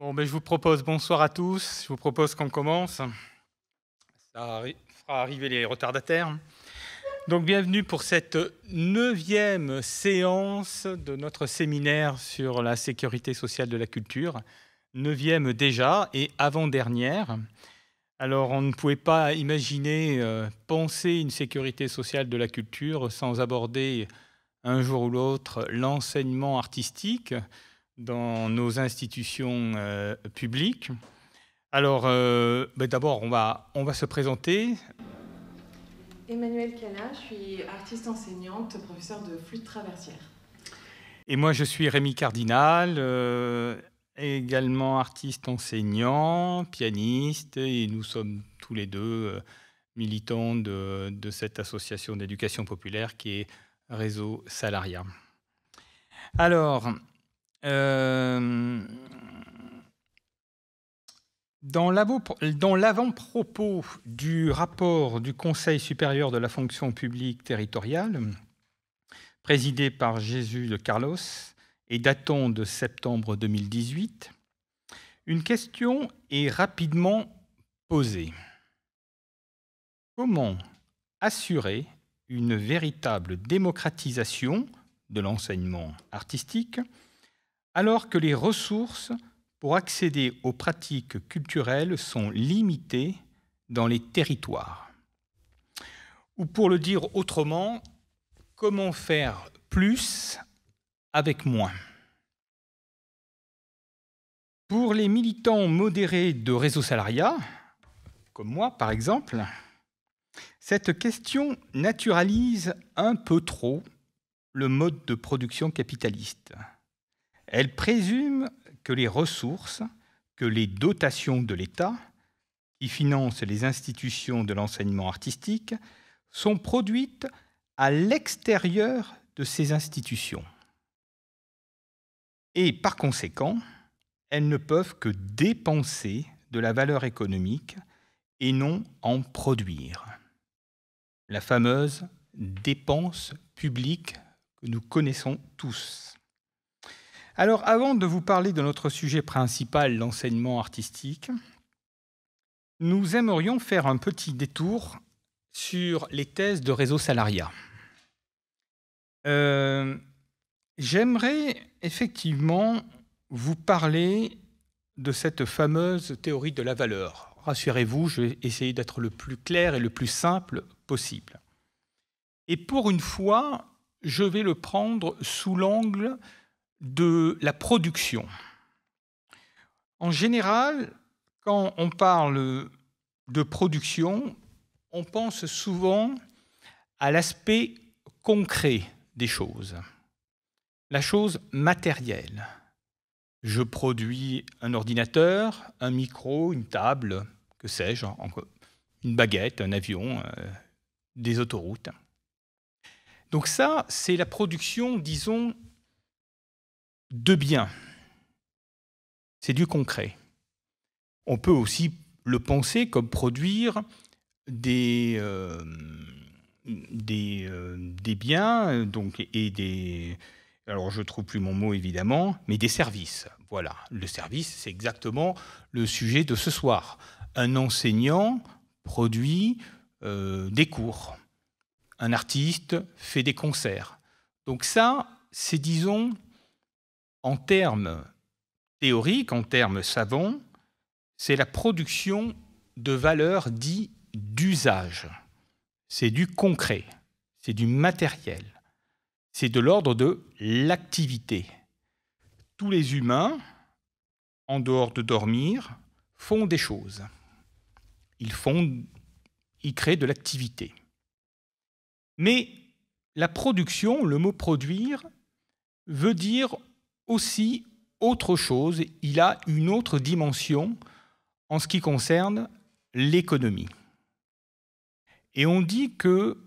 Bon, ben, je vous propose bonsoir à tous. Je vous propose qu'on commence. Ça fera arriver les retardataires. Donc, bienvenue pour cette neuvième séance de notre séminaire sur la sécurité sociale de la culture. Neuvième déjà et avant-dernière. Alors, on ne pouvait pas imaginer euh, penser une sécurité sociale de la culture sans aborder un jour ou l'autre l'enseignement artistique dans nos institutions euh, publiques. Alors, euh, ben d'abord, on va, on va se présenter. Emmanuel Cana, je suis artiste enseignante, professeur de flûte traversière. Et moi, je suis Rémi Cardinal, euh, également artiste enseignant, pianiste, et nous sommes tous les deux militants de, de cette association d'éducation populaire qui est Réseau Salariat. Alors, euh, dans l'avant-propos du rapport du Conseil supérieur de la fonction publique territoriale, présidé par Jésus de Carlos et datant de septembre 2018, une question est rapidement posée. Comment assurer une véritable démocratisation de l'enseignement artistique alors que les ressources pour accéder aux pratiques culturelles sont limitées dans les territoires. Ou pour le dire autrement, comment faire plus avec moins? Pour les militants modérés de réseau salariat, comme moi par exemple, cette question naturalise un peu trop le mode de production capitaliste. Elle présume que les ressources, que les dotations de l'État, qui financent les institutions de l'enseignement artistique, sont produites à l'extérieur de ces institutions. Et par conséquent, elles ne peuvent que dépenser de la valeur économique et non en produire. La fameuse dépense publique que nous connaissons tous. Alors, avant de vous parler de notre sujet principal, l'enseignement artistique, nous aimerions faire un petit détour sur les thèses de réseau salariat. Euh, j'aimerais effectivement vous parler de cette fameuse théorie de la valeur. Rassurez-vous, je vais essayer d'être le plus clair et le plus simple possible. Et pour une fois, je vais le prendre sous l'angle de la production. En général, quand on parle de production, on pense souvent à l'aspect concret des choses, la chose matérielle. Je produis un ordinateur, un micro, une table, que sais-je, une baguette, un avion, euh, des autoroutes. Donc ça, c'est la production, disons, de biens. C'est du concret. On peut aussi le penser comme produire des, euh, des, euh, des, biens donc, et des... Alors je trouve plus mon mot évidemment, mais des services. Voilà, le service, c'est exactement le sujet de ce soir. Un enseignant produit euh, des cours. Un artiste fait des concerts. Donc ça, c'est, disons, en termes théoriques, en termes savants, c'est la production de valeurs dites d'usage. C'est du concret, c'est du matériel, c'est de l'ordre de l'activité. Tous les humains, en dehors de dormir, font des choses. Ils font, ils créent de l'activité. Mais la production, le mot produire, veut dire aussi autre chose, il a une autre dimension en ce qui concerne l'économie. Et on dit que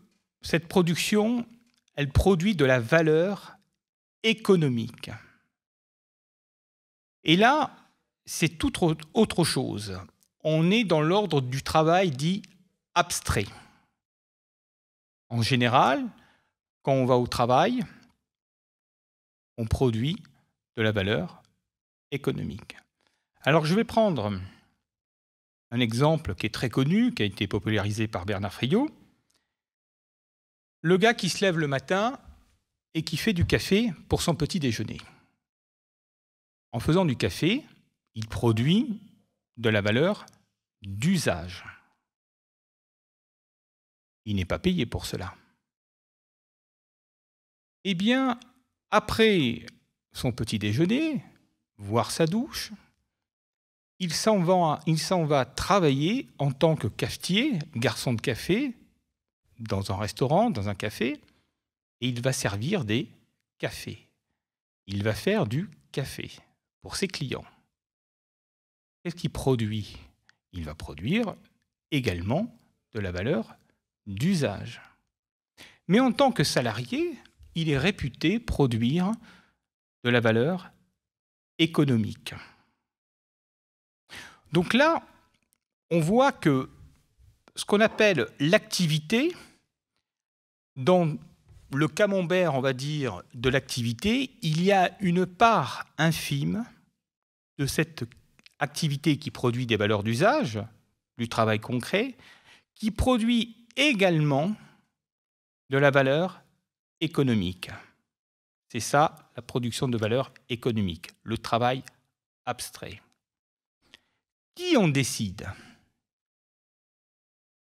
cette production, elle produit de la valeur économique. Et là, c'est toute autre chose. On est dans l'ordre du travail dit abstrait. En général, quand on va au travail, on produit de la valeur économique. Alors je vais prendre un exemple qui est très connu, qui a été popularisé par Bernard Friot. Le gars qui se lève le matin et qui fait du café pour son petit déjeuner. En faisant du café, il produit de la valeur d'usage. Il n'est pas payé pour cela. Eh bien, après son petit déjeuner, voire sa douche, il s'en va, va, travailler en tant que cafetier, garçon de café, dans un restaurant, dans un café, et il va servir des cafés. Il va faire du café pour ses clients. Qu'est-ce qu'il produit? Il va produire également de la valeur d'usage. Mais en tant que salarié, il est réputé produire de la valeur économique. Donc là, on voit que ce qu'on appelle l'activité, dans le camembert, on va dire, de l'activité, il y a une part infime de cette activité qui produit des valeurs d'usage, du travail concret, qui produit également de la valeur économique. C'est ça, la production de valeur économique, le travail abstrait. Qui en décide?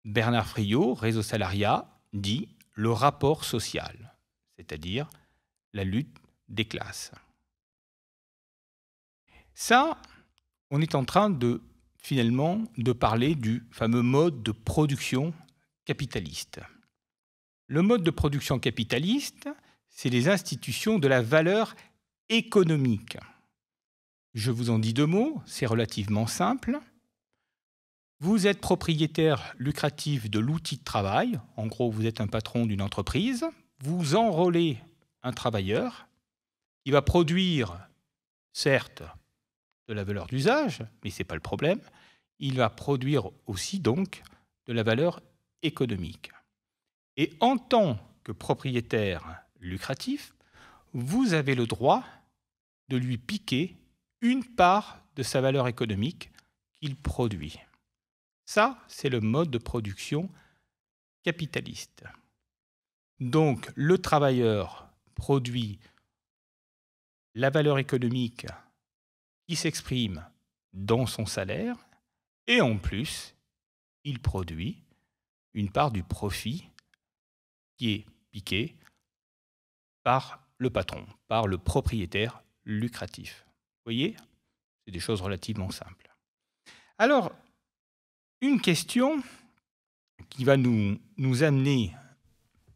Bernard Friot, Réseau Salariat, dit le rapport social, c'est-à-dire la lutte des classes. Ça, on est en train de finalement de parler du fameux mode de production capitaliste. Le mode de production capitaliste, c'est les institutions de la valeur économique. Je vous en dis deux mots, c'est relativement simple. Vous êtes propriétaire lucratif de l'outil de travail, en gros vous êtes un patron d'une entreprise, vous enrôlez un travailleur qui va produire, certes, de la valeur d'usage, mais ce n'est pas le problème, il va produire aussi donc de la valeur économique. Et en tant que propriétaire lucratif, vous avez le droit de lui piquer une part de sa valeur économique qu'il produit. Ça, c'est le mode de production capitaliste. Donc, le travailleur produit la valeur économique qui s'exprime dans son salaire et en plus, il produit une part du profit qui est piqué par le patron, par le propriétaire lucratif. Vous voyez C'est des choses relativement simples. Alors, une question qui va nous, nous amener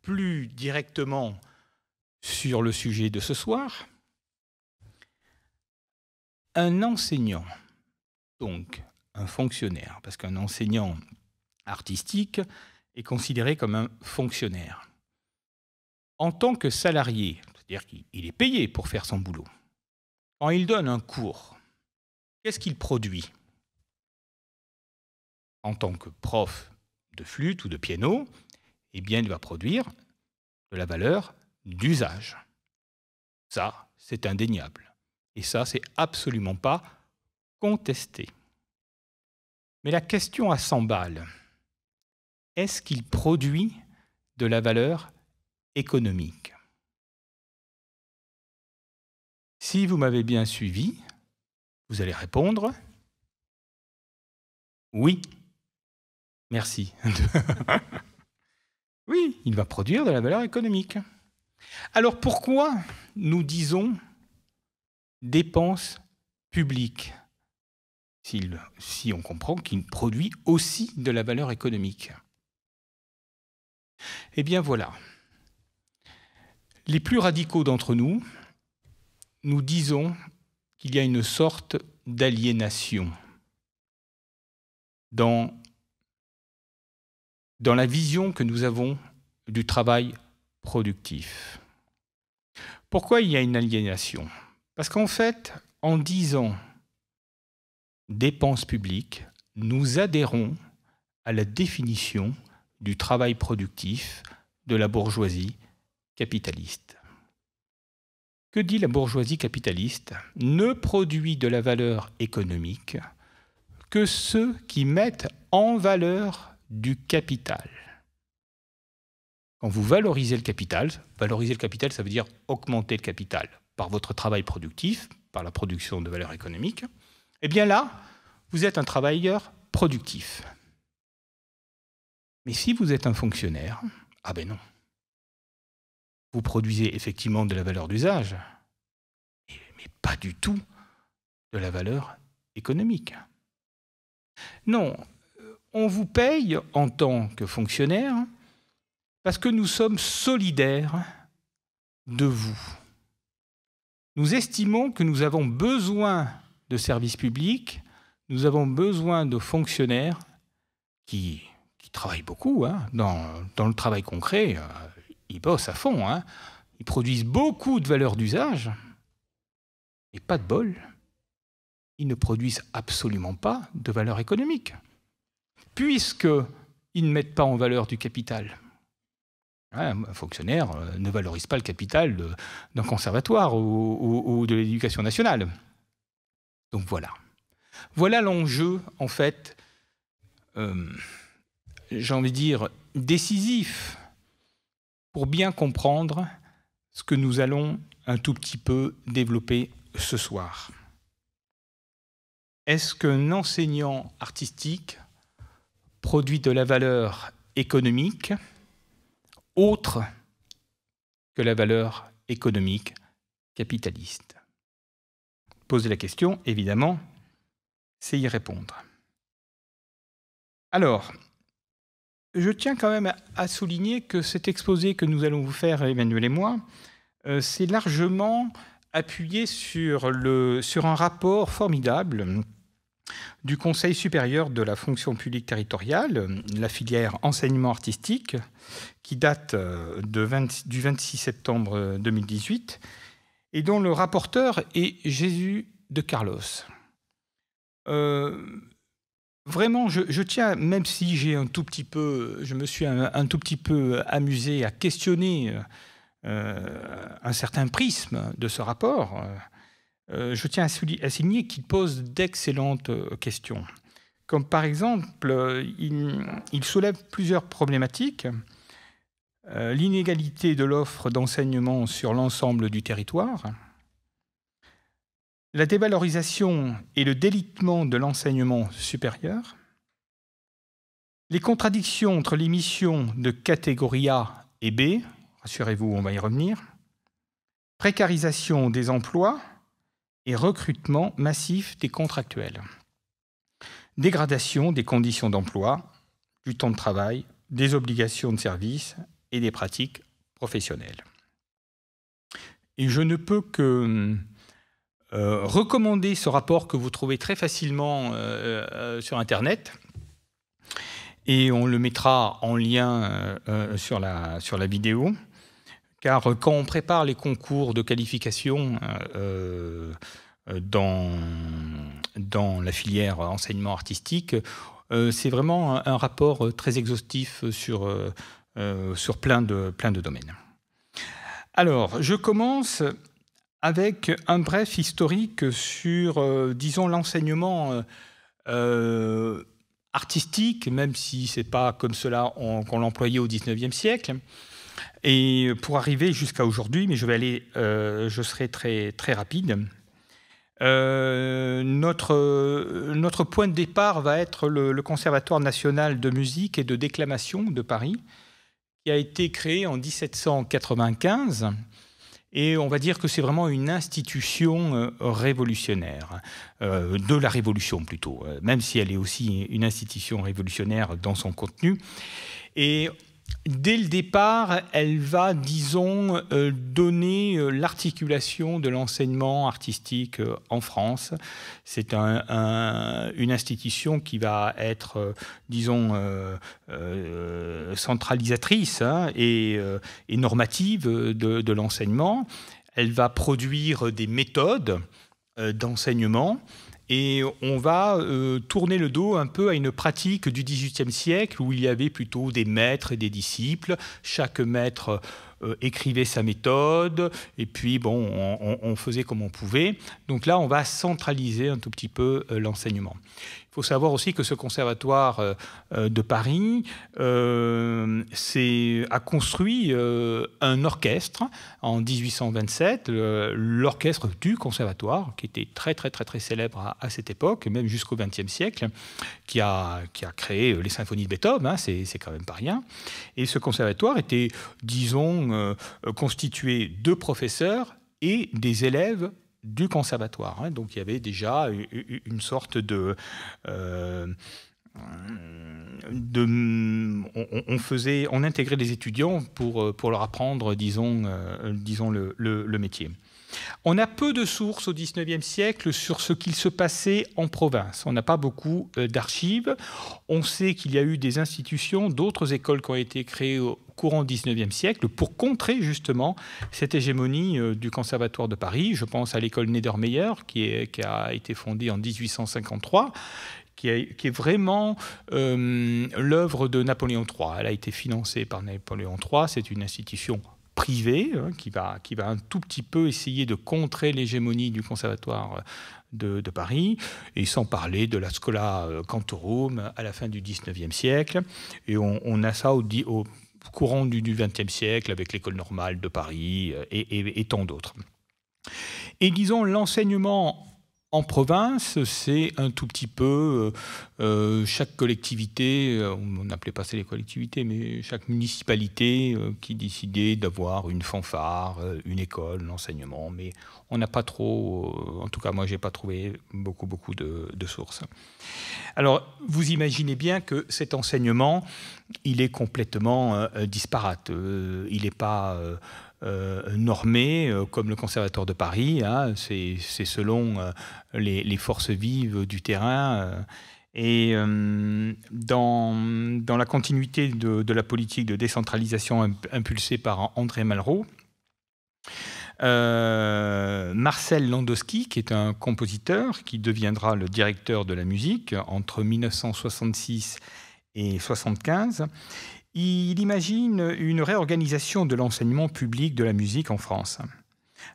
plus directement sur le sujet de ce soir, un enseignant, donc un fonctionnaire, parce qu'un enseignant artistique est considéré comme un fonctionnaire. En tant que salarié, c'est-à-dire qu'il est payé pour faire son boulot, quand il donne un cours, qu'est-ce qu'il produit? En tant que prof de flûte ou de piano, eh bien, il va produire de la valeur d'usage. Ça, c'est indéniable. Et ça, c'est absolument pas contesté. Mais la question à 100 balles, est-ce qu'il produit de la valeur économique Si vous m'avez bien suivi, vous allez répondre oui. Merci. oui, il va produire de la valeur économique. Alors pourquoi nous disons dépenses publiques, si on comprend qu'il produit aussi de la valeur économique? Eh bien voilà. Les plus radicaux d'entre nous, nous disons qu'il y a une sorte d'aliénation dans, la vision que nous avons du travail productif. Pourquoi il y a une aliénation? Parce qu'en fait, en disant dépenses publiques, nous adhérons à la définition du travail productif de la bourgeoisie capitaliste. que dit la bourgeoisie capitaliste? Ne produit de la valeur économique que ceux qui mettent en valeur du capital. Quand vous valorisez le capital, valoriser le capital, ça veut dire augmenter le capital par votre travail productif, par la production de valeur économique, eh bien là, vous êtes un travailleur productif. Mais si vous êtes un fonctionnaire, ah ben non. Vous produisez effectivement de la valeur d'usage, mais pas du tout de la valeur économique. Non, on vous paye en tant que fonctionnaire parce que nous sommes solidaires de vous. Nous estimons que nous avons besoin de services publics, nous avons besoin de fonctionnaires qui, travaillent beaucoup hein, dans, le travail concret, euh, ils bossent à fond, hein. ils produisent beaucoup de valeur d'usage, et pas de bol, ils ne produisent absolument pas de valeur économique, puisqu'ils ne mettent pas en valeur du capital. Un fonctionnaire euh, ne valorise pas le capital d'un conservatoire ou, de l'éducation nationale. Donc voilà. Voilà l'enjeu, en fait, euh, j'ai envie de dire, décisif pour bien comprendre ce que nous allons un tout petit peu développer ce soir. Est-ce qu'un enseignant artistique produit de la valeur économique autre que la valeur économique capitaliste? Poser la question, évidemment, c'est y répondre. Alors, je tiens quand même à souligner que cet exposé que nous allons vous faire, Emmanuel et moi, euh, c'est largement appuyé sur, un rapport formidable du Conseil supérieur de la fonction publique territoriale, la filière enseignement artistique, qui date euh, du 26 septembre 2018, et dont le rapporteur est Jésus de Carlos. Euh, vraiment, je, tiens, même si j'ai un tout petit peu, je me suis un, tout petit peu amusé à questionner euh, un certain prisme de ce rapport, euh, je tiens à, souligner qu'il pose d'excellentes euh, questions. Comme par exemple, euh, il, soulève plusieurs problématiques. L'inégalité de l'offre d'enseignement sur l'ensemble du territoire, la dévalorisation et le délitement de l'enseignement supérieur, les contradictions entre les missions de catégorie A et B, rassurez-vous, on va y revenir, précarisation des emplois, et recrutement massif des contractuels. Dégradation des conditions d'emploi, du temps de travail, des obligations de service et des pratiques professionnelles. Et je ne peux que euh, recommander ce rapport que vous trouvez très facilement euh, euh, sur Internet. Et on le mettra en lien sur, la, sur la vidéo. Car quand on prépare les concours de qualification dans, dans la filière enseignement artistique, c'est vraiment un, rapport très exhaustif sur, sur plein, de, plein de domaines. Alors, je commence avec un bref historique sur, disons, l'enseignement artistique, même si ce n'est pas comme cela qu'on l'employait au XIXe siècle. Et pour arriver jusqu'à aujourd'hui, mais je vais aller, euh, je serai très, très rapide. Euh, notre, notre point de départ va être le, Conservatoire national de musique et de déclamation de Paris, qui a été créé en 1795. Et on va dire que c'est vraiment une institution euh, révolutionnaire, de la Révolution plutôt, même si elle est aussi une institution révolutionnaire dans son contenu. Et Dès le départ, elle va, disons, euh, donner euh, l'articulation de l'enseignement artistique euh, en France. C'est une institution qui va être, disons, centralisatrice hein, et, normative de l'enseignement. Elle va produire des méthodes d'enseignement et on va euh, tourner le dos un peu à une pratique du XVIIIe siècle où il y avait plutôt des maîtres et des disciples. Chaque maître écrivait sa méthode, et puis bon, on, faisait comme on pouvait. Donc là, on va centraliser un tout petit peu l'enseignement. Il faut savoir aussi que ce conservatoire euh, euh, de Paris euh, a construit un orchestre en 1827, l'orchestre du conservatoire, qui était très très très très célèbre à, cette époque, même jusqu'au XXe siècle, qui a, qui a créé les symphonies de Beethoven, hein, c'est quand même pas rien. Et ce conservatoire était, disons, constitué de professeurs et des élèves du conservatoire. Hein. Donc il y avait déjà une sorte de... Euh, on, faisait, on intégrait les étudiants pour, pour leur apprendre, disons, euh, disons le, le, métier. On a peu de sources au XIXe siècle sur ce qu'il se passait en province. On n'a pas beaucoup euh, d'archives. On sait qu'il y a eu des institutions, d'autres écoles qui ont été créées au courant du XIXe siècle pour contrer justement cette hégémonie euh, du Conservatoire de Paris. Je pense à l'école Nedermeyer qui, a été fondée en 1853 qui est, vraiment euh, l'œuvre de Napoléon III. Elle a été financée par Napoléon III. C'est une institution privé hein, qui, va, un tout petit peu essayer de contrer l'hégémonie du conservatoire de, Paris, et sans parler de la Scola euh, Cantorum à la fin du XIXe siècle. Et on, a ça au courant du XXe siècle avec l'école normale de Paris euh, et, et tant d'autres. Et disons, l'enseignement en province, c'est un tout petit peu euh, euh, chaque collectivité, euh, on n'appelait pas ça les collectivités, mais chaque municipalité qui décidait d'avoir une fanfare, une école, l'enseignement. Mais on n'a pas trop, en tout cas moi j'ai pas trouvé beaucoup beaucoup de, de, sources. Alors vous imaginez bien que cet enseignement, il est complètement disparate. il n'est pas euh, normé, euh, comme le Conservatoire de Paris. Hein, c'est selon euh, les, forces vives du terrain. Et dans, dans, la continuité de, la politique de décentralisation impulsée par André Malraux, Marcel Landowski, qui est un compositeur qui deviendra le directeur de la musique entre 1966 et 1975, il imagine une réorganisation de l'enseignement public de la musique en France.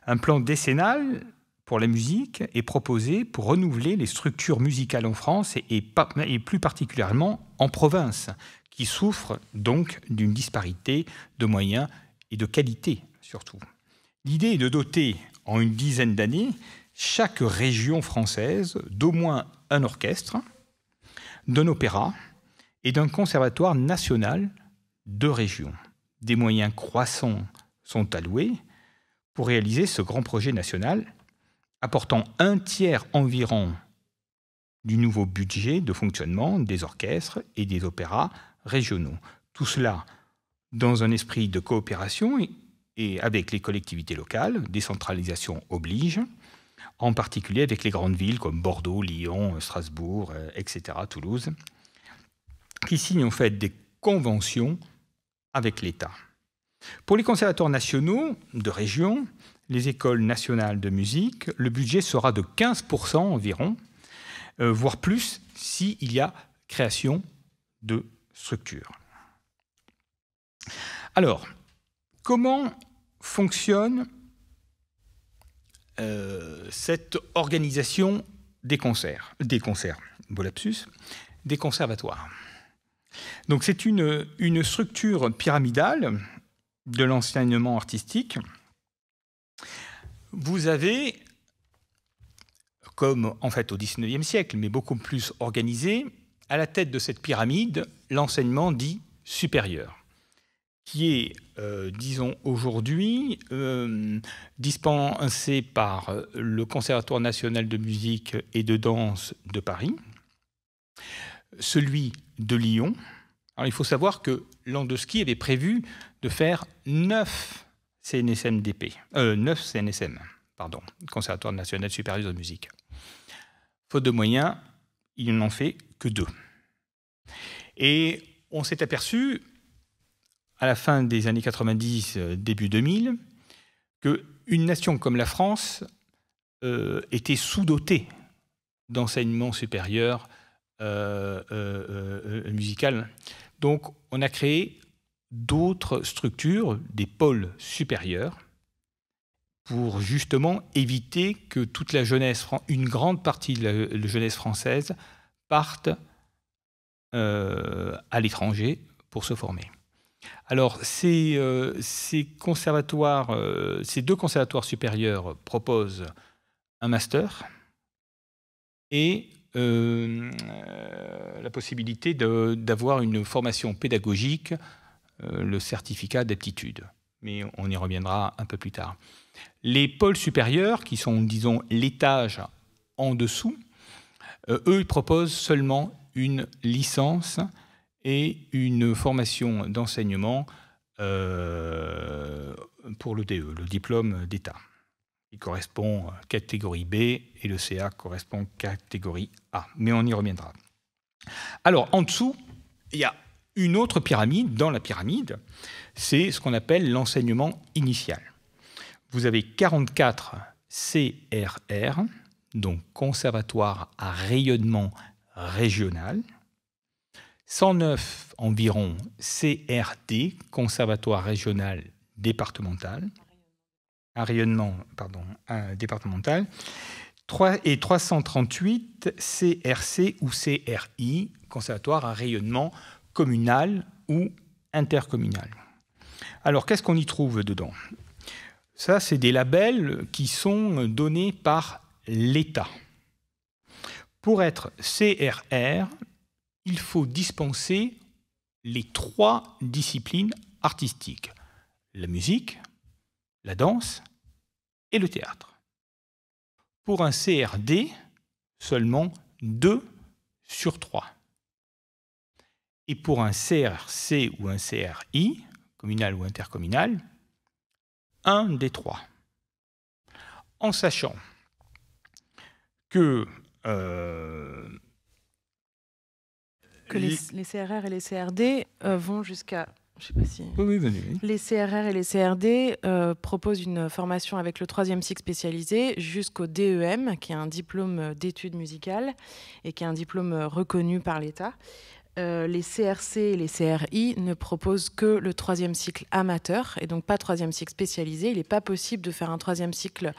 Un plan décennal pour la musique est proposé pour renouveler les structures musicales en France et, plus particulièrement en province, qui souffrent donc d'une disparité de moyens et de qualité surtout. L'idée est de doter en une dizaine d'années chaque région française d'au moins un orchestre, d'un opéra et d'un conservatoire national de régions. Des moyens croissants sont alloués pour réaliser ce grand projet national, apportant un tiers environ du nouveau budget de fonctionnement des orchestres et des opéras régionaux. Tout cela dans un esprit de coopération et avec les collectivités locales, décentralisation oblige, en particulier avec les grandes villes comme Bordeaux, Lyon, Strasbourg, euh, etc., Toulouse, qui signent en fait des conventions avec l'État. Pour les conservatoires nationaux de région, les écoles nationales de musique, le budget sera de 15% environ, euh, voire plus s'il y a création de structures. Alors, comment fonctionne euh, cette organisation des concerts, des concerts, des conservatoires? Donc c'est une, structure pyramidale de l'enseignement artistique. Vous avez, comme en fait au XIXe siècle, mais beaucoup plus organisé, à la tête de cette pyramide, l'enseignement dit supérieur, qui est, euh, disons aujourd'hui, euh, dispensé par le Conservatoire national de musique et de danse de Paris, celui de Lyon. Il faut savoir que Landowski avait prévu de faire 9 CNSM-DP, euh, 9 CNSM, pardon, Conservatoire national supérieur de musique. Faute de moyens, il n'en fait que deux. Et on s'est aperçu, à la fin des années 90, euh, début 2000, qu'une nation comme la France euh, était sous-dotée d'enseignement supérieur euh, euh, euh, musical. Donc, on a créé d'autres structures, des pôles supérieurs, pour justement éviter que toute la jeunesse, une grande partie de la jeunesse française parte à l'étranger pour se former. Alors, ces, ces deux conservatoires supérieurs proposent un master et la possibilité d'avoir une formation pédagogique, le certificat d'aptitude. Mais on y reviendra un peu plus tard. Les pôles supérieurs, qui sont, disons, l'étage en dessous, eux, ils proposent seulement une licence et une formation d'enseignement euh, pour le DE, le diplôme d'État, qui correspond à catégorie B et le CA correspond à catégorie A. Mais on y reviendra. Alors, en dessous, il y a une autre pyramide. Dans la pyramide, c'est ce qu'on appelle l'enseignement initial. Vous avez 44 CRR, donc conservatoire à rayonnement régional, 109 environ CRD, Conservatoire régional départemental, un rayonnement pardon, départemental, et 338 CRC ou CRI, Conservatoire à rayonnement communal ou intercommunal. Alors, qu'est-ce qu'on y trouve dedans? Ça, c'est des labels qui sont donnés par l'État. Pour être CRR, il faut dispenser les trois disciplines artistiques, la musique, la danse et le théâtre. Pour un CRD, seulement deux sur trois. Et pour un CRC ou un CRI, communal ou intercommunal, un des trois. En sachant que euh, que les, CRR et les CRD euh, vont jusqu'à je sais pas si. Oui, oui, Les CRR et les CRD euh, proposent une formation avec le troisième cycle spécialisé jusqu'au DEM, qui est un diplôme d'études musicales et qui est un diplôme reconnu par l'État. les CRC et les CRI ne proposent que le troisième cycle amateur et donc pas troisième cycle spécialisé. Il n'est pas possible de faire un troisième cycle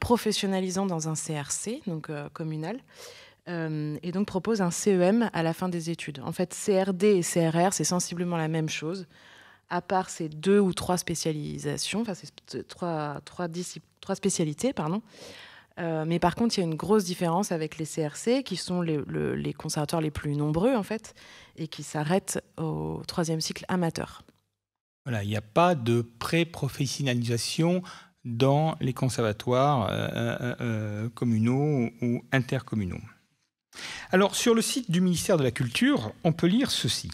professionnalisant dans un CRC, donc communal. Euh, et donc propose un CEM à la fin des études. En fait, CRD et CRR, c'est sensiblement la même chose, à part ces deux ou trois spécialisations, enfin, c'est trois, spécialités, pardon. Euh, mais par contre, il y a une grosse différence avec les CRC, qui sont les, les conservatoires les plus nombreux, en fait, et qui s'arrêtent au troisième cycle amateur. Voilà, il n'y a pas de pré-professionnalisation dans les conservatoires euh, communaux ou intercommunaux. Alors, sur le site du ministère de la Culture, on peut lire ceci.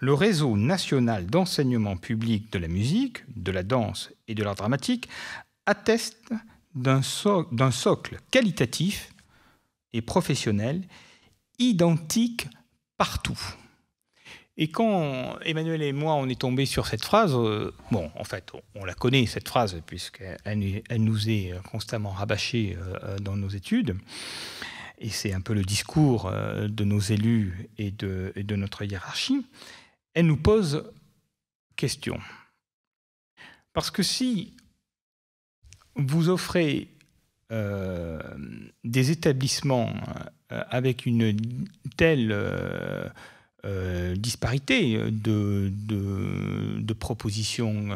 Le réseau national d'enseignement public de la musique, de la danse et de l'art dramatique atteste d'un socle qualitatif et professionnel identique partout. Et quand Emmanuel et moi, on est tombés sur cette phrase, euh, bon, en fait, on, la connaît, cette phrase, puisqu'elle elle nous est constamment rabâchée euh, dans nos études, et c'est un peu le discours euh, de nos élus et de, notre hiérarchie, elle nous pose question. Parce que si vous offrez euh, des établissements euh, avec une telle disparité de, propositions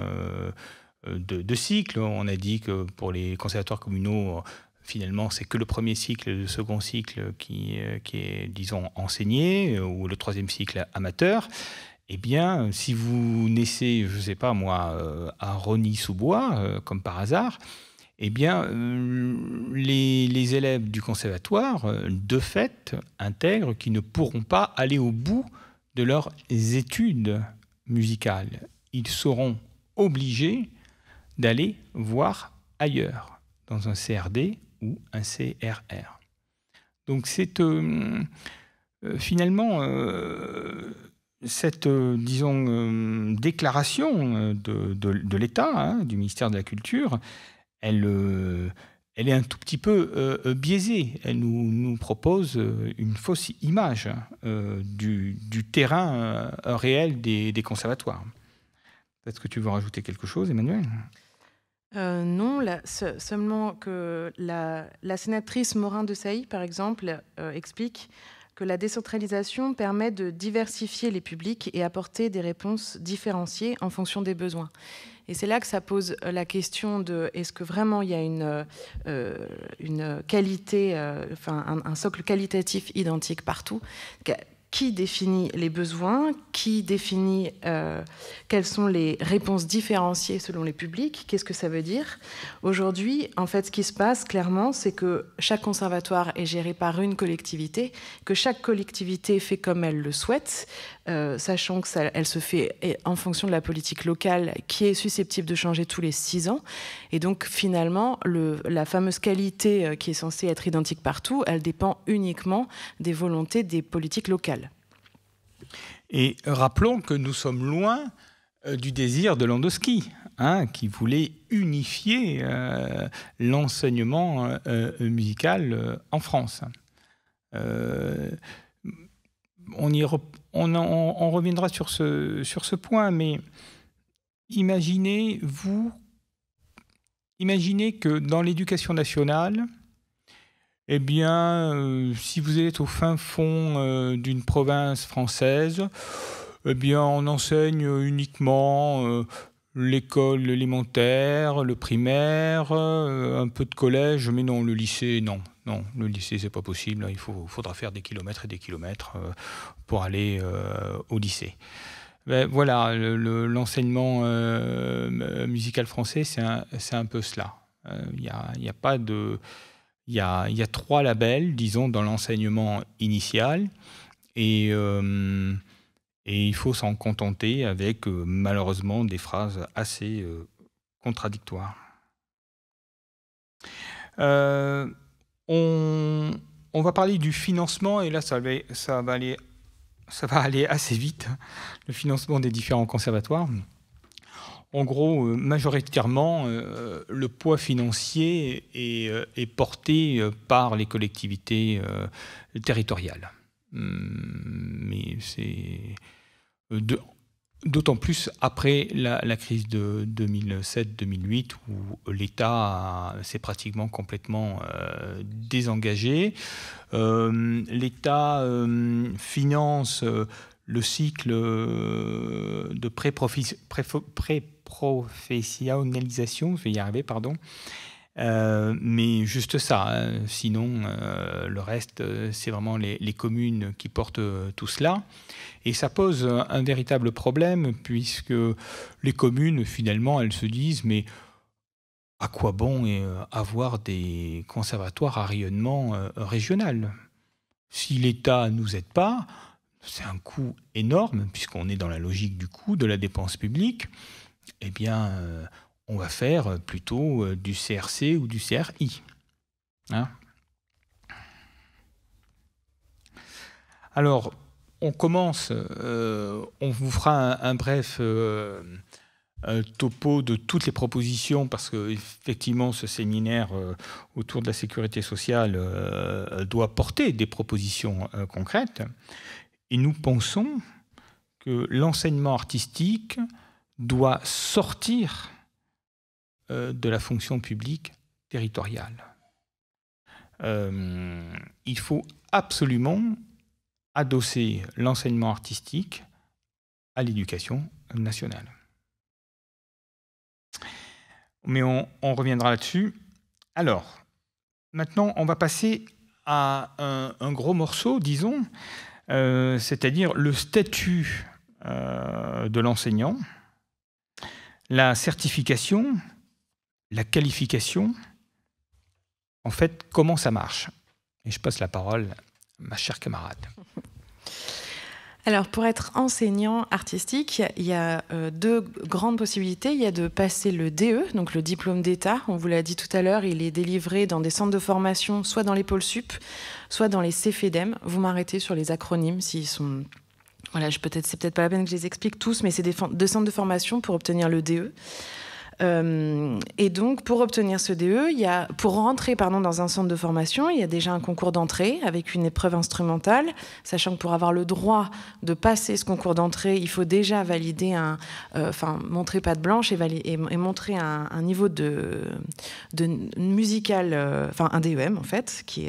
de, de, cycles, on a dit que pour les conservatoires communaux, finalement, c'est que le premier cycle, le second cycle qui, euh, est, disons, enseigné, euh, ou le troisième cycle amateur, eh bien, si vous naissez, je ne sais pas moi, euh, à Rony-sous-Bois, comme par hasard, eh bien, les, les, élèves du conservatoire, de fait, intègrent qu'ils ne pourront pas aller au bout de leurs études musicales. Ils seront obligés d'aller voir ailleurs, dans un CRD ou un CRR. Donc c'est euh, euh, finalement euh, cette, déclaration de, l'État, hein, du ministère de la Culture, elle, est un tout petit peu biaisée. Elle nous, propose une fausse image du, terrain réel des, des conservatoires. Est-ce que tu veux rajouter quelque chose, Emmanuel? Euh, non, seulement que la, sénatrice Morin de Sailly, par exemple, euh, explique que la décentralisation permet de diversifier les publics et apporter des réponses différenciées en fonction des besoins. Et c'est là que ça pose la question de est-ce que vraiment il y a une, une qualité, enfin un, socle qualitatif identique partout? Qui définit les besoins, qui définit euh, quelles sont les réponses différenciées selon les publics, qu'est-ce que ça veut dire. Aujourd'hui, en fait, ce qui se passe clairement, c'est que chaque conservatoire est géré par une collectivité, que chaque collectivité fait comme elle le souhaite, euh, sachant que ça, elle se fait en fonction de la politique locale qui est susceptible de changer tous les six ans. Et donc, finalement, le, la fameuse qualité euh, qui est censée être identique partout, elle dépend uniquement des volontés des politiques locales. Et rappelons que nous sommes loin euh, du désir de Landowski, hein, qui voulait unifier l'enseignement musical en France. on, y on, reviendra sur ce, point, mais imaginez, vous, imaginez que dans l'éducation nationale, eh bien, euh, si vous êtes au fin fond euh, d'une province française, eh bien, on enseigne uniquement euh, l'école élémentaire, le primaire, un peu de collège, mais non, le lycée, non. Non, le lycée, c'est pas possible. Il faut, faudra faire des kilomètres et des kilomètres pour aller au lycée. Ben, voilà, l'enseignement musical français, c'est un, un, peu cela. Il a, a, pas de il y, a, trois labels, disons, dans l'enseignement initial. Et, euh, et, il faut s'en contenter avec, euh, malheureusement, des phrases assez euh, contradictoires. On, on, va parler du financement, et là, ça va, aller, assez vite, le financement des différents conservatoires en gros, euh, majoritairement, euh, le poids financier est, euh, porté par les collectivités territoriales. Hum, mais c'est d'autant plus après la, crise de 2007-2008 où l'État s'est pratiquement complètement désengagé. L'État finance le cycle de pré-professionnalisation, je vais y arriver, pardon. Euh, mais juste ça, hein. sinon euh, le reste, c'est vraiment les, communes qui portent tout cela. Et ça pose un véritable problème puisque les communes, finalement, elles se disent, mais à quoi bon euh, avoir des conservatoires à rayonnement régional? Si l'État ne nous aide pas, c'est un coût énorme, puisqu'on est dans la logique du coût de la dépense publique, eh bien, euh, on va faire plutôt euh, du CRC ou du CRI. Hein. Alors, on commence, euh, on vous fera un, bref topo de toutes les propositions, parce que effectivement, ce séminaire autour de la sécurité sociale doit porter des propositions concrètes. Et nous pensons que l'enseignement artistique doit sortir euh, de la fonction publique territoriale. Euh, il faut absolument adosser l'enseignement artistique à l'éducation nationale. Mais on, reviendra là-dessus. Alors, maintenant, on va passer à un gros morceau, disons, euh, c'est-à-dire le statut euh, de l'enseignant, la certification, la qualification, en fait, comment ça marche. Et je passe la parole à ma chère camarade. Alors, pour être enseignant artistique, il y a euh, deux grandes possibilités. Il y a de passer le DE, donc le diplôme d'État. On vous l'a dit tout à l'heure, il est délivré dans des centres de formation, soit dans les pôles sup, soit dans les CFEDEM. Vous m'arrêtez sur les acronymes s'ils sont. Voilà, peut-être, c'est peut-être pas la peine que je les explique tous, mais c'est des centres de formation pour obtenir le DE. Euh, et donc, pour obtenir ce DE, pour rentrer dans un centre de formation, il y a déjà un concours d'entrée avec une épreuve instrumentale, sachant que pour avoir le droit de passer ce concours d'entrée, il faut déjà valider un, euh, enfin, montrer patte blanche et, montrer un, niveau de, musical, euh, enfin, un DEM en fait, qui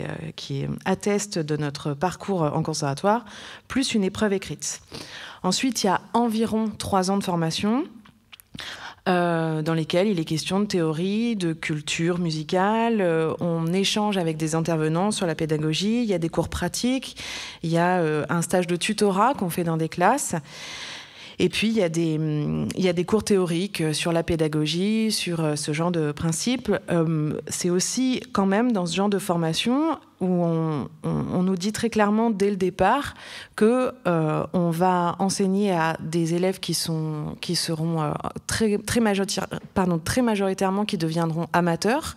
atteste de notre parcours en conservatoire, plus une épreuve écrite. Ensuite, il y a environ trois ans de formation euh, dans lesquels il est question de théorie, de culture musicale. Euh, on échange avec des intervenants sur la pédagogie. Il y a des cours pratiques. Il y a euh, un stage de tutorat qu'on fait dans des classes. Et puis, il y, a des, des cours théoriques sur la pédagogie, sur ce genre de principes. c'est aussi quand même dans ce genre de formation où on, nous dit très clairement dès le départ que euh, on va enseigner à des élèves qui sont qui seront euh, très très, pardon, très majoritairement qui deviendront amateurs.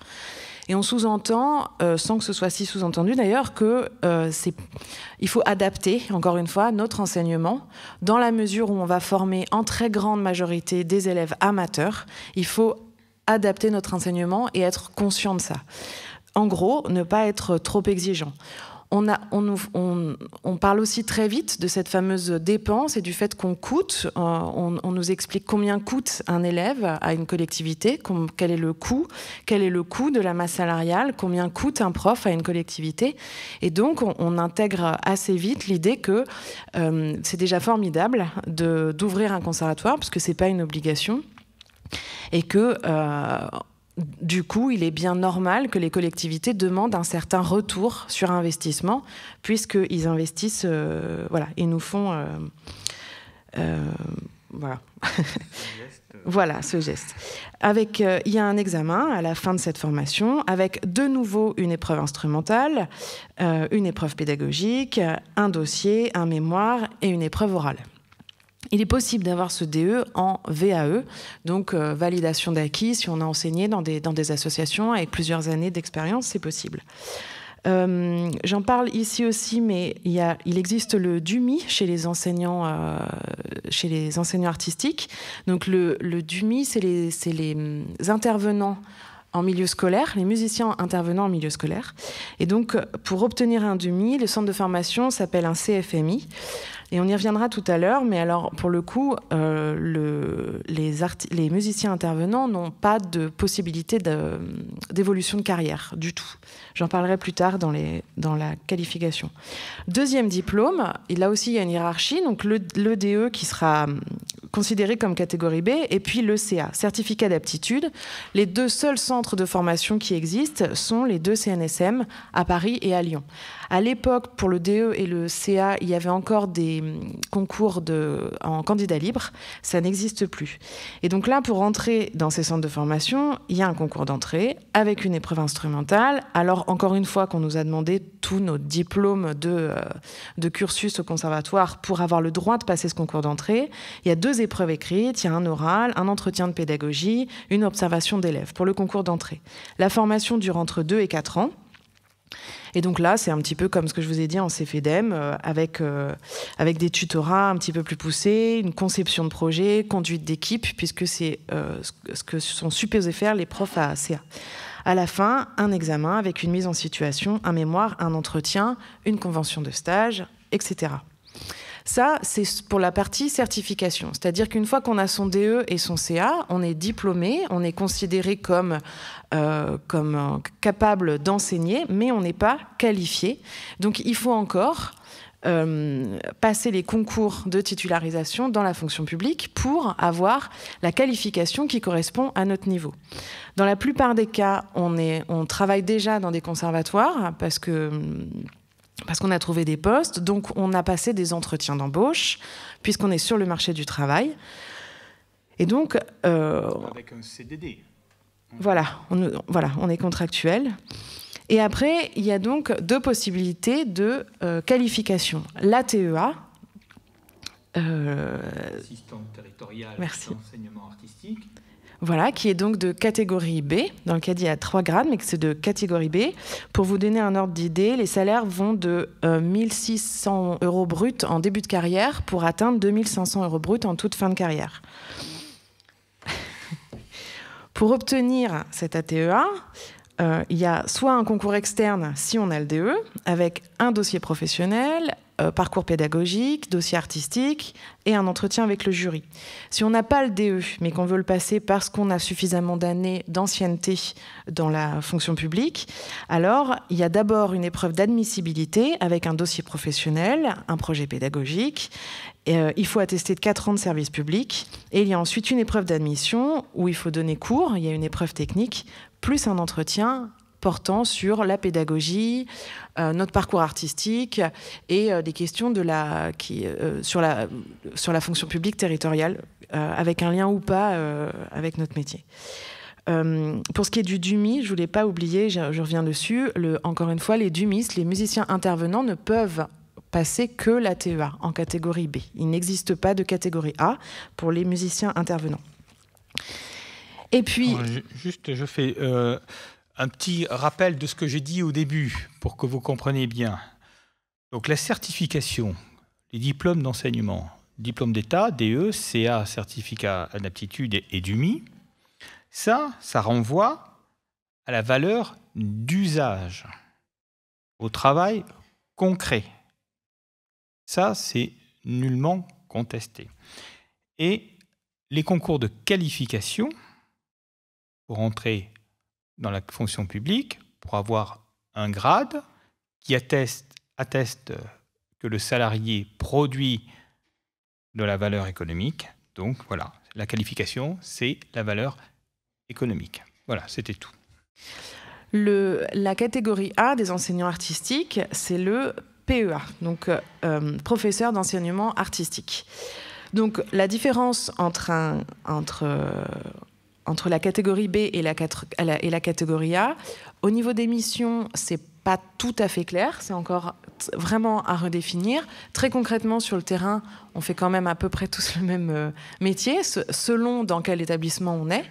Et on sous-entend, euh, sans que ce soit si sous-entendu d'ailleurs, que euh, il faut adapter, encore une fois, notre enseignement dans la mesure où on va former en très grande majorité des élèves amateurs. Il faut adapter notre enseignement et être conscient de ça en gros, ne pas être trop exigeant. On, parle aussi très vite de cette fameuse dépense et du fait qu'on coûte. Euh, on, nous explique combien coûte un élève à une collectivité, quel est le coût, quel est le coût de la masse salariale, combien coûte un prof à une collectivité. Et donc, on, intègre assez vite l'idée que euh, c'est déjà formidable d'ouvrir un conservatoire, parce que c'est pas une obligation, et que euh, du coup, il est bien normal que les collectivités demandent un certain retour sur investissement, puisqu'ils investissent, euh, voilà, et nous font, euh, euh, voilà. voilà, ce geste. Avec, euh, il y a un examen à la fin de cette formation, avec de nouveau une épreuve instrumentale, euh, une épreuve pédagogique, un dossier, un mémoire et une épreuve orale. Il est possible d'avoir ce DE en VAE, donc euh, validation d'acquis. Si on a enseigné dans des, associations avec plusieurs années d'expérience, c'est possible. Euh, J'en parle ici aussi, mais il, existe le DUMI chez les enseignants, euh, chez les enseignants artistiques. Donc le, DUMI, c'est les, les intervenants en milieu scolaire, les musiciens intervenant en milieu scolaire. Et donc, pour obtenir un DUMI, le centre de formation s'appelle un CFMI. Et on y reviendra tout à l'heure, mais alors pour le coup, euh, le, les, musiciens intervenants n'ont pas de possibilité d'évolution de, carrière du tout. J'en parlerai plus tard dans, la qualification. Deuxième diplôme, là aussi il y a une hiérarchie, donc le, le DE qui sera considéré comme catégorie B, et puis le CA, certificat d'aptitude. Les deux seuls centres de formation qui existent sont les deux CNSM à Paris et à Lyon. À l'époque, pour le DE et le CA, il y avait encore des concours de, en candidat libre. Ça n'existe plus. Et donc là, pour entrer dans ces centres de formation, il y a un concours d'entrée avec une épreuve instrumentale. Alors, encore une fois, qu'on nous a demandé tous nos diplômes de, euh, de cursus au conservatoire pour avoir le droit de passer ce concours d'entrée. Il y a deux épreuves écrites, il y a un oral, un entretien de pédagogie, une observation d'élèves pour le concours d'entrée. La formation dure entre 2 et 4 ans. Et donc là, c'est un petit peu comme ce que je vous ai dit en CFEDEM, euh, avec, euh, avec des tutorats un petit peu plus poussés, une conception de projet, conduite d'équipe, puisque c'est euh, ce que sont supposés faire les profs à CA. À la fin, un examen avec une mise en situation, un mémoire, un entretien, une convention de stage, etc. Ça, c'est pour la partie certification. C'est-à-dire qu'une fois qu'on a son DE et son CA, on est diplômé, on est considéré comme, euh, euh, capable d'enseigner, mais on n'est pas qualifié. Donc il faut encore euh, passer les concours de titularisation dans la fonction publique pour avoir la qualification qui correspond à notre niveau. Dans la plupart des cas, on, travaille déjà dans des conservatoires parce que parce qu'on a trouvé des postes, donc on a passé des entretiens d'embauche, puisqu'on est sur le marché du travail. Et donc... Euh, Avec un CDD. Voilà on, voilà, on est contractuel. Et après, il y a donc deux possibilités de euh, qualification. L'ATEA. Euh, Assistante territoriale d'enseignement artistique voilà, qui est donc de catégorie B, dans lequel il y a trois grades, mais c'est de catégorie B. Pour vous donner un ordre d'idée, les salaires vont de euh, 1600 euros bruts en début de carrière pour atteindre 2500 euros bruts en toute fin de carrière. Pour obtenir cet ATEA, euh, il y a soit un concours externe si on a le DE, avec un dossier professionnel, euh, parcours pédagogique, dossier artistique et un entretien avec le jury. Si on n'a pas le DE, mais qu'on veut le passer parce qu'on a suffisamment d'années d'ancienneté dans la fonction publique, alors il y a d'abord une épreuve d'admissibilité avec un dossier professionnel, un projet pédagogique. Euh, il faut attester de 4 ans de service public. Et il y a ensuite une épreuve d'admission où il faut donner cours, il y a une épreuve technique, plus un entretien portant sur la pédagogie, euh, notre parcours artistique et euh, des questions de la, qui, euh, sur, la, sur la fonction publique territoriale, avec un lien ou pas avec notre métier. pour ce qui est du DUMI, je voulais pas oublier, je, reviens dessus, encore une fois, les DUMIs, les musiciens intervenants, ne peuvent passer que la TEA en catégorie B. Il n'existe pas de catégorie A pour les musiciens intervenants. Et puis... juste, je fais un petit rappel de ce que j'ai dit au début pour que vous compreniez bien. Donc la certification, les diplômes d'enseignement, diplôme d'État, DE, CA, certificat d'aptitude et DUMI, ça, ça renvoie à la valeur d'usage, au travail concret. Ça, c'est nullement contesté. Et les concours de qualification, pour entrer dans la fonction publique pour avoir un grade qui atteste, atteste que le salarié produit de la valeur économique. Donc voilà, la qualification, c'est la valeur économique. Voilà, c'était tout. La catégorie A des enseignants artistiques, c'est le PEA, donc euh, professeur d'enseignement artistique. Donc la différence entre, entre entre la catégorie B et la, catégorie A. Au niveau des missions, c'est pas tout à fait clair, c'est encore vraiment à redéfinir. Très concrètement, sur le terrain, on fait quand même à peu près tous le même euh, métier, selon dans quel établissement on est.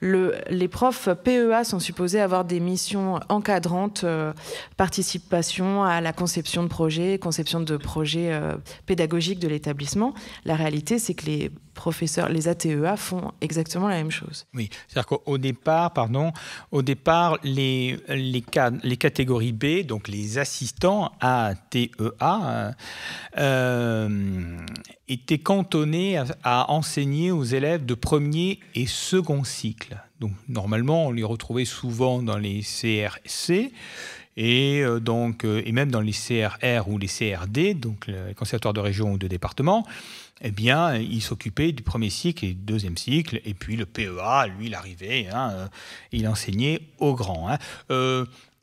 Le, les profs PEA sont supposés avoir des missions encadrantes, euh, participation à la conception de projets, conception de projets euh, pédagogiques de l'établissement. La réalité, c'est que les professeurs, les ATEA font exactement la même chose. Oui, c'est-à-dire qu'au départ, pardon, au départ, les, les, les catégories B, donc les assistants ATEA, euh, étaient cantonnés à, enseigner aux élèves de premier et second cycle. Donc normalement, on les retrouvait souvent dans les CRC et euh, donc euh, et même dans les CRR ou les CRD, donc les conservatoires de région ou de département eh bien, il s'occupait du premier cycle et du deuxième cycle, et puis le PEA, lui, il arrivait, hein, euh, il enseignait au grand. Hein.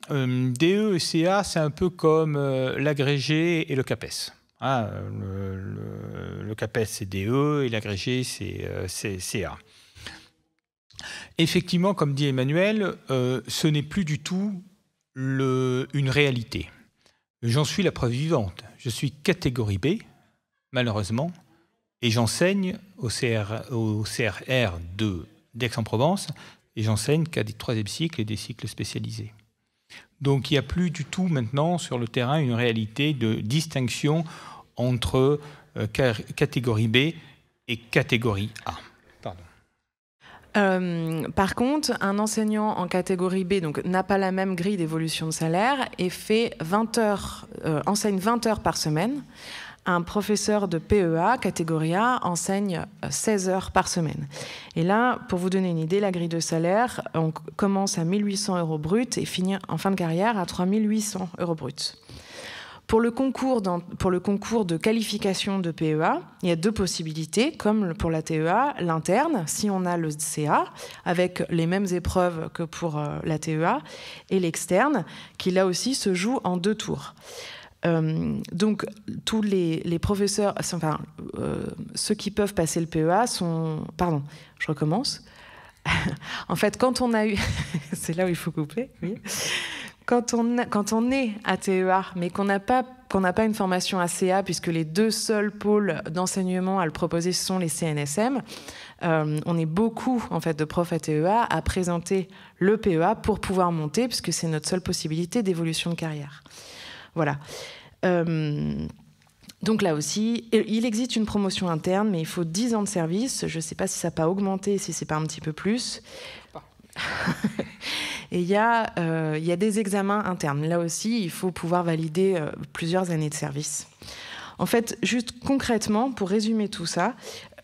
DE et CA, c'est un peu comme l'agrégé et le CAPES. Hein. le, CAPES, c'est DE, et l'agrégé, c'est CA. Effectivement, comme dit Emmanuel, ce n'est plus du tout une réalité. J'en suis la preuve vivante. Je suis catégorie B, malheureusement, et j'enseigne au, CR, CRR de d'Aix-en-Provence, et j'enseigne qu'à des troisième cycles et des cycles spécialisés. Donc il n'y a plus du tout maintenant sur le terrain une réalité de distinction entre euh, catégorie B et catégorie A. Euh, par contre, un enseignant en catégorie B n'a pas la même grille d'évolution de salaire et fait 20 heures, euh, enseigne 20 heures par semaine un professeur de PEA, catégorie A, enseigne 16 heures par semaine. Et là, pour vous donner une idée, la grille de salaire, on commence à 1800 euros brut et finit en fin de carrière à 3800 euros brut. Pour le, concours pour le concours de qualification de PEA, il y a deux possibilités, comme pour la TEA, l'interne, si on a le CA, avec les mêmes épreuves que pour euh, la TEA, et l'externe, qui là aussi se joue en deux tours. Euh, donc, tous les, professeurs, enfin, euh, ceux qui peuvent passer le PEA sont. Pardon, je recommence. en fait, quand on a eu. C'est là où il faut couper, oui. Quand on, est à TEA, mais qu'on n'a pas, qu'on pas une formation ACA, puisque les deux seuls pôles d'enseignement à le proposer sont les CNSM, euh, on est beaucoup en fait de profs à TEA à présenter le PEA pour pouvoir monter, puisque c'est notre seule possibilité d'évolution de carrière. Voilà. Euh, Donc là aussi, il existe une promotion interne, mais il faut 10 ans de service. Je ne sais pas si ça n'a pas augmenté, si c'est pas un petit peu plus. Et il y, euh, il y, a des examens internes. Là aussi, il faut pouvoir valider euh, plusieurs années de service. En fait, juste concrètement, pour résumer tout ça,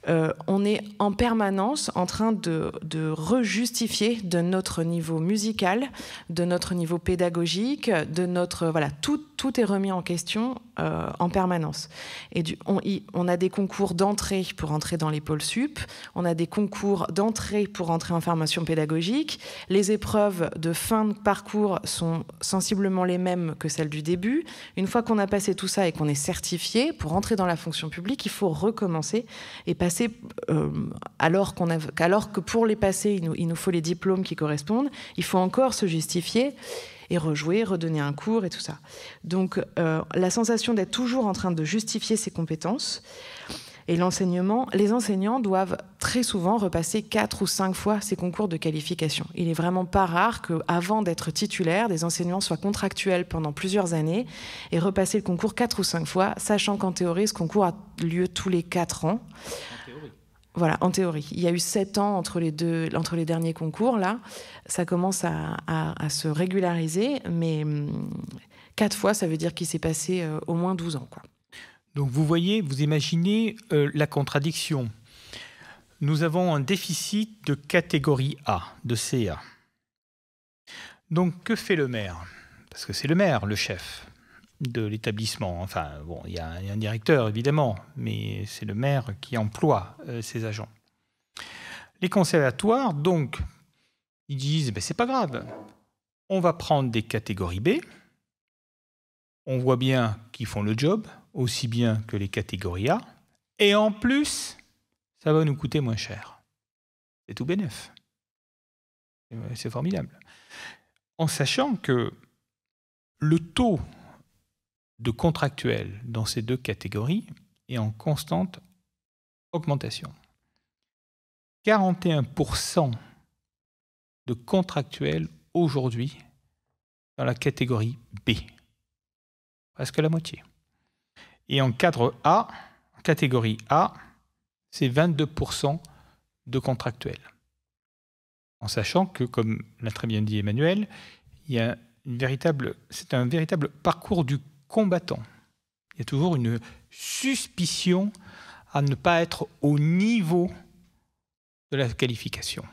euh, on est en permanence en train de, de rejustifier de notre niveau musical, de notre niveau pédagogique, de notre voilà tout, tout est remis en question euh, en permanence. Et on, on, a des concours d'entrée pour entrer dans les pôles sup, on a des concours d'entrée pour entrer en formation pédagogique. Les épreuves de fin de parcours sont sensiblement les mêmes que celles du début. Une fois qu'on a passé tout ça et qu'on est certifié pour entrer dans la fonction publique, il faut recommencer et passer euh, alors, que pour les passer, il nous, il nous faut les diplômes qui correspondent. Il faut encore se justifier et rejouer, redonner un cours et tout ça. Donc euh, la sensation d'être toujours en train de justifier ses compétences. Et l'enseignement, les enseignants doivent très souvent repasser quatre ou cinq fois ces concours de qualification. Il est vraiment pas rare qu'avant d'être titulaire, des enseignants soient contractuels pendant plusieurs années et repasser le concours quatre ou cinq fois, sachant qu'en théorie, ce concours a lieu tous les quatre ans. Voilà, en théorie. Il y a eu sept ans entre les, deux, entre les derniers concours, là. Ça commence à, se régulariser, mais hum, quatre fois, ça veut dire qu'il s'est passé euh, au moins 12 ans. Donc vous voyez, vous imaginez euh, la contradiction. Nous avons un déficit de catégorie A, de CA. Donc que fait le maire? Parce que c'est le maire, le chef de l'établissement. Enfin, bon, il y, a un directeur évidemment, mais c'est le maire qui emploie euh, ses agents. Les conservatoires, donc, ils disent ben, c'est pas grave, on va prendre des catégories B. On voit bien qu'ils font le job aussi bien que les catégories A, et en plus, ça va nous coûter moins cher. C'est tout bénef. C'est formidable. En sachant que le taux de contractuels dans ces deux catégories est en constante augmentation. 41% de contractuels aujourd'hui dans la catégorie B. Presque la moitié. Et en cadre A, catégorie A, c'est 22% de contractuels. En sachant que, comme l'a très bien dit Emmanuel, c'est un véritable parcours du combattant. Il y a toujours une suspicion à ne pas être au niveau de la qualification.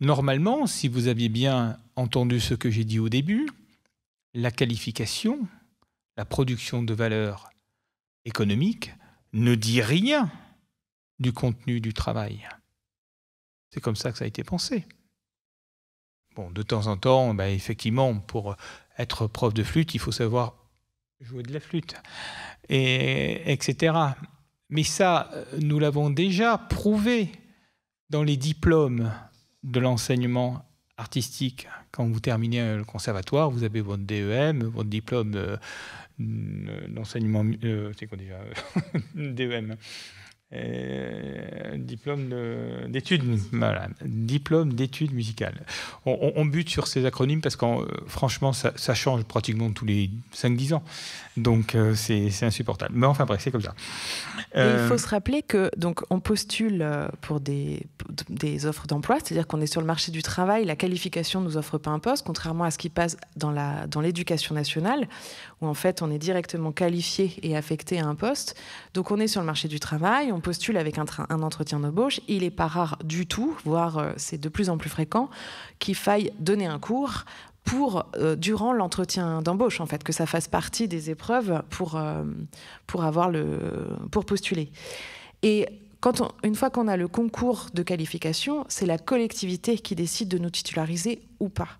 Normalement, si vous aviez bien entendu ce que j'ai dit au début, la qualification, la production de valeur économique ne dit rien du contenu du travail. C'est comme ça que ça a été pensé. Bon, de temps en temps, ben, effectivement, pour être prof de flûte, il faut savoir jouer de la flûte, et, etc. Mais ça, nous l'avons déjà prouvé dans les diplômes de l'enseignement artistique. Quand vous terminez le conservatoire, vous avez votre DEM, votre diplôme d'enseignement, euh, c'est quoi déjà? DEM, euh, diplôme d'études, voilà, diplôme d'études musicales. On, bute sur ces acronymes parce que euh, franchement, ça, change pratiquement tous les 5-10 ans. Donc, euh, c'est insupportable. Mais enfin, bref, c'est comme ça. il faut se rappeler que donc on postule pour des, des offres d'emploi, c'est-à-dire qu'on est sur le marché du travail. La qualification ne nous offre pas un poste, contrairement à ce qui passe dans l'éducation dans nationale, où en fait on est directement qualifié et affecté à un poste. Donc, on est sur le marché du travail on postule avec un, un entretien d'embauche, il n'est pas rare du tout, voire euh, c'est de plus en plus fréquent, qu'il faille donner un cours pour euh, durant l'entretien d'embauche en fait que ça fasse partie des épreuves pour euh, pour avoir le pour postuler et quand une fois qu'on a le concours de qualification, c'est la collectivité qui décide de nous titulariser ou pas.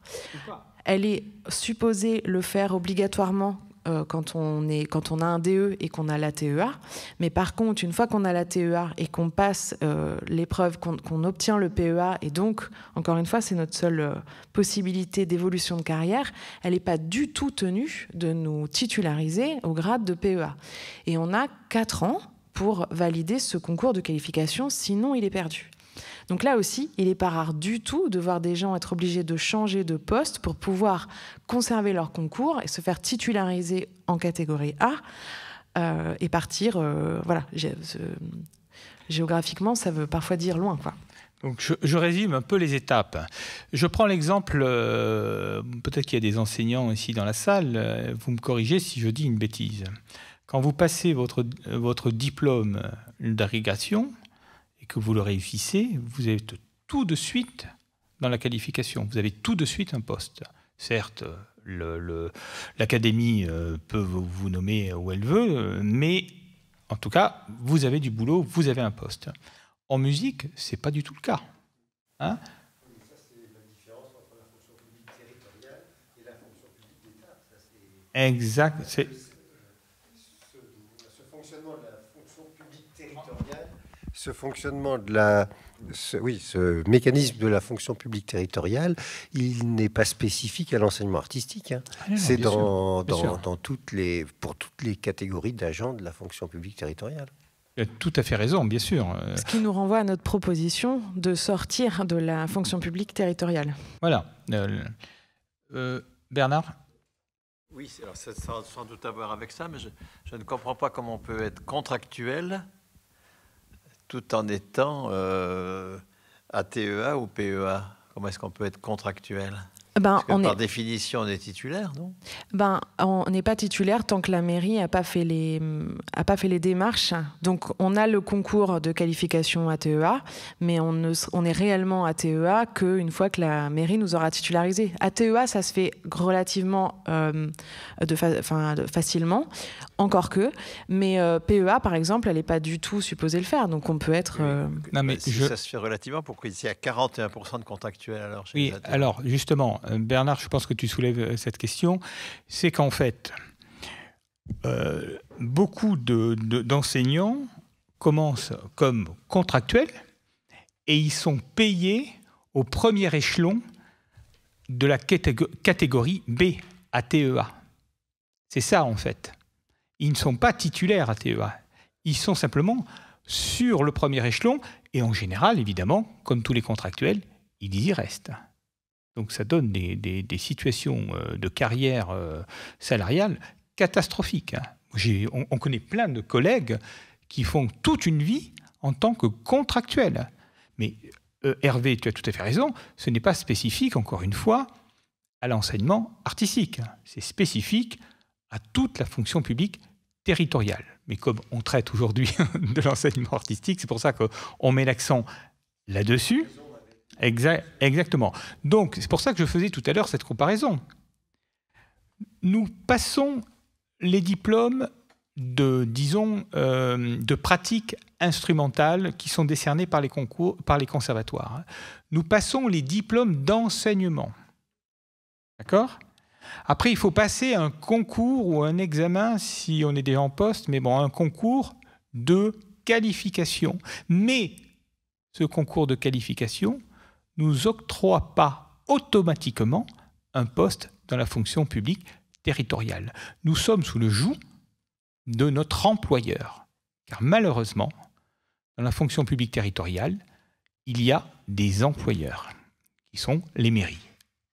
Elle est supposée le faire obligatoirement euh, quand, on est, quand on a un DE et qu'on a la TEA. Mais par contre, une fois qu'on a la TEA et qu'on passe euh, l'épreuve, qu'on obtient le PEA, et donc, encore une fois, c'est notre seule euh, possibilité d'évolution de carrière, elle n'est pas du tout tenue de nous titulariser au grade de PEA. Et on a quatre ans pour valider ce concours de qualification, sinon il est perdu. Donc là aussi, il n'est pas rare du tout de voir des gens être obligés de changer de poste pour pouvoir conserver leur concours et se faire titulariser en catégorie A. et partir. voilà, géographiquement, ça veut parfois dire loin. Quoi. Donc je, résume un peu les étapes. Je prends l'exemple, peut-être qu'il y a des enseignants ici dans la salle, vous me corrigez si je dis une bêtise. Quand vous passez votre, votre diplôme d'agrégation et que vous le réussissez, vous êtes tout de suite dans la qualification. Vous avez tout de suite un poste. Certes, l'académie euh, peut vous nommer où elle veut, mais en tout cas, vous avez du boulot, vous avez un poste. En musique, ce n'est pas du tout le cas. Hein exact. Ce fonctionnement de la, oui, ce mécanisme de la fonction publique territoriale, il n'est pas spécifique à l'enseignement artistique. Hein. Ah C'est dans, dans, toutes les, pour toutes les catégories d'agents de la fonction publique territoriale. Tu as tout à fait raison, bien sûr. Ce qui nous renvoie à notre proposition de sortir de la fonction publique territoriale. Voilà. Euh, euh, Bernard? Oui, alors ça, a sans doute à voir avec ça, mais je, je ne comprends pas comment on peut être contractuel tout en étant euh, ATEA e ou PEA Comment est-ce qu'on peut être contractuel? Ben, on par définition, on est titulaire, non? Ben, On n'est pas titulaire tant que la mairie n'a pas, fait les, a pas fait les démarches. Donc, on a le concours de qualification ATEA, mais on, ne, on est réellement ATEA qu'une fois que la mairie nous aura titularisé. ATEA, ça se fait relativement euh, de, facilement encore que. Mais euh, PEA, par exemple, elle n'est pas du tout supposée le faire. Donc on peut être. Euh, non, mais si ça se fait relativement, pourquoi il y a 41% de contractuels alors Oui, alors justement, euh, Bernard, je pense que tu soulèves cette question. C'est qu'en fait, beaucoup d'enseignants commencent comme contractuels et ils sont payés au premier échelon de la catégorie B, ATEA. C'est ça en fait ils ne sont pas titulaires à TEA. Ils sont simplement sur le premier échelon et en général, évidemment, comme tous les contractuels, ils y restent. Donc ça donne des, situations euh, de carrière euh, salariale catastrophiques. Hein. On, on, connaît plein de collègues qui font toute une vie en tant que contractuels. Mais euh, Hervé, tu as tout à fait raison, ce n'est pas spécifique, encore une fois, à l'enseignement artistique. C'est spécifique à toute la fonction publique territoriale. Mais comme on traite aujourd'hui de l'enseignement artistique, c'est pour ça qu'on met l'accent là-dessus. Exactement. Donc, c'est pour ça que je faisais tout à l'heure cette comparaison. Nous passons les diplômes de, disons, euh, de pratiques instrumentales qui sont décernés par les concours, par les conservatoires. Nous passons les diplômes d'enseignement. D'accord? Après, il faut passer un concours ou un examen si on est déjà en poste, mais bon, un concours de qualification. Mais ce concours de qualification nous octroie pas automatiquement un poste dans la fonction publique territoriale. Nous sommes sous le joug de notre employeur. Car malheureusement, dans la fonction publique territoriale, il y a des employeurs, qui sont les mairies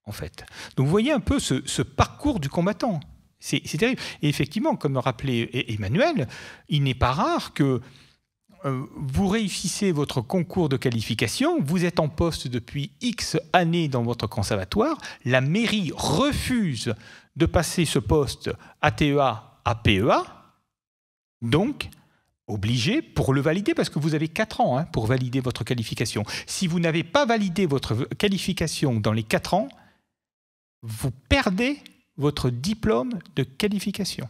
en fait. Donc vous voyez un peu ce, parcours du combattant. C'est terrible. Et effectivement, comme rappelait e-, Emmanuel, il n'est pas rare que vous réussissez votre concours de qualification, vous êtes en poste depuis X années dans votre conservatoire, la mairie refuse de passer ce poste ATEA à PEA, donc obligé pour le valider, parce que vous avez 4 ans hein, pour valider votre qualification. Si vous n'avez pas validé votre qualification dans les 4 ans, vous perdez votre diplôme de qualification.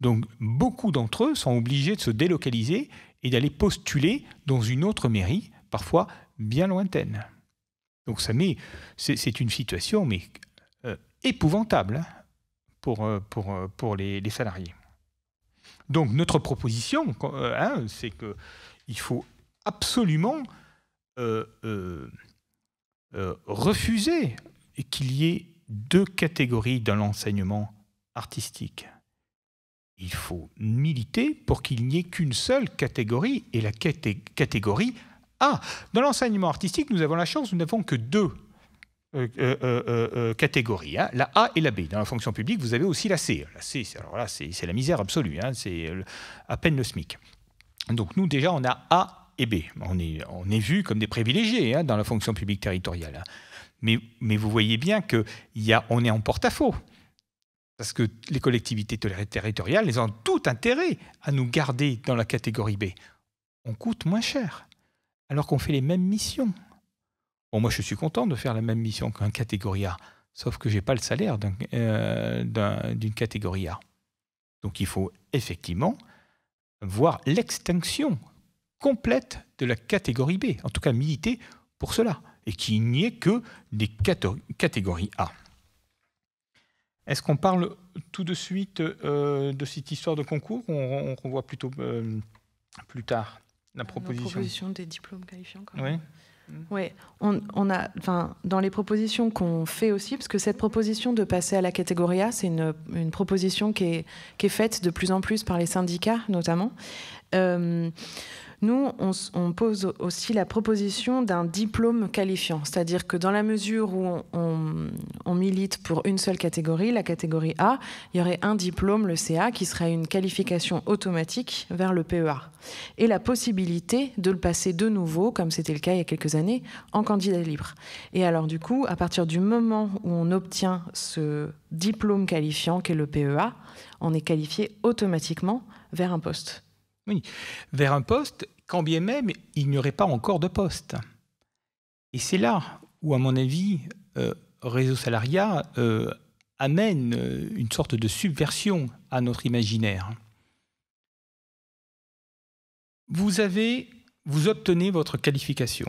Donc beaucoup d'entre eux sont obligés de se délocaliser et d'aller postuler dans une autre mairie, parfois bien lointaine. Donc ça met, c'est une situation euh, épouvantable hein, pour, euh, euh, les, salariés. Donc notre proposition, hein, c'est qu'il faut absolument refuser qu'il y ait deux catégories dans l'enseignement artistique. Il faut militer pour qu'il n'y ait qu'une seule catégorie, et la catégorie A. Dans l'enseignement artistique, nous avons la chance, nous n'avons que deux catégories, hein. la A et la B. Dans la fonction publique, vous avez aussi la C. La C, alors là, c'est la misère absolue, hein. c'est à peine le SMIC. Donc nous, déjà, on a A et B. On est, on est vu comme des privilégiés hein, dans la fonction publique territoriale. Mais, mais vous voyez bien qu'on est en porte-à-faux. Parce que les collectivités territoriales, elles ont tout intérêt à nous garder dans la catégorie B. On coûte moins cher, alors qu'on fait les mêmes missions. Bon, moi, je suis content de faire la même mission qu'un catégorie A, sauf que je n'ai pas le salaire euh, d'une catégorie A. Donc, il faut effectivement voir l'extinction complète de la catégorie B, en tout cas militer pour cela, et qu'il n'y ait que des catégories A. Est-ce qu'on parle tout de suite euh, de cette histoire de concours ou on, revoit plutôt euh, plus tard la proposition La proposition? des diplômes qualifiants. Quand même. Oui, on, on, a, enfin, dans les propositions qu'on fait aussi, parce que cette proposition de passer à la catégorie A, c'est une, une, proposition qui est, qui est, faite de plus en plus par les syndicats, notamment. Euh, nous, on, pose aussi la proposition d'un diplôme qualifiant, c'est-à-dire que dans la mesure où on, milite pour une seule catégorie, la catégorie A, il y aurait un diplôme, le CA, qui serait une qualification automatique vers le PEA. Et la possibilité de le passer de nouveau, comme c'était le cas il y a quelques années, en candidat libre. Et alors du coup, à partir du moment où on obtient ce diplôme qualifiant qu'est le PEA, on est qualifié automatiquement vers un poste. Vers un poste, quand bien même il n'y aurait pas encore de poste. Et c'est là où, à mon avis, euh, Réseau Salariat euh, amène euh, une sorte de subversion à notre imaginaire. Vous avez, vous obtenez votre qualification.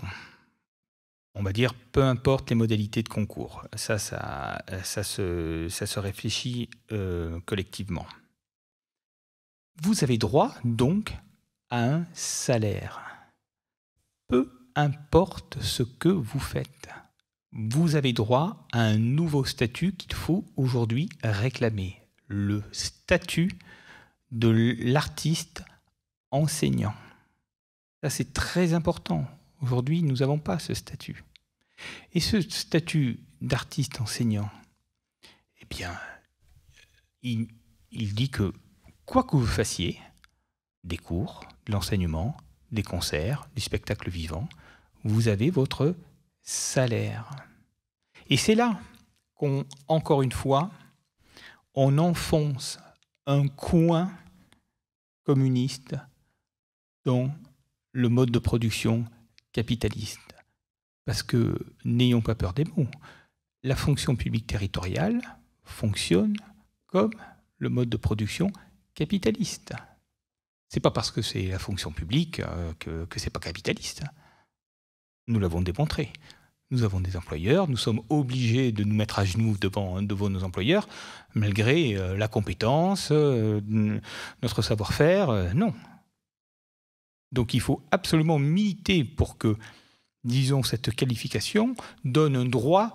On va dire, peu importe les modalités de concours. Ça, ça se réfléchit collectivement. Vous avez droit donc à un salaire. Peu importe ce que vous faites, vous avez droit à un nouveau statut qu'il faut aujourd'hui réclamer, le statut de l'artiste enseignant. Ça, c'est très important. Aujourd'hui, nous n'avons pas ce statut. Et ce statut d'artiste enseignant, eh bien, il, dit que quoi que vous fassiez, des cours, de l'enseignement, des concerts, du spectacle vivant, vous avez votre salaire. Et c'est là qu'on, encore une fois, on enfonce un coin communiste dans le mode de production capitaliste. Parce que, n'ayons pas peur des mots, la fonction publique territoriale fonctionne comme le mode de production capitaliste. C'est pas parce que c'est la fonction publique euh, que, que c'est pas capitaliste. Nous l'avons démontré. Nous avons des employeurs, nous sommes obligés de nous mettre à genoux devant, devant nos employeurs, malgré euh, la compétence, euh, notre savoir-faire. non. Donc il faut absolument militer pour que, disons, cette qualification donne un droit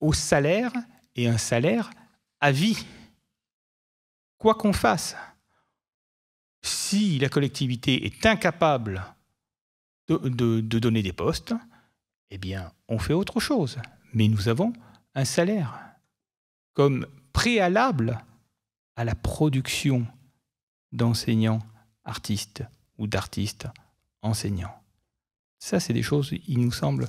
au salaire et un salaire à vie. Quoi qu'on fasse si la collectivité est incapable de, donner des postes, eh bien, on fait autre chose. Mais nous avons un salaire comme préalable à la production d'enseignants artistes ou d'artistes enseignants. Ça, c'est des choses, il nous semble,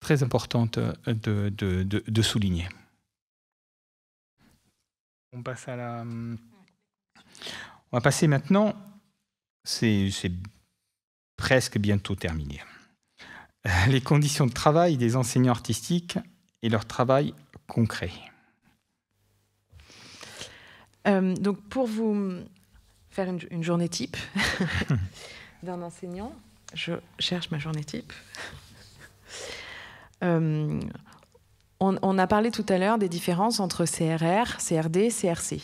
très importantes de, de souligner. On passe à la... On va passer maintenant, c'est presque bientôt terminé, les conditions de travail des enseignants artistiques et leur travail concret. Euh, donc pour vous faire une, journée type d'un enseignant, je cherche ma journée type. Euh, on, on, a parlé tout à l'heure des différences entre CRR, CRD, CRC.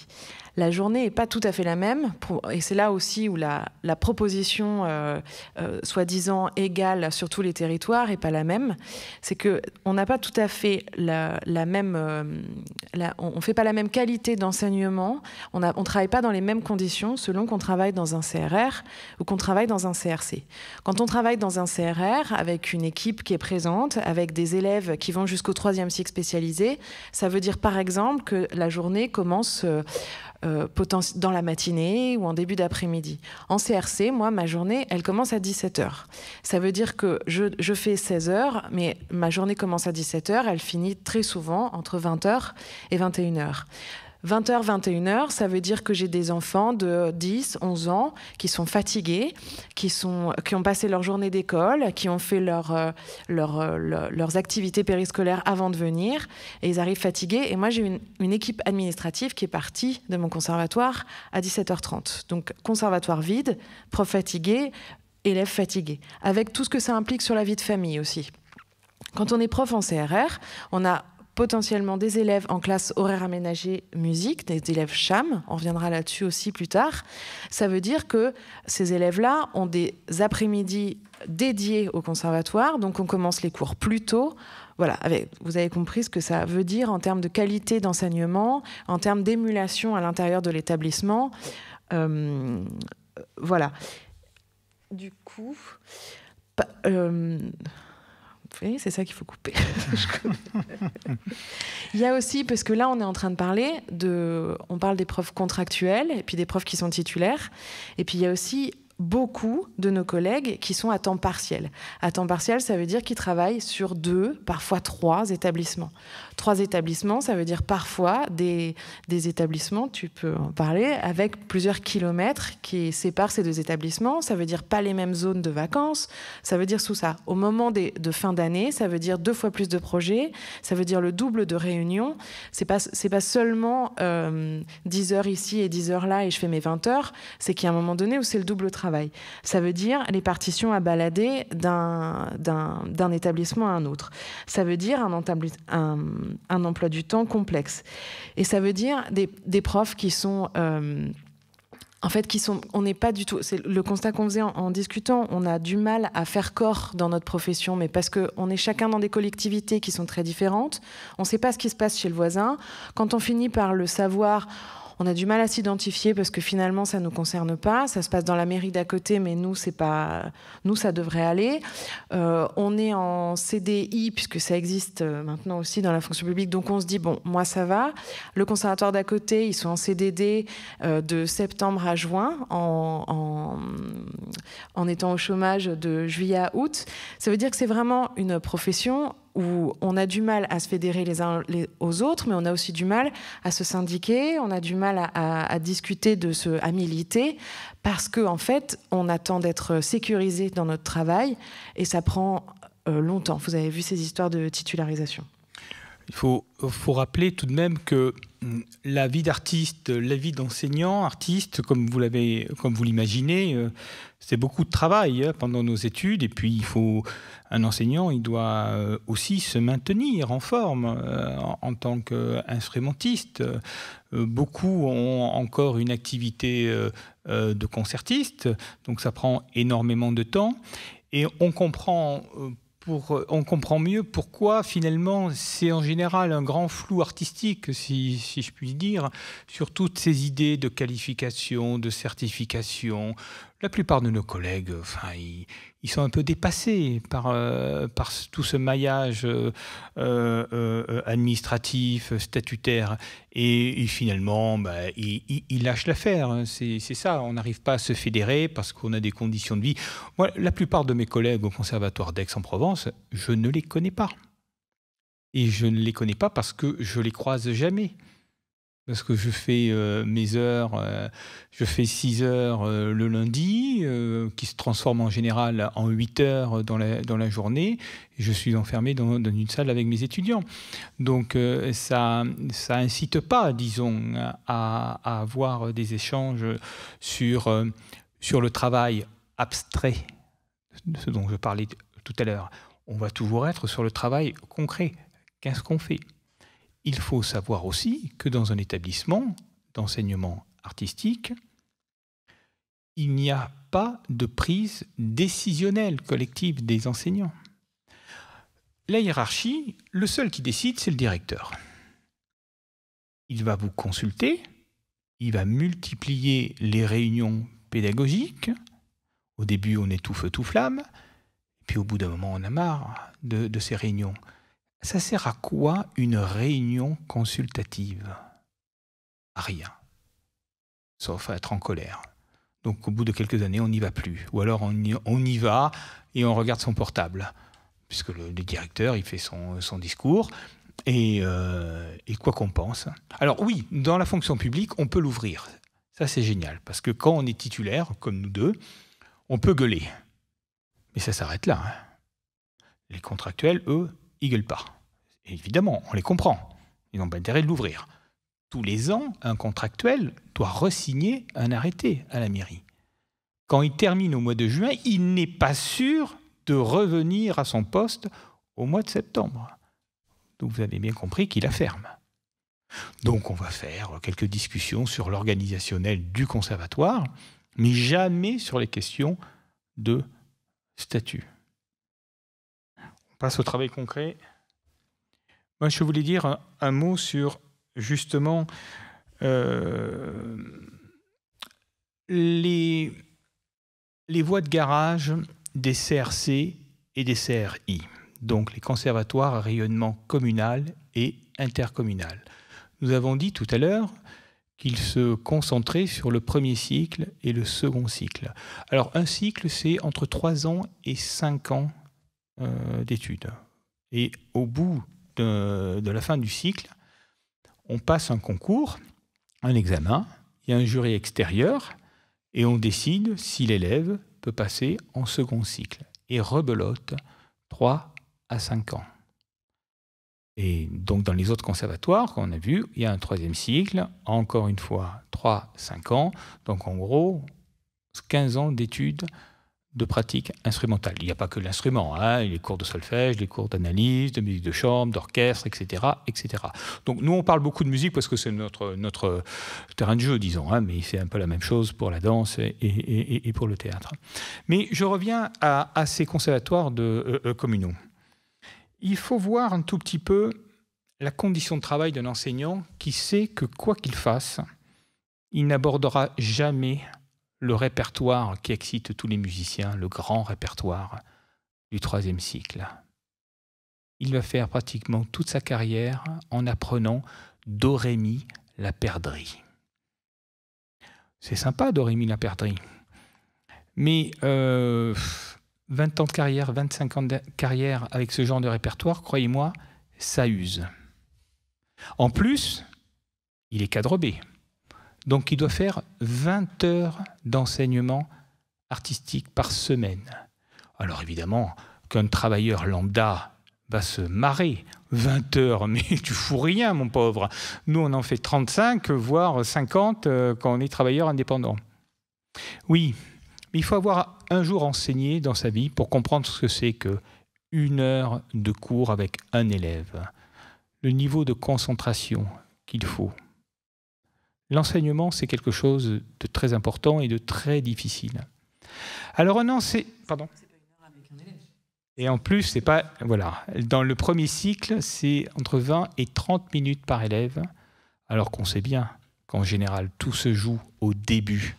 La journée n'est pas tout à fait la même. et c'est là aussi où la, proposition euh, euh, soi-disant égale sur tous les territoires n'est pas la même. C'est qu'on n'a pas tout à fait la, même... Euh, on ne fait pas la même qualité d'enseignement. On ne travaille pas dans les mêmes conditions selon qu'on travaille dans un CRR ou qu'on travaille dans un CRC. Quand on travaille dans un CRR avec une équipe qui est présente, avec des élèves qui vont jusqu'au troisième cycle spécialisé, ça veut dire par exemple que la journée commence euh, dans la matinée ou en début d'après-midi. En CRC, moi, ma journée, elle commence à 17h. Ça veut dire que je, je fais 16h, mais ma journée commence à 17h, elle finit très souvent entre 20h et 21h. 20h, 21h, ça veut dire que j'ai des enfants de 10, 11 ans qui sont fatigués, qui, sont, qui ont passé leur journée d'école, qui ont fait leur, euh, euh, leurs activités périscolaires avant de venir, et ils arrivent fatigués. Et moi, j'ai une, une équipe administrative qui est partie de mon conservatoire à 17h30. Donc, conservatoire vide, prof fatigué, élèves fatigués, avec tout ce que ça implique sur la vie de famille aussi. Quand on est prof en CRR, on a potentiellement des élèves en classe horaire aménagée musique, des élèves CHAM, on reviendra là-dessus aussi plus tard. Ça veut dire que ces élèves-là ont des après-midi dédiés au conservatoire, donc on commence les cours plus tôt. Voilà, vous avez compris ce que ça veut dire en termes de qualité d'enseignement, en termes d'émulation à l'intérieur de l'établissement. Euh, voilà. Du coup, euh, c'est ça qu'il faut couper. il y a aussi, parce que là, on est en train de parler de. On parle des profs contractuels et puis des profs qui sont titulaires. Et puis il y a aussi beaucoup de nos collègues qui sont à temps partiel. À temps partiel, ça veut dire qu'ils travaillent sur deux, parfois trois établissements. Trois établissements, ça veut dire parfois des, des établissements, tu peux en parler, avec plusieurs kilomètres qui séparent ces deux établissements. Ça veut dire pas les mêmes zones de vacances. Ça veut dire tout ça. Au moment des, de fin d'année, ça veut dire deux fois plus de projets. Ça veut dire le double de réunions. C'est pas, c'est pas seulement euh, 10 heures ici et 10 heures là et je fais mes 20 heures. C'est qu'il y a un moment donné où c'est le double travail ça veut dire les partitions à balader d'un établissement à un autre. Ça veut dire un, un, emploi du temps complexe. Et ça veut dire des, profs qui sont... Euh, en fait, qui sont, on n'est pas du tout. C'est le constat qu'on faisait en, discutant. On a du mal à faire corps dans notre profession, mais parce qu'on est chacun dans des collectivités qui sont très différentes. On ne sait pas ce qui se passe chez le voisin. Quand on finit par le savoir, on a du mal à s'identifier parce que finalement ça nous concerne pas. Ça se passe dans la mairie d'à côté, mais nous c'est pas, ça devrait aller. Euh, on est en CDI puisque ça existe euh, maintenant aussi dans la fonction publique, donc on se dit bon moi ça va. Le conservatoire d'à côté ils sont en CDD euh, de septembre à juin en, en étant au chômage de juillet à août. Ça veut dire que c'est vraiment une profession où on a du mal à se fédérer les uns aux autres, mais on a aussi du mal à se syndiquer, on a du mal à, discuter de à militer, parce qu'en en fait, on attend d'être sécurisé dans notre travail, et ça prend euh, longtemps. Vous avez vu ces histoires de titularisation. Il faut, rappeler tout de même que hum, la vie d'artiste, la vie d'enseignant, artiste, comme vous comme vous l'imaginez, euh, c'est beaucoup de travail hein, pendant nos études. Et puis, il faut un enseignant, il doit euh, aussi se maintenir en forme euh, en, tant qu'instrumentiste. beaucoup ont encore une activité de concertiste, donc ça prend énormément de temps. Et on comprend euh, on comprend mieux pourquoi finalement c'est en général un grand flou artistique, si, je puis dire, sur toutes ces idées de qualification, de certification. La plupart de nos collègues, enfin, ils, sont un peu dépassés par, euh, par tout ce maillage euh, euh, administratif, statutaire. Et, finalement, bah, ils, lâchent l'affaire. Hein. C'est ça, on n'arrive pas à se fédérer parce qu'on a des conditions de vie. Moi, la plupart de mes collègues au Conservatoire d'Aix-en-Provence, je ne les connais pas. Et je ne les connais pas parce que je les croise jamais parce que je fais euh, mes heures, euh, je fais 6 heures euh, le lundi, qui se transforment en général en 8 heures dans la, journée, je suis enfermé dans, une salle avec mes étudiants. Donc ça ça incite pas, disons, à, avoir des échanges sur, sur le travail abstrait, ce dont je parlais tout à l'heure. On va toujours être sur le travail concret. Qu'est-ce qu'on fait? Il faut savoir aussi que dans un établissement d'enseignement artistique, il n'y a pas de prise décisionnelle collective des enseignants. La hiérarchie, le seul qui décide, c'est le directeur. Il va vous consulter, il va multiplier les réunions pédagogiques. Au début, on est tout feu, tout flamme. Puis au bout d'un moment, on a marre de, de, ces réunions. Ça sert à quoi une réunion consultative? À rien. Sauf à être en colère. Donc au bout de quelques années, on n'y va plus. Ou alors on y, va et on regarde son portable. Puisque le, directeur, il fait son, discours. Euh, et, quoi qu'on pense. Alors oui, dans la fonction publique, on peut l'ouvrir. Ça, c'est génial. Parce que quand on est titulaire, comme nous deux, on peut gueuler. Mais ça s'arrête là. Hein. Les contractuels, eux, ils gueulent pas. Évidemment, on les comprend. Ils n'ont pas intérêt de l'ouvrir tous les ans, un contractuel doit resigner un arrêté à la mairie. Quand il termine au mois de juin, il n'est pas sûr de revenir à son poste au mois de septembre. Donc vous avez bien compris qu'il a ferme. Donc on va faire quelques discussions sur l'organisationnel du conservatoire, mais jamais sur les questions de statut. On passe au travail concret. Moi, je voulais dire un mot sur justement euh, les, les voies de garage des CRC et des CRI, donc les conservatoires à rayonnement communal et intercommunal. Nous avons dit tout à l'heure qu'ils se concentraient sur le premier cycle et le second cycle. Alors un cycle, c'est entre 3 ans et 5 ans euh, d'études. Et au bout de, la fin du cycle, on passe un concours, un examen, il y a un jury extérieur, et on décide si l'élève peut passer en second cycle. Et rebelote 3 à 5 ans. Et donc dans les autres conservatoires qu'on a vu, il y a un troisième cycle, encore une fois 3-5 ans. Donc en gros, 15 ans d'études de pratique instrumentale. Il n'y a pas que l'instrument, hein, les cours de solfège, les cours d'analyse, de musique de chambre, d'orchestre, etc., etc. Donc nous, on parle beaucoup de musique parce que c'est notre, terrain de jeu, disons, hein, mais c'est un peu la même chose pour la danse et, pour le théâtre. Mais je reviens à, ces conservatoires de, euh, euh, communaux. Il faut voir un tout petit peu la condition de travail d'un enseignant qui sait que quoi qu'il fasse, il n'abordera jamais le répertoire qui excite tous les musiciens, le grand répertoire du troisième cycle. Il va faire pratiquement toute sa carrière en apprenant Dorémy la perdrie. C'est sympa Dorémy la perdrie. Mais 20 euh, ans de carrière, 25 ans de carrière avec ce genre de répertoire, croyez-moi, ça use. En plus, il est cadre. Donc il doit faire 20 heures d'enseignement artistique par semaine. Alors évidemment, qu'un travailleur lambda va se marrer. 20 heures, mais tu fous rien, mon pauvre. Nous, on en fait 35, voire 50 euh, quand on est travailleur indépendant. Oui, mais il faut avoir un jour enseigné dans sa vie pour comprendre ce que c'est que une heure de cours avec un élève, le niveau de concentration qu'il faut. L'enseignement, c'est quelque chose de très important et de très difficile. Alors un c'est... Pardon et en plus, c'est pas. Voilà. Dans le premier cycle, c'est entre 20 et 30 minutes par élève, alors qu'on sait bien qu'en général, tout se joue au début.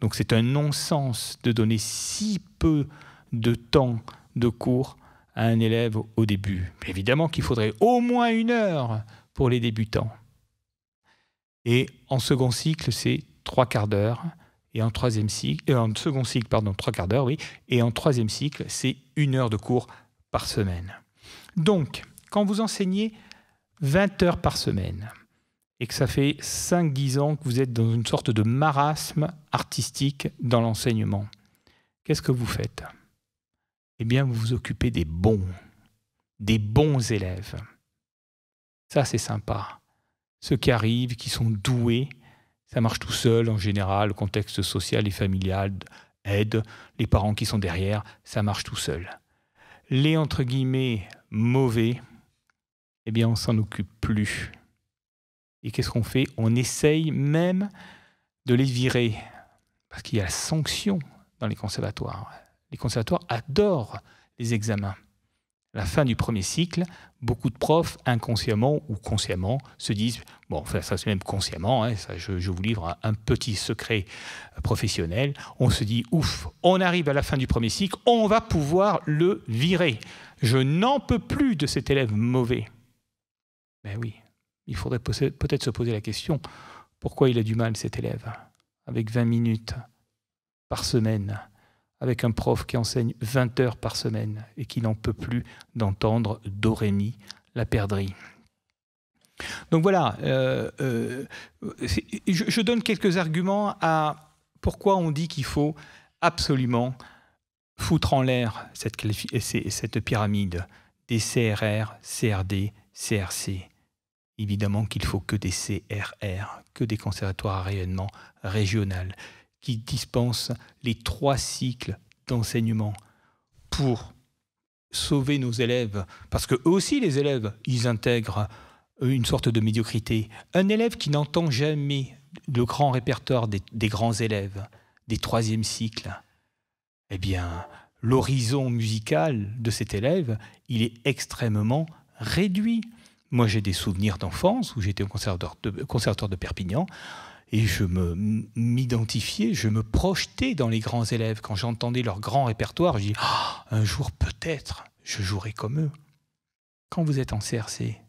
Donc c'est un non-sens de donner si peu de temps de cours à un élève au début. évidemment qu'il faudrait au moins une heure pour les débutants. Et en second cycle, c'est trois quarts d'heure. Et en troisième cycle, euh, en second cycle, pardon, trois quarts d'heure, oui. Et en troisième cycle, c'est une heure de cours par semaine. Donc, quand vous enseignez 20 heures par semaine, et que ça fait 5-10 ans que vous êtes dans une sorte de marasme artistique dans l'enseignement, qu'est-ce que vous faites? Eh bien, vous vous occupez des bons, des bons élèves. Ça, c'est sympa ceux qui arrivent, qui sont doués, ça marche tout seul en général, le contexte social et familial aide, les parents qui sont derrière, ça marche tout seul. Les entre guillemets mauvais, eh bien on s'en occupe plus. Et qu'est-ce qu'on fait? On essaye même de les virer, parce qu'il y a la sanction dans les conservatoires. Les conservatoires adorent les examens. La fin du premier cycle, beaucoup de profs, inconsciemment ou consciemment, se disent, bon, enfin ça c'est même consciemment, hein, je, vous livre un, petit secret professionnel, on se dit, ouf, on arrive à la fin du premier cycle, on va pouvoir le virer. Je n'en peux plus de cet élève mauvais. Ben oui, il faudrait peut-être se poser la question, pourquoi il a du mal cet élève Avec 20 minutes par semaine, avec un prof qui enseigne 20 heures par semaine et qui n'en peut plus d'entendre Dorémy, la perdrie. Donc voilà, euh, euh, je, donne quelques arguments à pourquoi on dit qu'il faut absolument foutre en l'air cette, cette pyramide des CRR, CRD, CRC. Évidemment qu'il faut que des CRR, que des conservatoires à rayonnement régional, qui dispensent les trois cycles d'enseignement pour sauver nos élèves, parce que eux aussi, les élèves, ils intègrent une sorte de médiocrité. Un élève qui n'entend jamais le grand répertoire des, grands élèves, des troisièmes cycles, eh bien, l'horizon musical de cet élève, il est extrêmement réduit. Moi, j'ai des souvenirs d'enfance où j'étais au conservatoire de Perpignan et je m'identifiais, je me projetais dans les grands élèves. Quand j'entendais leur grand répertoire, je dis ah, un jour peut-être je jouerai comme eux. Quand vous êtes en CRC,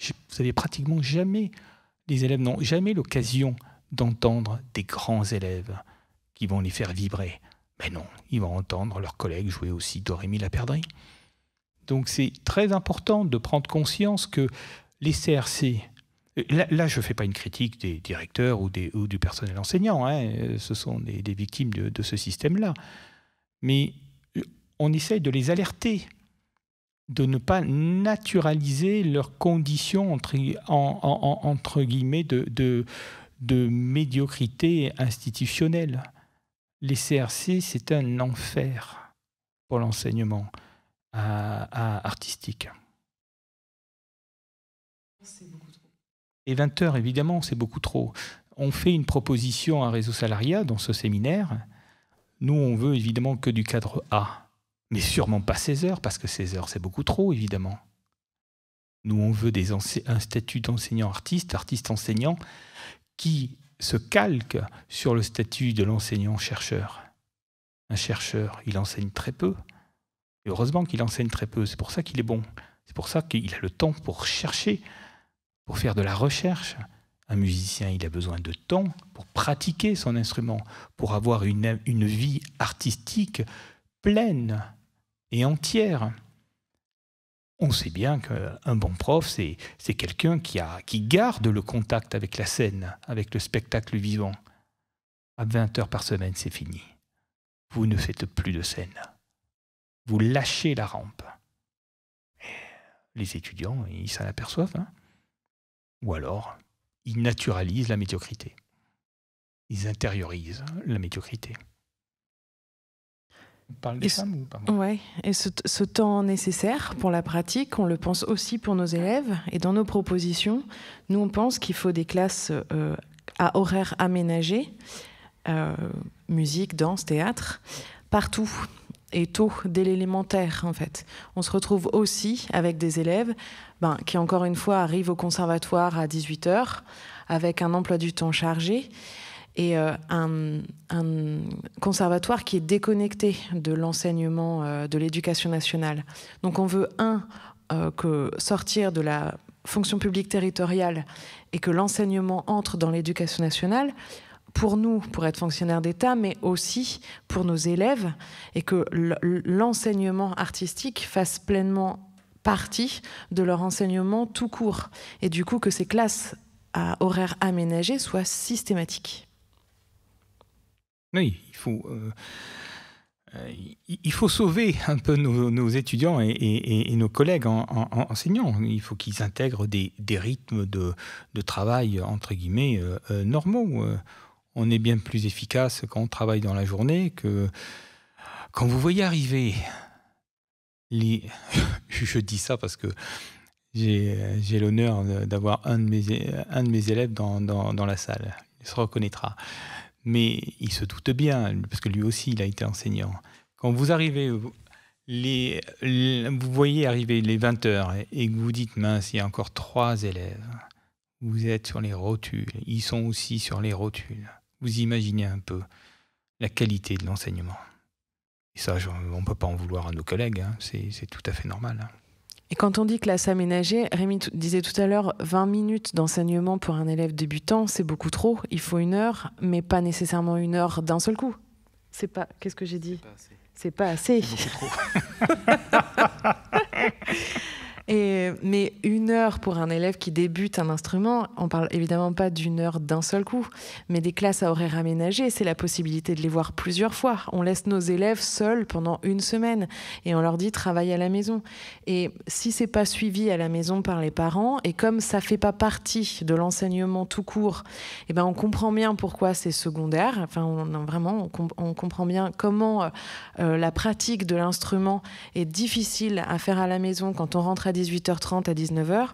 vous n'avez pratiquement jamais, les élèves n'ont jamais l'occasion d'entendre des grands élèves qui vont les faire vibrer. Mais non, ils vont entendre leurs collègues jouer aussi Dorémy la perdrie. Donc c'est très important de prendre conscience que les CRC, Là, je ne fais pas une critique des directeurs ou, du personnel enseignant, hein. ce sont des, victimes de, ce système-là. Mais on essaye de les alerter, de ne pas naturaliser leurs conditions entre, guillemets de, médiocrité institutionnelle. Les CRC, c'est un enfer pour l'enseignement artistique. C'est et 20 heures, évidemment, c'est beaucoup trop. On fait une proposition à Réseau Salariat dans ce séminaire. Nous, on veut évidemment que du cadre A, mais sûrement pas 16 heures, parce que 16 heures, c'est beaucoup trop, évidemment. Nous, on veut un statut d'enseignant artiste, artiste enseignant, qui se calque sur le statut de l'enseignant-chercheur. Un chercheur, il enseigne très peu. Et heureusement qu'il enseigne très peu, c'est pour ça qu'il est bon. C'est pour ça qu'il a le temps pour chercher pour faire de la recherche. Un musicien, il a besoin de temps pour pratiquer son instrument, pour avoir une, vie artistique pleine et entière. On sait bien qu'un bon prof, c'est quelqu'un qui, qui garde le contact avec la scène, avec le spectacle vivant. À 20 heures par semaine, c'est fini. Vous ne faites plus de scène. Vous lâchez la rampe. les étudiants, ils s'en aperçoivent. Hein ou alors, ils naturalisent la médiocrité. Ils intériorisent la médiocrité. On parle des femmes ou pas? Oui, et ce, ce, temps nécessaire pour la pratique, on le pense aussi pour nos élèves. Et dans nos propositions, nous, on pense qu'il faut des classes euh, à horaires aménagés, euh, musique, danse, théâtre, partout et tôt, dès l'élémentaire en fait. On se retrouve aussi avec des élèves ben, qui, encore une fois, arrivent au conservatoire à 18h avec un emploi du temps chargé et euh, un, conservatoire qui est déconnecté de l'enseignement euh, de l'éducation nationale. Donc on veut, un, euh, que sortir de la fonction publique territoriale et que l'enseignement entre dans l'éducation nationale pour nous, pour être fonctionnaire d'État, mais aussi pour nos élèves, et que l'enseignement artistique fasse pleinement partie de leur enseignement tout court. Et du coup, que ces classes à horaires aménagés soient systématiques. Oui, il faut, euh, euh, sauver un peu nos, étudiants et, nos collègues en, enseignants. Il faut qu'ils intègrent des, rythmes de, travail, entre guillemets, euh, normaux on est bien plus efficace quand on travaille dans la journée que quand vous voyez arriver Je dis ça parce que j'ai l'honneur d'avoir un, de mes, élèves dans, la salle. Il se reconnaîtra. Mais il se doute bien, parce que lui aussi, il a été enseignant. Quand vous arrivez, vous voyez arriver les 20 heures et que vous dites, mince, il y a encore trois élèves. Vous êtes sur les rotules. Ils sont aussi sur les rotules. Vous imaginez un peu la qualité de l'enseignement. Et ça, on ne peut pas en vouloir à nos collègues. Hein. C'est tout à fait normal. Hein. Et quand on dit classe aménagée, Rémi disait tout à l'heure 20 minutes d'enseignement pour un élève débutant, c'est beaucoup trop. Il faut une heure, mais pas nécessairement une heure d'un seul coup. C'est pas. Qu'est-ce que j'ai dit? C'est pas assez. C'est pas mais une heure pour un élève qui débute un instrument, on parle évidemment pas d'une heure d'un seul coup, mais des classes à horaire aménagé, c'est la possibilité de les voir plusieurs fois. On laisse nos élèves seuls pendant une semaine et on leur dit travaille à la maison. Et si c'est pas suivi à la maison par les parents, et comme ça fait pas partie de l'enseignement tout court, eh ben on comprend bien pourquoi c'est secondaire. Enfin, on, vraiment, on, comprend bien comment euh, la pratique de l'instrument est difficile à faire à la maison quand on rentre à 18h30 à 19h.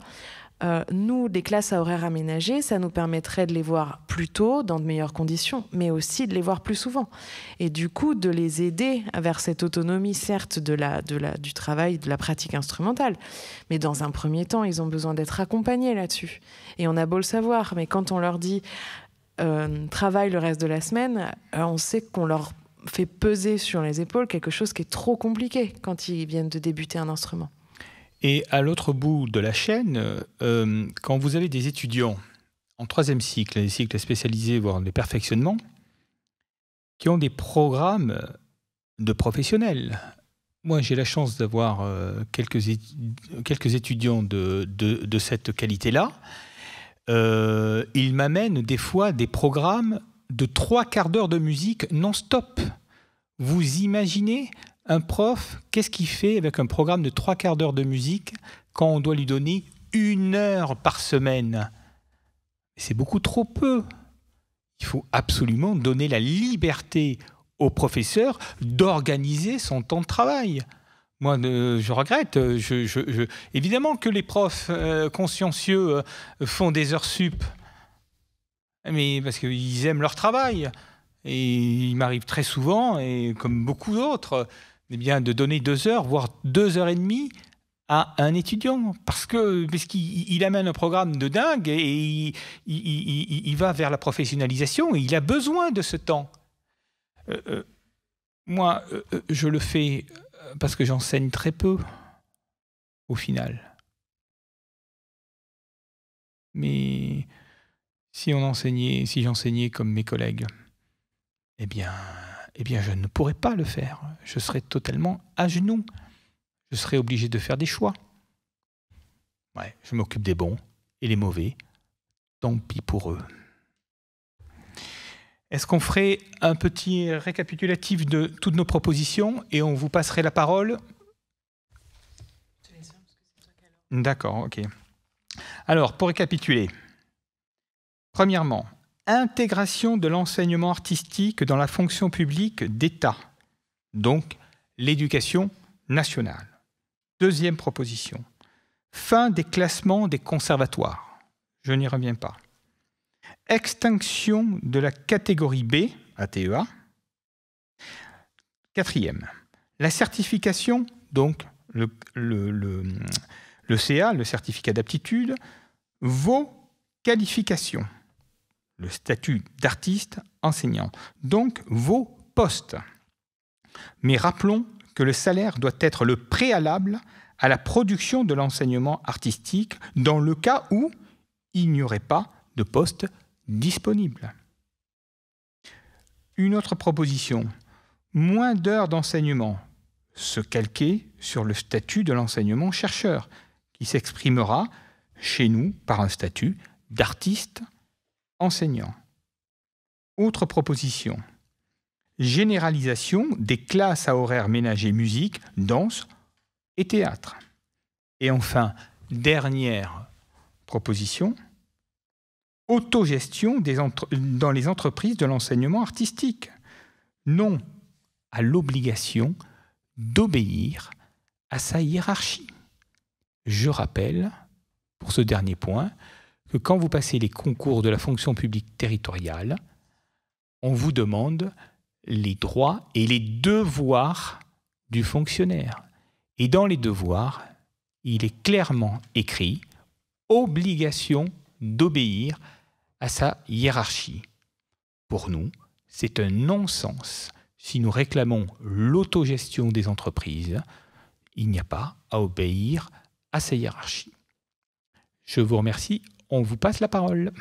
Euh, nous, des classes à horaire aménagé, ça nous permettrait de les voir plus tôt, dans de meilleures conditions, mais aussi de les voir plus souvent. Et du coup, de les aider vers cette autonomie, certes, de la, de la, du travail, de la pratique instrumentale. Mais dans un premier temps, ils ont besoin d'être accompagnés là-dessus. Et on a beau le savoir, mais quand on leur dit euh, travaille le reste de la semaine, euh, on sait qu'on leur fait peser sur les épaules quelque chose qui est trop compliqué quand ils viennent de débuter un instrument. Et à l'autre bout de la chaîne, euh, quand vous avez des étudiants en troisième cycle, des cycles spécialisés, voire des perfectionnements, qui ont des programmes de professionnels. Moi, j'ai la chance d'avoir euh, quelques, quelques étudiants de, de, cette qualité-là. Euh, ils m'amènent des fois des programmes de trois quarts d'heure de musique non-stop. Vous imaginez un prof, qu'est-ce qu'il fait avec un programme de trois quarts d'heure de musique quand on doit lui donner une heure par semaine? C'est beaucoup trop peu. Il faut absolument donner la liberté au professeur d'organiser son temps de travail. Moi, je regrette. évidemment que les profs euh, consciencieux euh, font des heures sup, mais parce qu'ils aiment leur travail. Et il m'arrive très souvent, et comme beaucoup d'autres, eh bien, de donner deux heures, voire deux heures et demie à un étudiant parce que parce qu'il amène un programme de dingue et il, va vers la professionnalisation et il a besoin de ce temps. Euh, euh, moi, euh, je le fais parce que j'enseigne très peu au final. Mais si on enseignait, si j'enseignais comme mes collègues, eh bien, eh bien je ne pourrais pas le faire. Je serais totalement à genoux. Je serais obligé de faire des choix. Ouais, je m'occupe des bons et les mauvais. Tant pis pour eux. Est-ce qu'on ferait un petit récapitulatif de toutes nos propositions et on vous passerait la parole? D'accord, ok. Alors, pour récapituler, premièrement, intégration de l'enseignement artistique dans la fonction publique d'État, donc l'éducation nationale. Deuxième proposition, fin des classements des conservatoires. Je n'y reviens pas. Extinction de la catégorie B, ATEA. Quatrième, la certification, donc le, le, CA, le certificat d'aptitude, vos qualifications le statut d'artiste enseignant, donc vos postes. Mais rappelons que le salaire doit être le préalable à la production de l'enseignement artistique dans le cas où il n'y aurait pas de poste disponible. Une autre proposition, moins d'heures d'enseignement, se calquer sur le statut de l'enseignement chercheur, qui s'exprimera chez nous par un statut d'artiste enseignants. Autre proposition, généralisation des classes à horaires ménagés musique, danse et théâtre. Et enfin, dernière proposition, autogestion dans les entreprises de l'enseignement artistique. Non à l'obligation d'obéir à sa hiérarchie. Je rappelle pour ce dernier point que quand vous passez les concours de la fonction publique territoriale, on vous demande les droits et les devoirs du fonctionnaire. Et dans les devoirs, il est clairement écrit obligation d'obéir à sa hiérarchie. Pour nous, c'est un non-sens. Si nous réclamons l'autogestion des entreprises, il n'y a pas à obéir à sa hiérarchie. Je vous remercie. On vous passe la parole.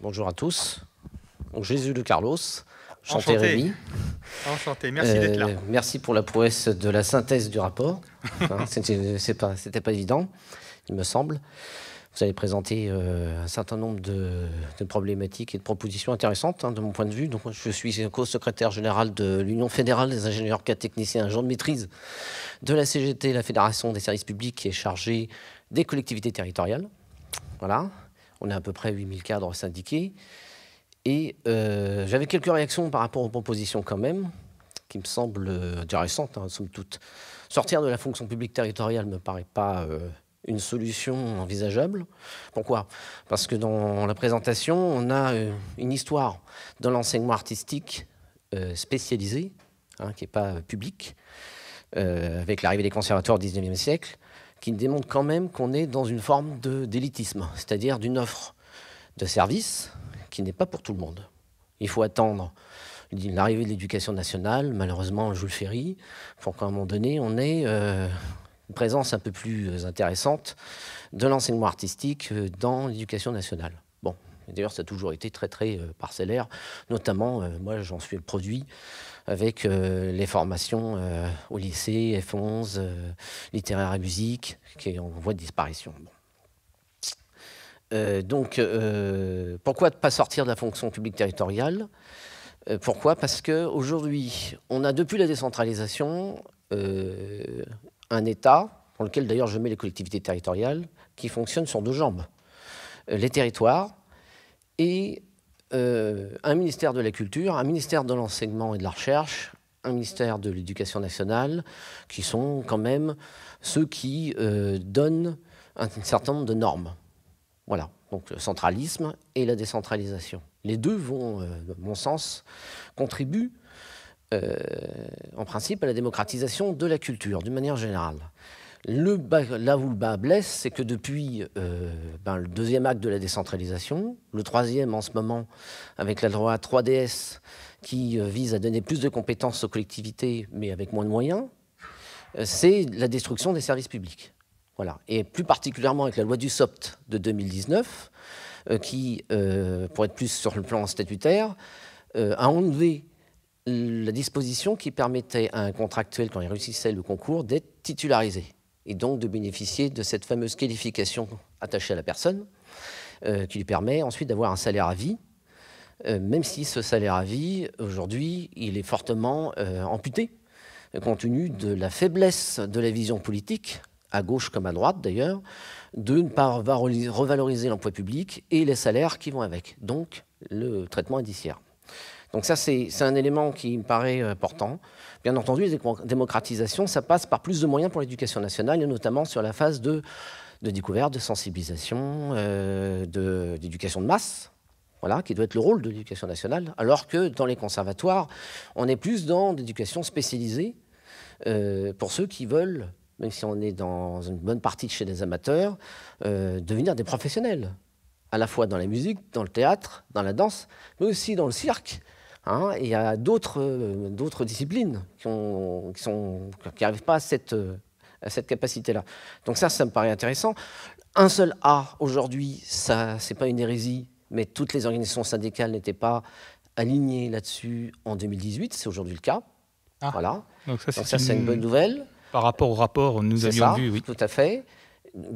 Bonjour à tous. Jésus de Carlos, chanté Rémi. Enchanté, merci d'être là. Euh, merci pour la prouesse de la synthèse du rapport. Hein, C'était pas, pas évident, il me semble. Vous avez présenté euh, un certain nombre de, problématiques et de propositions intéressantes hein, de mon point de vue. Donc, je suis co-secrétaire général de l'Union fédérale des ingénieurs cas techniciens agents de maîtrise de la CGT, la Fédération des services publics, qui est chargée des collectivités territoriales. Voilà. On a à peu près 8000 cadres syndiqués. Et euh, j'avais quelques réactions par rapport aux propositions quand même, qui me semblent intéressantes, hein, somme toute. Sortir de la fonction publique territoriale ne me paraît pas euh, une solution envisageable. Pourquoi? Parce que dans la présentation, on a euh, une histoire de l'enseignement artistique spécialisé, hein, qui n'est pas public, avec l'arrivée des conservatoires au XIXe siècle, qui démontre quand même qu'on est dans une forme d'élitisme, c'est-à-dire d'une offre de service qui n'est pas pour tout le monde. Il faut attendre l'arrivée de l'éducation nationale, malheureusement Jules Ferry, pour qu'à un moment donné, on ait euh, une présence un peu plus intéressante de l'enseignement artistique euh, dans l'éducation nationale. Bon, d'ailleurs, ça a toujours été très très euh, parcellaire, notamment, moi j'en suis le produit, avec euh, les formations euh, au lycée, F11, euh, littéraire et musique, qui est en voie de disparition. donc, pourquoi ne pas sortir de la fonction publique territoriale? Pourquoi? Parce qu'aujourd'hui, on a depuis la décentralisation un État, dans lequel d'ailleurs je mets les collectivités territoriales, qui fonctionne sur deux jambes. les territoires et euh, un ministère de la Culture, un ministère de l'Enseignement et de la Recherche, un ministère de l'Éducation nationale, qui sont quand même ceux qui euh, donnent un certain nombre de normes. Voilà, donc le centralisme et la décentralisation. Les deux vont, euh, à mon sens, contribuent en principe à la démocratisation de la culture, d'une manière générale. Le là où le bas blesse, c'est que depuis euh, ben, le deuxième acte de la décentralisation, le troisième en ce moment, avec la loi 3DS, qui euh, vise à donner plus de compétences aux collectivités, mais avec moins de moyens, euh, c'est la destruction des services publics. Voilà. Et plus particulièrement avec la loi du SOPT de 2019, qui, pour être plus sur le plan statutaire, a enlevé la disposition qui permettait à un contractuel, quand il réussissait le concours, d'être titularisé et donc de bénéficier de cette fameuse qualification attachée à la personne, euh, qui lui permet ensuite d'avoir un salaire à vie, euh, même si ce salaire à vie, aujourd'hui, il est fortement euh, amputé, compte tenu de la faiblesse de la vision politique, à gauche comme à droite d'ailleurs, de ne pas revaloriser l'emploi public et les salaires qui vont avec, donc le traitement indiciaire. Donc ça, c'est un élément qui me paraît important. Bien entendu, la démocratisation, ça passe par plus de moyens pour l'éducation nationale, notamment sur la phase de, découverte, de sensibilisation, euh, d'éducation de, masse, voilà, qui doit être le rôle de l'éducation nationale, alors que dans les conservatoires, on est plus dans l'éducation spécialisée euh, pour ceux qui veulent, même si on est dans une bonne partie chez des amateurs, euh, devenir des professionnels, à la fois dans la musique, dans le théâtre, dans la danse, mais aussi dans le cirque, Hein, il y a d'autres disciplines qui n'arrivent pas à cette, euh, cette capacité-là. Donc ça, ça me paraît intéressant. Un seul A, aujourd'hui, ça, c'est pas une hérésie, mais toutes les organisations syndicales n'étaient pas alignées là-dessus en 2018. C'est aujourd'hui le cas. Ah. voilà. Donc ça, c'est une... bonne nouvelle. Par rapport au rapport, nous avions vu, oui. Tout à fait.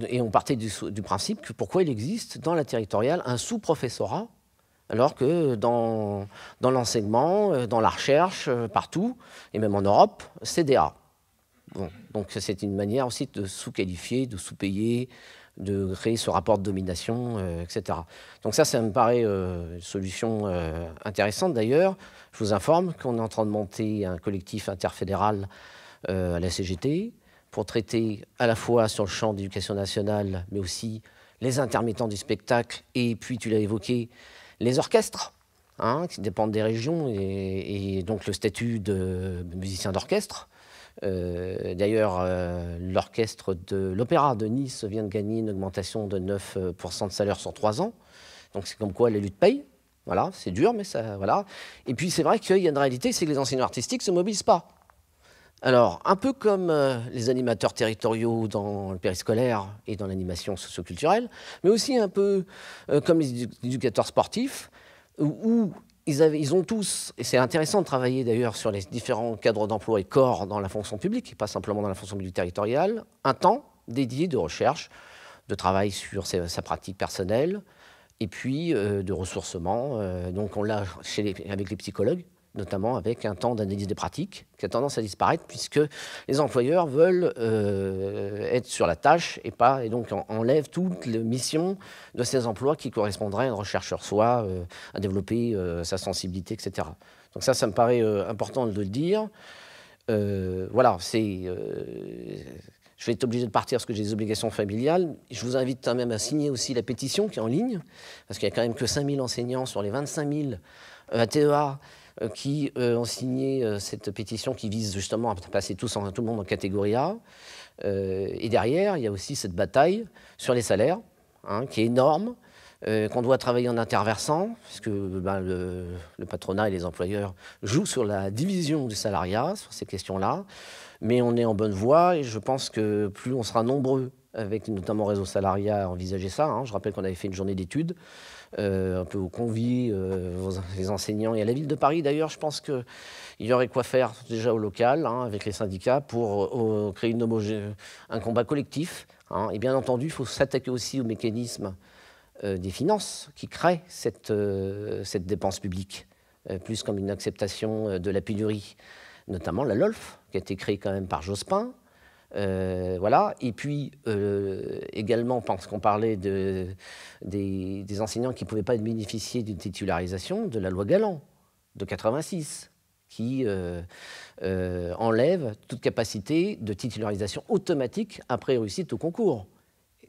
Et on partait du, du principe que pourquoi il existe dans la territoriale un sous-professorat alors que dans, l'enseignement, euh, dans la recherche, euh, partout, et même en Europe, c'est DA. Bon, donc c'est une manière aussi de sous-qualifier, de sous-payer, de créer ce rapport de domination, euh, etc. Donc ça, ça me paraît une solution intéressante. D'ailleurs, je vous informe qu'on est en train de monter un collectif interfédéral à la CGT pour traiter à la fois sur le champ d'éducation nationale, mais aussi les intermittents du spectacle, et puis, tu l'as évoqué, les orchestres. Hein, qui dépendent des régions, et, donc le statut de musicien d'orchestre, euh, d'ailleurs, euh, l'orchestre de l'Opéra de Nice vient de gagner une augmentation de 9% de salaire sur 3 ans. Donc c'est comme quoi les luttes payent. Voilà, c'est dur, mais ça. Voilà. Et puis c'est vrai qu'il y a une réalité, c'est que les enseignants artistiques ne se mobilisent pas. Alors, un peu comme euh, les animateurs territoriaux dans le périscolaire et dans l'animation socioculturelle, mais aussi un peu comme les éducateurs sportifs, où ils, ont tous, et c'est intéressant de travailler d'ailleurs sur les différents cadres d'emploi et corps dans la fonction publique, et pas simplement dans la fonction publique territoriale, un temps dédié de recherche, de travail sur sa, pratique personnelle, et puis euh, de ressourcement. Euh, donc on l'a avec les psychologues, notamment avec un temps d'analyse des pratiques qui a tendance à disparaître puisque les employeurs veulent euh, être sur la tâche et pas et donc enlèvent toute la mission de ces emplois qui correspondraient à une recherche sur soi, euh, à développer euh, sa sensibilité, etc. Donc ça, ça me paraît important de le dire. voilà, c'est je vais être obligé de partir parce que j'ai des obligations familiales. Je vous invite quand même à signer aussi la pétition qui est en ligne, parce qu'il n'y a quand même que 5000 enseignants sur les 25 000 ATEA euh, qui euh, ont signé euh, cette pétition qui vise justement à passer tout le monde en catégorie A. et derrière, il y a aussi cette bataille sur les salaires, hein, qui est énorme, qu'on doit travailler en interversant, parce que ben, le, patronat et les employeurs jouent sur la division du salariat, sur ces questions-là. Mais on est en bonne voie et je pense que plus on sera nombreux, avec notamment Réseau Salariat, à envisager ça. Hein. Je rappelle qu'on avait fait une journée d'études euh, un peu aux convives, euh, les enseignants et à la ville de Paris. D'ailleurs, je pense qu'il y aurait quoi faire déjà au local hein, avec les syndicats pour euh, créer une un combat collectif. Hein. Et bien entendu, il faut s'attaquer aussi au mécanisme des finances qui crée cette, cette dépense publique, plus comme une acceptation de la pénurie, notamment la LOLF, qui a été créée quand même par Jospin, euh, voilà. Et puis euh, également, parce qu'on parlait de, des, enseignants qui ne pouvaient pas bénéficier d'une titularisation, de la loi Galland de 86, qui euh, enlève toute capacité de titularisation automatique après réussite au concours.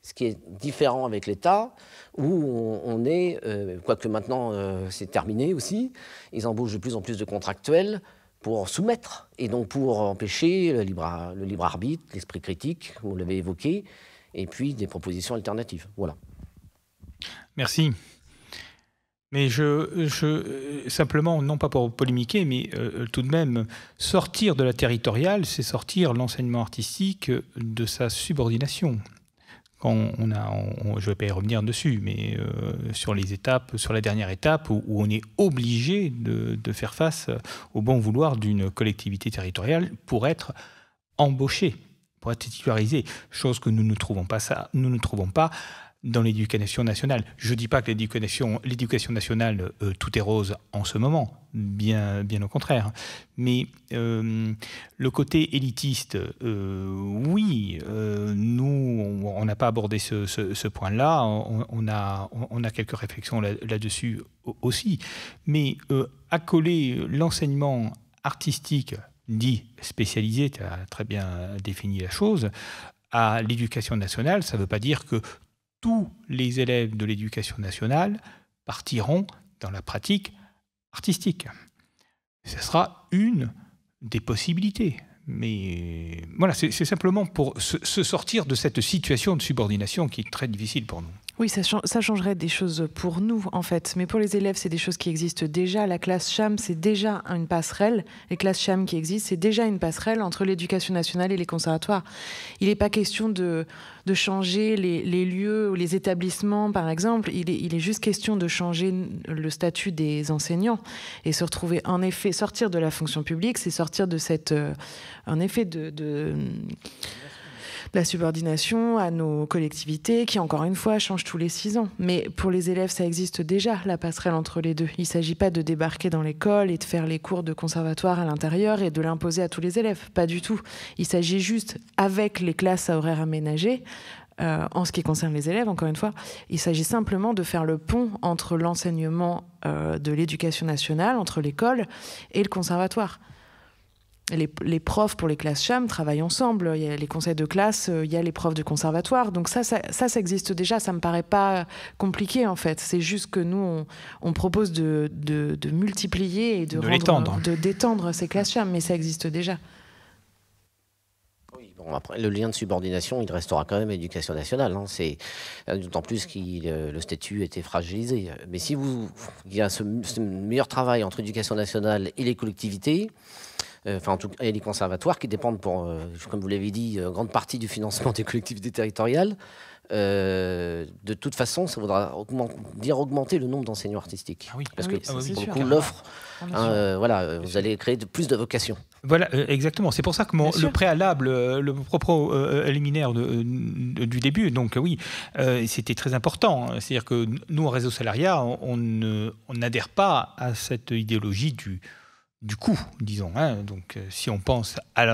Ce qui est différent avec l'État, où on, est, quoique maintenant c'est terminé aussi, ils embauchent de plus en plus de contractuels pour soumettre et donc pour empêcher le libre, arbitre, l'esprit critique, vous l'avez évoqué, et puis des propositions alternatives. Voilà. Merci. Mais je, je, simplement, non pas pour polémiquer, mais euh, tout de même, sortir de la territoriale, c'est sortir l'enseignement artistique de sa subordination on a, je ne vais pas y revenir dessus, mais euh, sur les étapes, sur la dernière étape où, on est obligé de, faire face au bon vouloir d'une collectivité territoriale pour être embauché, pour être titularisé, chose que nous ne trouvons pas ça, nous ne trouvons pas dans l'éducation nationale. Je ne dis pas que l'éducation, nationale, euh, tout est rose en ce moment, bien, bien au contraire. Mais euh, le côté élitiste, euh, oui, nous, on n'a pas abordé ce, point-là, on, a, on a quelques réflexions là-dessus aussi. Mais accoler l'enseignement artistique dit spécialisé, tu as très bien défini la chose, à l'éducation nationale, ça ne veut pas dire que tous les élèves de l'éducation nationale partiront dans la pratique artistique. Ce sera une des possibilités. Mais voilà, c'est simplement pour se, sortir de cette situation de subordination qui est très difficile pour nous. Oui, ça, changerait des choses pour nous, en fait. Mais pour les élèves, c'est des choses qui existent déjà. La classe CHAM, c'est déjà une passerelle. Les classes CHAM qui existent, c'est déjà une passerelle entre l'éducation nationale et les conservatoires. Il n'est pas question de, changer les, lieux ou les établissements, par exemple. Il est, juste question de changer le statut des enseignants et se retrouver, en effet, sortir de la fonction publique, c'est sortir de cette, euh, en effet, de la subordination à nos collectivités qui, encore une fois, changent tous les six ans. Mais pour les élèves, ça existe déjà, la passerelle entre les deux. Il ne s'agit pas de débarquer dans l'école et de faire les cours de conservatoire à l'intérieur et de l'imposer à tous les élèves. Pas du tout. Il s'agit juste, avec les classes à horaires aménagés, euh, en ce qui concerne les élèves, encore une fois, il s'agit simplement de faire le pont entre l'enseignement euh, de l'éducation nationale, entre l'école et le conservatoire les, profs pour les classes CHAM travaillent ensemble. Il y a les conseils de classe, euh, il y a les profs de conservatoire. Donc ça, ça, ça, existe déjà. Ça me paraît pas compliqué en fait. C'est juste que nous, on, propose de, multiplier et de, de d'étendre ces classes CHAM, mais ça existe déjà. Oui, bon, après, le lien de subordination, il restera quand même éducation nationale. Hein. C'est d'autant plus que euh, le statut était fragilisé. Mais si vous, il y a ce meilleur travail entre éducation nationale et les collectivités. Euh, enfin en tout cas, a les conservatoires qui dépendent, pour, euh, comme vous l'avez dit, euh, grande partie du financement des collectivités territoriales. de toute façon, ça voudra dire augmenter le nombre d'enseignants artistiques. Ah oui, parce que ah l'offre, hein, voilà, vous allez créer de, plus de vocations. Voilà, exactement. C'est pour ça que le préalable, le propos liminaire du début, donc oui, c'était très important. C'est-à-dire que nous, en réseau salariat, on n'adhère pas à cette idéologie du du coup, disons. Hein. Donc, euh, si on pense à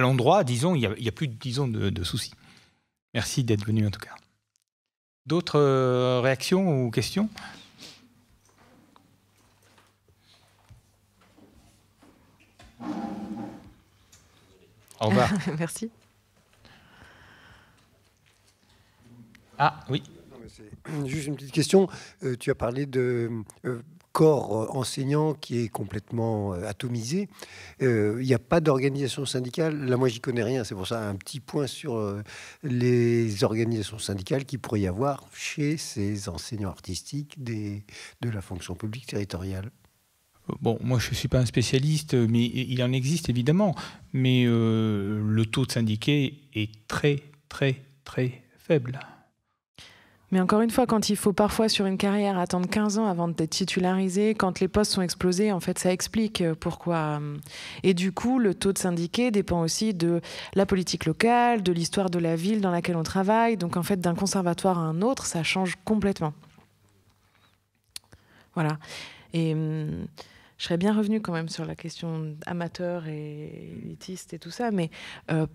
l'endroit, disons, il n'y a, plus, disons, de, soucis. Merci d'être venu en tout cas. D'autres euh, réactions ou questions? Au revoir. Merci. Ah oui. Juste une petite question. Euh, tu as parlé de corps euh, enseignant qui est complètement euh, atomisé. Euh, il n'y a pas d'organisation syndicale. Là, moi, j'y connais rien. C'est pour ça un petit point sur les organisations syndicales qui pourrait y avoir chez ces enseignants artistiques de la fonction publique territoriale. Bon, moi je ne suis pas un spécialiste, mais il en existe évidemment. Mais le taux de syndiqués est très, très, très faible. Mais encore une fois, quand il faut parfois sur une carrière attendre 15 ans avant d'être titularisé, quand les postes sont explosés, en fait, ça explique euh, pourquoi. Euh, et du coup, le taux de syndiqué dépend aussi de la politique locale, de l'histoire de la ville dans laquelle on travaille. Donc, en fait, d'un conservatoire à un autre, ça change complètement. Voilà. Et. Je serais bien revenu quand même sur la question amateur et élitiste et tout ça, mais euh,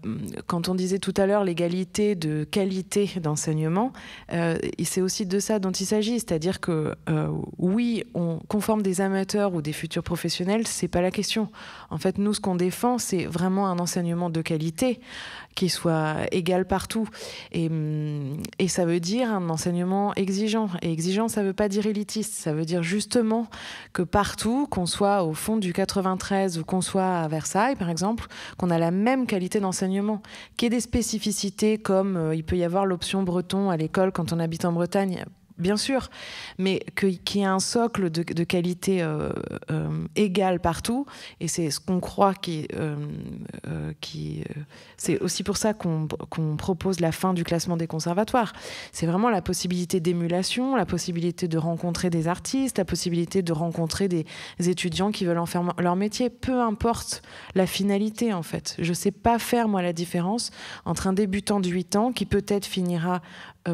quand on disait tout à l'heure l'égalité de qualité d'enseignement, euh, c'est aussi de ça dont il s'agit, c'est-à-dire que euh, oui, on conforme des amateurs ou des futurs professionnels, c'est pas la question. En fait, nous, ce qu'on défend, c'est vraiment un enseignement de qualité qui soit égal partout, et, et ça veut dire un enseignement exigeant. Et exigeant, ça veut pas dire élitiste, ça veut dire justement que partout, qu'on soit soit au fond du 93 ou qu'on soit à Versailles, par exemple, qu'on a la même qualité d'enseignement, qu'il y ait des spécificités comme euh, il peut y avoir l'option breton à l'école quand on habite en Bretagne bien sûr, mais qu'il y ait un socle de, qualité euh, euh, égale partout, et c'est ce qu'on croit qui, euh, qui c'est aussi pour ça qu'on propose la fin du classement des conservatoires. C'est vraiment la possibilité d'émulation, la possibilité de rencontrer des artistes, la possibilité de rencontrer des étudiants qui veulent en faire leur métier, peu importe la finalité en fait. Je sais pas faire moi la différence entre un débutant de 8 ans qui peut-être finira euh,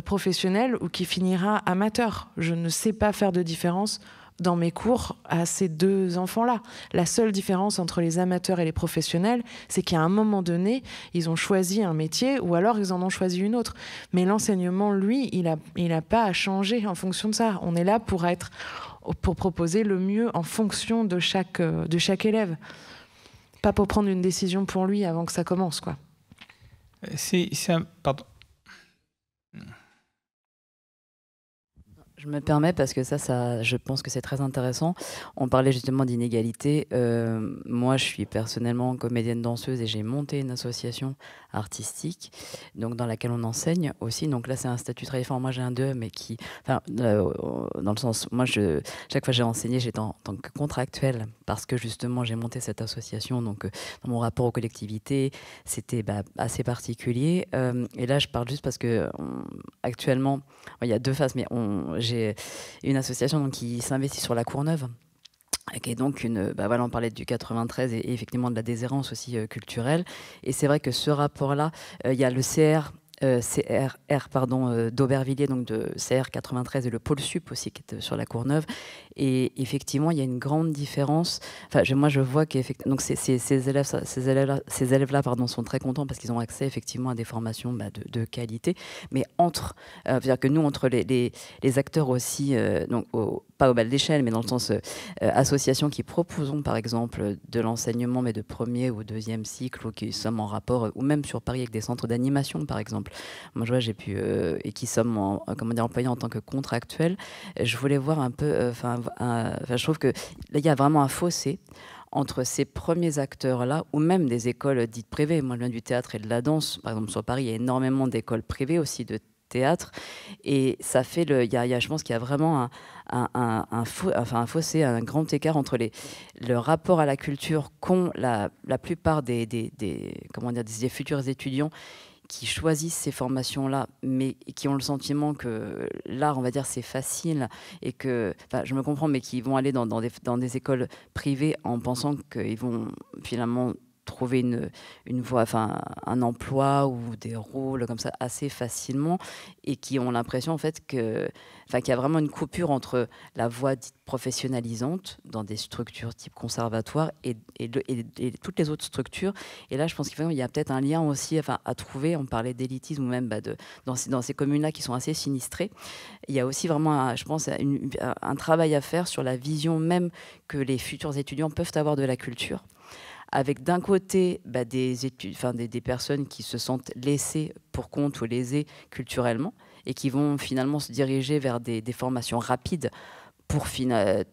professionnel ou qui finira amateur. Je ne sais pas faire de différence dans mes cours à ces deux enfants-là. La seule différence entre les amateurs et les professionnels, c'est qu'à un moment donné, ils ont choisi un métier ou alors ils en ont choisi une autre. Mais l'enseignement, lui, il n'a il a pas à changer en fonction de ça. On est là pour être pour proposer le mieux en fonction de chaque, de chaque élève. Pas pour prendre une décision pour lui avant que ça commence, quoi. C'est. Pardon. Je me permets parce que ça, ça je pense que c'est très intéressant. On parlait justement d'inégalité. Euh, moi, je suis personnellement comédienne danseuse et j'ai monté une association artistique, donc dans laquelle on enseigne aussi. Donc là, c'est un statut très différent. Moi, j'ai un 2, mais qui, enfin, euh, dans le sens, moi, chaque fois que j'ai enseigné, j'étais en, tant que contractuel parce que justement, j'ai monté cette association. Donc, euh, dans mon rapport aux collectivités, c'était bah, assez particulier. et là, je parle juste parce que actuellement, il y a deux phases, mais j'ai une association qui s'investit sur la Courneuve. qui donc une, bah voilà, on parlait du 93 et, effectivement de la déshérence aussi culturelle. Et c'est vrai que ce rapport-là, il y a le CR euh, CR, pardon, euh, d'Aubervilliers, donc de CR 93 et le pôle sup aussi qui est sur la Courneuve. Et effectivement, il y a une grande différence. Enfin, moi, je vois que donc ces, élèves, ces élèves-là, ces élèves-là, pardon, sont très contents parce qu'ils ont accès effectivement à des formations bah, de, qualité. Mais entre, euh, dire que nous, entre les, les, acteurs aussi, euh, donc pas au bas de l'échelle, mais dans le sens association qui proposons par exemple de l'enseignement, mais de premier ou deuxième cycle, ou qui sommes en rapport, ou même sur Paris avec des centres d'animation, par exemple moi, je vois, j'ai pu, euh, et qui sommes en, comment dire, employés en tant que contractuels, je voulais voir un peu, euh, enfin, je trouve que là, il y a vraiment un fossé entre ces premiers acteurs-là, ou même des écoles dites privées. Moi, je viens du théâtre et de la danse. Par exemple, sur Paris, il y a énormément d'écoles privées aussi de théâtre. Et ça fait le. Y a, je pense qu'il y a vraiment un, un, fossé, un grand écart entre les, le rapport à la culture qu'ont la, la plupart des, comment dire, des futurs étudiants qui choisissent ces formations-là, mais qui ont le sentiment que l'art, on va dire, c'est facile et que, enfin, je me comprends, mais qui vont aller dans, des, dans des écoles privées en pensant qu'ils vont finalement trouver une, une voie, enfin, un emploi ou des rôles comme ça assez facilement et qui ont l'impression en fait que, enfin, qu'il y a vraiment une coupure entre la voie dite professionnalisante dans des structures type conservatoire et, et, toutes les autres structures. Et là, je pense qu'il y a peut-être un lien aussi enfin, à trouver. On parlait d'élitisme ou même bah, de, dans, dans ces communes-là qui sont assez sinistrées. Il y a aussi vraiment, je pense, un travail à faire sur la vision même que les futurs étudiants peuvent avoir de la culture avec d'un côté bah, des, études, des, des, personnes qui se sentent laissées pour compte ou lésées culturellement et qui vont finalement se diriger vers des, des formations rapides pour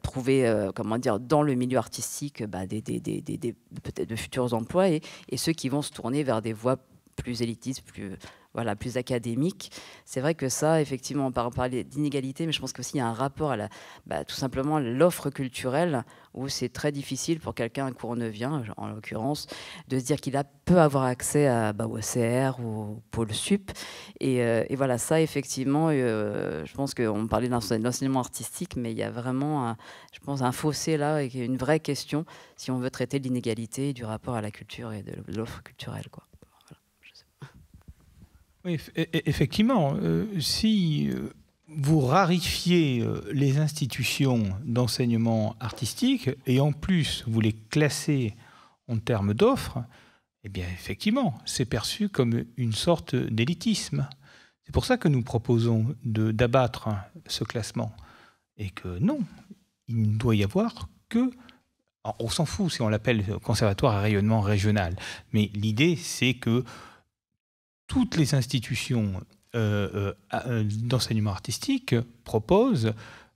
trouver, euh, comment dire, dans le milieu artistique bah, des, peut-être de futurs emplois et, et, ceux qui vont se tourner vers des voies plus élitistes, plus voilà, plus académique. C'est vrai que ça, effectivement, on parle d'inégalité, mais je pense qu'aussi il y a un rapport à la, bah, tout simplement l'offre culturelle où c'est très difficile pour quelqu'un un cournevien, en l'occurrence, de se dire qu'il a peut avoir accès à, bah, au CR ou au pôle sup. Et, euh, voilà, ça, effectivement, euh, je pense qu'on parlait de l'enseignement artistique, mais il y a vraiment, je pense, un fossé là, et une vraie question si on veut traiter l'inégalité du rapport à la culture et de l'offre culturelle. Quoi. Oui, effectivement, euh, si euh, vous rarifiez euh, les institutions d'enseignement artistique et en plus vous les classez en termes d'offres, eh bien effectivement, c'est perçu comme une sorte d'élitisme. C'est pour ça que nous proposons d'abattre ce classement. Et que non, il ne doit y avoir que... on s'en fout si on l'appelle conservatoire à rayonnement régional, mais l'idée c'est que toutes les institutions euh, euh, euh, d'enseignement artistique proposent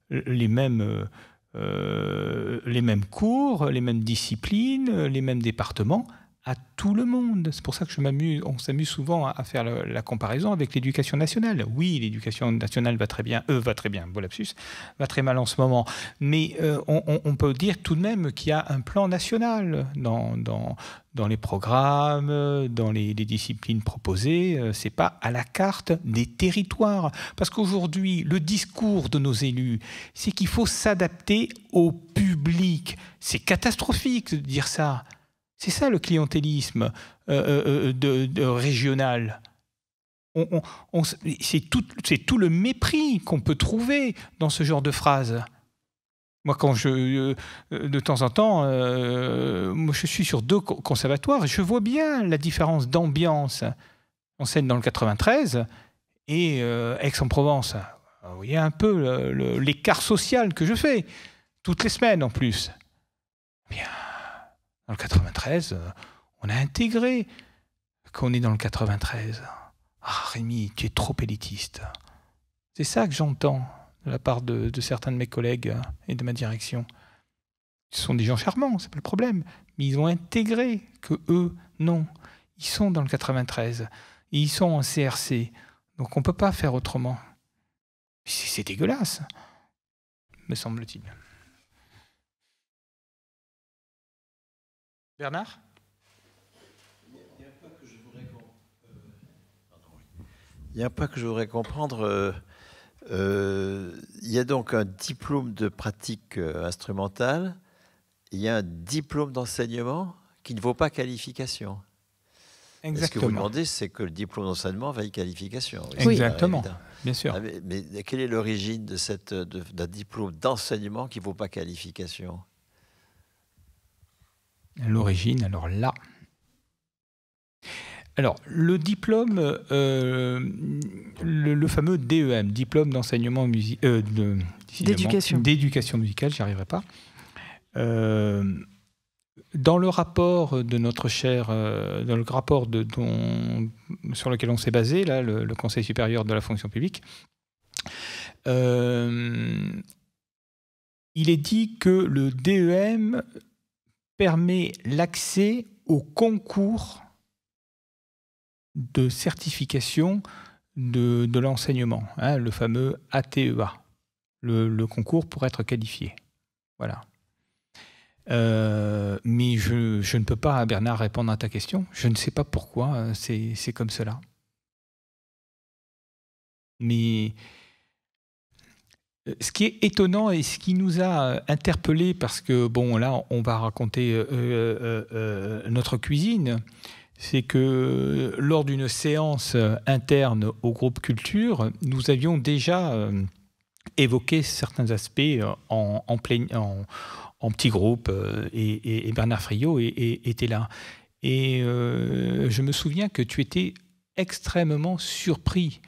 les mêmes, les mêmes cours, les mêmes disciplines, les mêmes départements à tout le monde. C'est pour ça que je m'amuse, on s'amuse souvent à, faire la, comparaison avec l'éducation nationale. Oui, l'éducation nationale va très bien, euh, va très bien, bon lapsus, va très mal en ce moment. Mais euh, on, peut dire tout de même qu'il y a un plan national dans, dans, dans les programmes, dans les, disciplines proposées. Euh, c'est pas à la carte des territoires. Parce qu'aujourd'hui, le discours de nos élus, c'est qu'il faut s'adapter au public. C'est catastrophique de dire ça. C'est ça le clientélisme euh, euh, euh, régional. c'est tout, le mépris qu'on peut trouver dans ce genre de phrase. Moi, quand je, de temps en temps, moi, je suis sur deux conservatoires et je vois bien la différence d'ambiance. en scène dans le 93 et Aix-en-Provence. Vous voyez un peu l'écart social que je fais, toutes les semaines en plus. Bien, dans le 93, euh, on a intégré qu'on est dans le 93. Ah, Rémi, tu es trop élitiste. C'est ça que j'entends de la part de, certains de mes collègues euh, et de ma direction. Ce sont des gens charmants, c'est pas le problème. Mais ils ont intégré que eux, non. Ils sont dans le 93. Et ils sont en CRC. Donc on ne peut pas faire autrement. C'est dégueulasse, me semble-t-il. Bernard? Il y a un point que je voudrais comprendre. Euh, euh, il y a donc un diplôme de pratique euh, instrumentale il y a un diplôme d'enseignement qui ne vaut pas qualification. Exactement. Ce que vous demandez, c'est que le diplôme d'enseignement vaille qualification. Exactement, bien sûr. Ah, mais, quelle est l'origine de cette d'un diplôme d'enseignement qui ne vaut pas qualification? L'origine, alors là. Alors, le diplôme, euh, le, fameux DEM, diplôme d'enseignement musical, euh, d'éducation. d'éducation musicale, j'y arriverai pas. Euh, dans le rapport de notre cher, dans le rapport de, sur lequel on s'est basé, là, le, Conseil supérieur de la fonction publique, il est dit que le DEM permet l'accès au concours de certification de, l'enseignement, hein, le fameux ATEA, le, le concours pour être qualifié. Voilà. Euh, mais je, je, ne peux pas, Bernard, répondre à ta question. Je ne sais pas pourquoi euh, c'est comme cela. Mais ce qui est étonnant et ce qui nous a interpellés, parce que, bon, là, on va raconter notre cuisine, c'est que lors d'une séance interne au groupe Culture, nous avions déjà évoqué certains aspects en, petit groupe, euh, et, Bernard Friot était là. Et euh, je me souviens que tu étais extrêmement surpris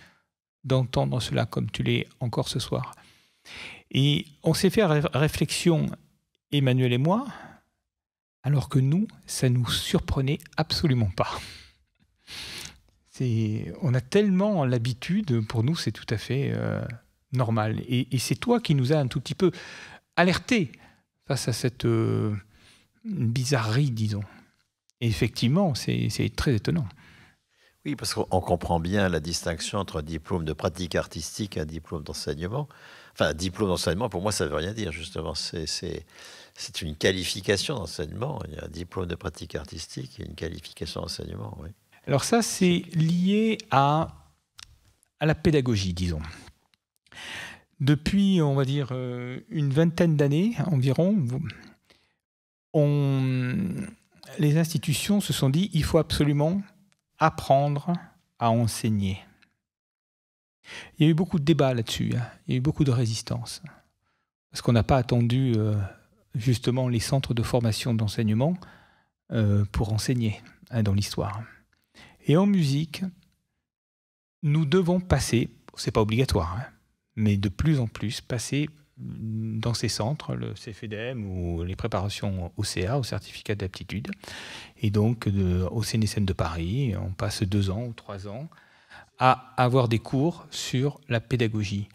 d'entendre cela, comme tu l'es encore ce soir. Et on s'est fait réflexion, Emmanuel et moi, alors que nous, ça nous surprenait absolument pas. On a tellement l'habitude, pour nous, c'est tout à fait euh, normal. Et, et c'est toi qui nous as un tout petit peu alerté face à cette euh, bizarrerie, disons. Et effectivement, c'est très étonnant. Oui, parce qu'on comprend bien la distinction entre un diplôme de pratique artistique et un diplôme d'enseignement. Enfin, diplôme d'enseignement, pour moi, ça ne veut rien dire, justement. C'est une qualification d'enseignement. Il y a un diplôme de pratique artistique et une qualification d'enseignement, oui. Alors ça, c'est lié à, à la pédagogie, disons. Depuis, on va dire, euh, une vingtaine d'années environ, les institutions se sont dit il faut absolument apprendre à enseigner. Il y a eu beaucoup de débats là-dessus, hein. il y a eu beaucoup de résistance, parce qu'on n'a pas attendu euh, justement les centres de formation d'enseignement euh, pour enseigner hein, dans l'histoire. Et en musique, nous devons passer, c'est pas obligatoire, hein, mais de plus en plus passer dans ces centres, le CFDM ou les préparations au CA, au certificat d'aptitude. Et donc, au CNSM de Paris, on passe deux ans ou trois ans à avoir des cours sur la pédagogie.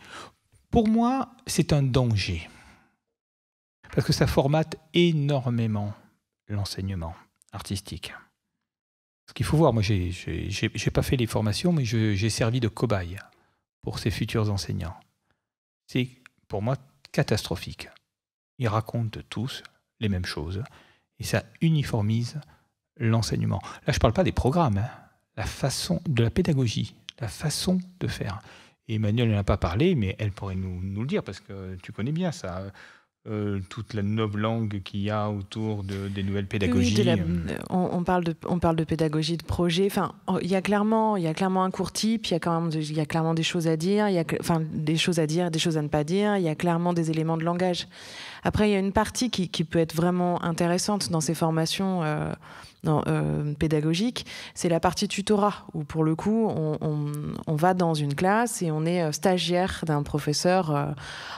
Pour moi, c'est un danger. Parce que ça formate énormément l'enseignement artistique. Ce qu'il faut voir, moi, j'ai pas fait les formations, mais j'ai servi de cobaye pour ces futurs enseignants c'est pour moi catastrophique. Ils racontent tous les mêmes choses et ça uniformise l'enseignement. Là, je ne parle pas des programmes, hein. la façon de la pédagogie, la façon de faire. Emmanuel n'en a pas parlé, mais elle pourrait nous, nous, le dire parce que tu connais bien ça. Euh, toute la noble langue qu'il y a autour de, des nouvelles pédagogies. Euh. on, parle de, on parle de pédagogie de projet. Enfin, oh, il y a clairement, il y a clairement un court type. Il y a quand même, il y a clairement des choses à dire. Il y a, enfin, des choses à dire, des choses à ne pas dire. Il y a clairement des éléments de langage. Après, il y a une partie qui, qui peut être vraiment intéressante dans ces formations. Euh, euh, pédagogique, c'est la partie tutorat, où pour le coup, on, va dans une classe et on est euh, stagiaire d'un professeur euh,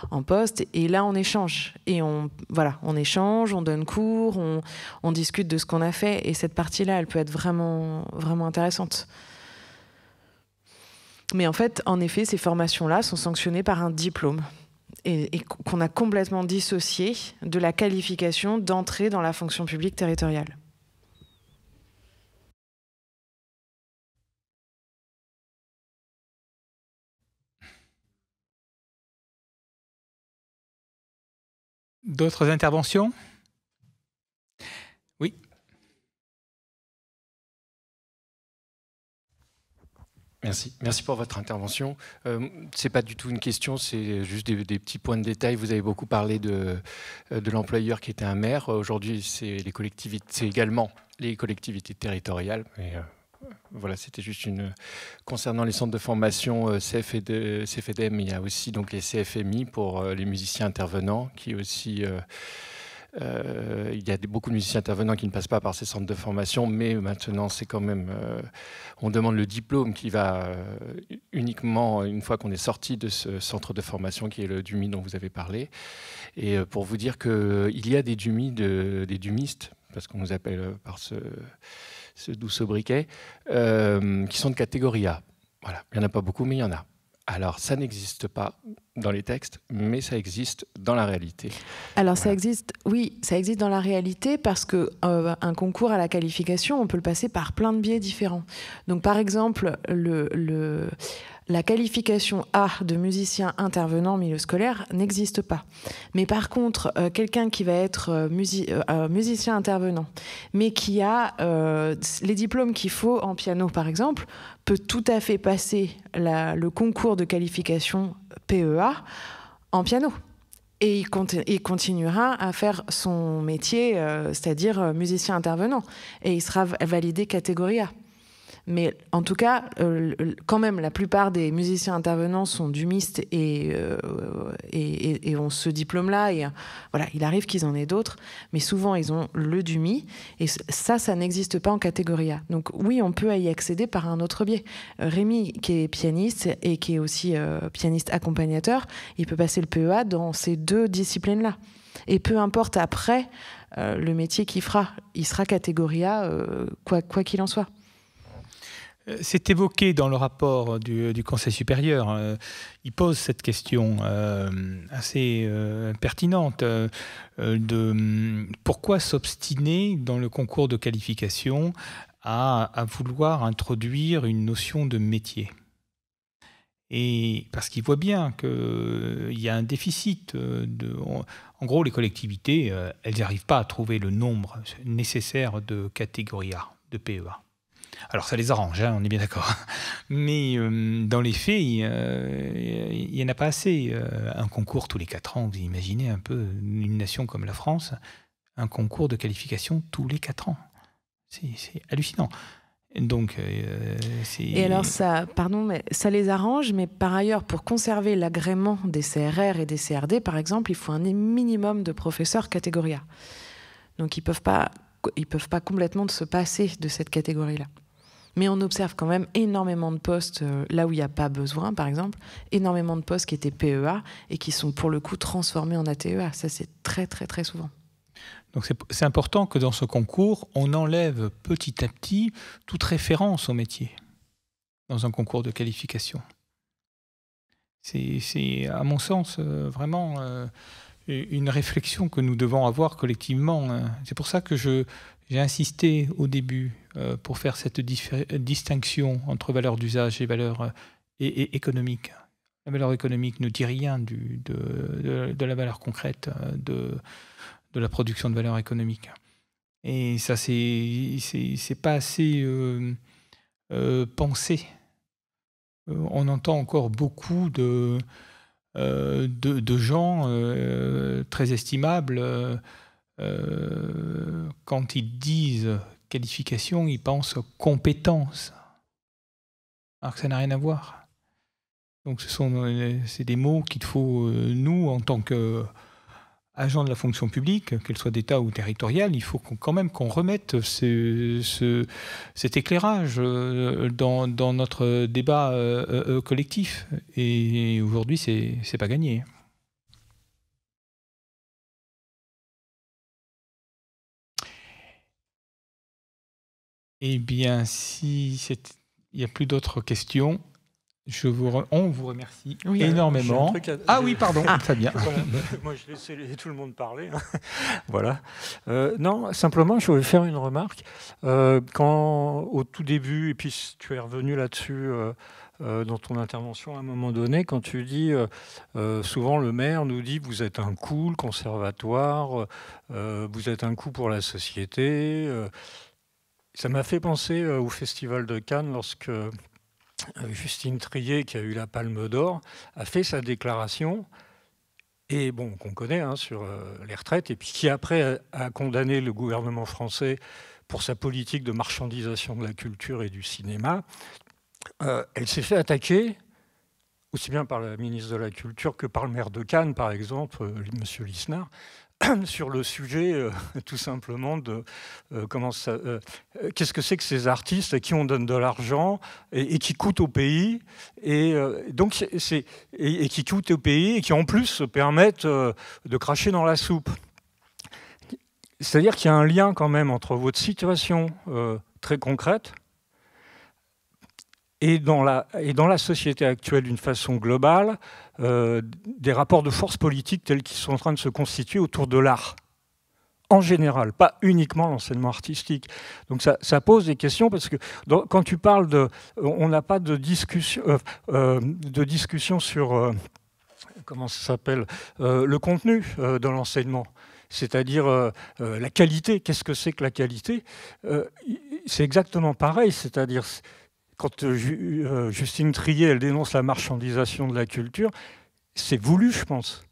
en poste, et là on échange. Et on, voilà, on échange, on donne cours, on, discute de ce qu'on a fait, et cette partie-là, elle peut être vraiment, vraiment intéressante. Mais en fait, en effet, ces formations-là sont sanctionnées par un diplôme et, et qu'on a complètement dissocié de la qualification d'entrée dans la fonction publique territoriale. D'autres interventions? Oui. Merci. Merci pour votre intervention. Euh, ce n'est pas du tout une question, c'est juste des, petits points de détail. Vous avez beaucoup parlé de, euh, l'employeur qui était un maire. Aujourd'hui, c'est également les collectivités territoriales. Euh, voilà, c'était juste une. Concernant les centres de formation CFEDM, il y a aussi donc les CFMI pour les musiciens intervenants, qui aussi euh, il y a beaucoup de musiciens intervenants qui ne passent pas par ces centres de formation, mais maintenant, c'est quand même. Euh, on demande le diplôme qui va euh, uniquement une fois qu'on est sorti de ce centre de formation qui est le DUMI dont vous avez parlé. Et pour vous dire qu'il y a des DUMI, des DUMistes, parce qu'on nous appelle par ce, ce doux sobriquet, qui sont de catégorie A. Voilà, il n'y en a pas beaucoup, mais il y en a. Alors, ça n'existe pas dans les textes, mais ça existe dans la réalité. Alors, ça existe, oui, ça existe dans la réalité parce que euh, un concours à la qualification, on peut le passer par plein de biais différents. Donc, par exemple, le, le la qualification A de musicien intervenant en milieu scolaire n'existe pas. Mais par contre, euh, quelqu'un qui va être euh, euh, musicien intervenant, mais qui a les diplômes qu'il faut en piano, par exemple, peut tout à fait passer le concours de qualification PEA en piano. Et il, continuera à faire son métier, c'est-à-dire musicien intervenant. Et il sera validé catégorie A. Mais en tout cas, euh, quand même, la plupart des musiciens intervenants sont dumistes et, euh, et, ont ce diplôme-là. Et voilà, il arrive qu'ils en aient d'autres, mais souvent ils ont le dumi. Et ça, ça n'existe pas en catégorie A. Donc oui, on peut y accéder par un autre biais. Rémi, qui est pianiste et qui est aussi euh, pianiste accompagnateur, il peut passer le PEA dans ces deux disciplines-là. Et peu importe après le métier qu'il fera, il sera catégorie A, quoi qu'il en soit. Euh, c'est évoqué dans le rapport du, Conseil supérieur. Euh, il pose cette question euh, assez pertinente de pourquoi s'obstiner dans le concours de qualification à, vouloir introduire une notion de métier? Et parce qu'il voit bien qu'il y a un déficit. En gros, les collectivités, elles n'arrivent pas à trouver le nombre nécessaire de catégories A, de PEA. Alors ça les arrange, hein, on est bien d'accord. Mais euh, dans les faits, il n'y en a pas assez. Euh, un concours tous les 4 ans, vous imaginez un peu une nation comme la France, un concours de qualification tous les 4 ans. C'est hallucinant. Donc, euh, et alors ça, pardon, mais ça les arrange, mais par ailleurs, pour conserver l'agrément des CRR et des CRD, par exemple, il faut un minimum de professeurs catégorie A. Donc ils peuvent peuvent pas complètement se passer de cette catégorie-là. Mais on observe quand même énormément de postes euh, là où il n'y a pas besoin, par exemple, énormément de postes qui étaient PEA et qui sont pour le coup transformés en ATEA. Ça, c'est très, très, très souvent. Donc c'est important que dans ce concours, on enlève petit à petit toute référence au métier dans un concours de qualification. C'est, à mon sens, euh, vraiment euh, une réflexion que nous devons avoir collectivement. Hein. C'est pour ça que j'ai insisté au début pour faire cette distinction entre valeur d'usage et valeur euh, économique. La valeur économique ne dit rien de, la valeur concrète euh, de, la production de valeur économique. Et ça, c'est pas assez pensé. on entend encore beaucoup de, gens très estimables euh, quand ils disent qualification, ils pensent compétence, alors que ça n'a rien à voir. Donc ce sont euh, c'est des mots qu'il faut euh, nous en tant que agents de la fonction publique, qu'elle soit d'État ou territoriale, il faut quand même qu'on remette ce, cet éclairage dans, dans notre débat collectif. Et aujourd'hui, c'est pas gagné. Eh bien, si il n'y a plus d'autres questions, je vous on vous remercie énormément. Ah oui, pardon, ah. très bien. Moi, je laisse tout le monde parler. Hein. voilà. Euh, non, simplement, je voulais faire une remarque. Euh, quand, au tout début, et puis tu es revenu là-dessus euh, dans ton intervention à un moment donné, quand tu dis, souvent le maire nous dit, vous êtes un coup, le conservatoire, vous êtes un coup pour la société. Ça m'a fait penser euh, au Festival de Cannes lorsque Justine Trier, qui a eu la Palme d'Or, a fait sa déclaration et bon, qu'on connaît hein, sur les retraites, et puis qui après a, condamné le gouvernement français pour sa politique de marchandisation de la culture et du cinéma. elle s'est fait attaquer aussi bien par la ministre de la Culture que par le maire de Cannes, par exemple, M. Lisnard, sur le sujet euh, tout simplement de euh, comment ça, euh, qu'est-ce que c'est que ces artistes à qui on donne de l'argent et, qui coûtent au pays et donc c'est et, qui coûtent au pays et qui en plus permettent de cracher dans la soupe. C'est-à-dire qu'il y a un lien quand même entre votre situation très concrète et dans la, société actuelle d'une façon globale, euh, des rapports de force politique tels qu'ils sont en train de se constituer autour de l'art. En général, pas uniquement l'enseignement artistique. Donc ça, ça, pose des questions parce que quand tu parles de... On n'a pas de discussion, euh, euh, de discussion sur... comment ça s'appelle Le contenu de l'enseignement c'est-à-dire la qualité. Qu'est-ce que c'est que la qualité? C'est exactement pareil, c'est-à-dire quand euh, euh, Justine Trier elle dénonce la marchandisation de la culture, c'est voulu, je pense.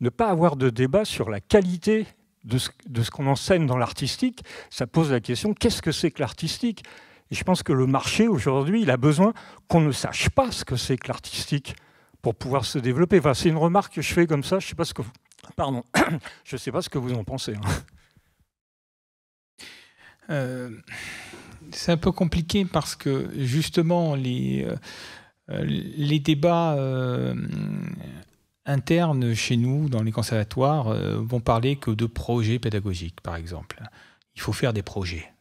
Ne pas avoir de débat sur la qualité de ce, qu'on enseigne dans l'artistique, ça pose la question qu'est-ce que c'est que l'artistique? Et je pense que le marché, aujourd'hui, il a besoin qu'on ne sache pas ce que c'est que l'artistique pour pouvoir se développer. C'est une remarque que je fais comme ça, je ne sais pas ce que vous... Pardon, je sais pas ce que vous en pensez. Hein. Euh, c'est un peu compliqué parce que justement les, euh, les débats euh, internes chez nous dans les conservatoires euh, vont parler que de projets pédagogiques par exemple. Il faut faire des projets.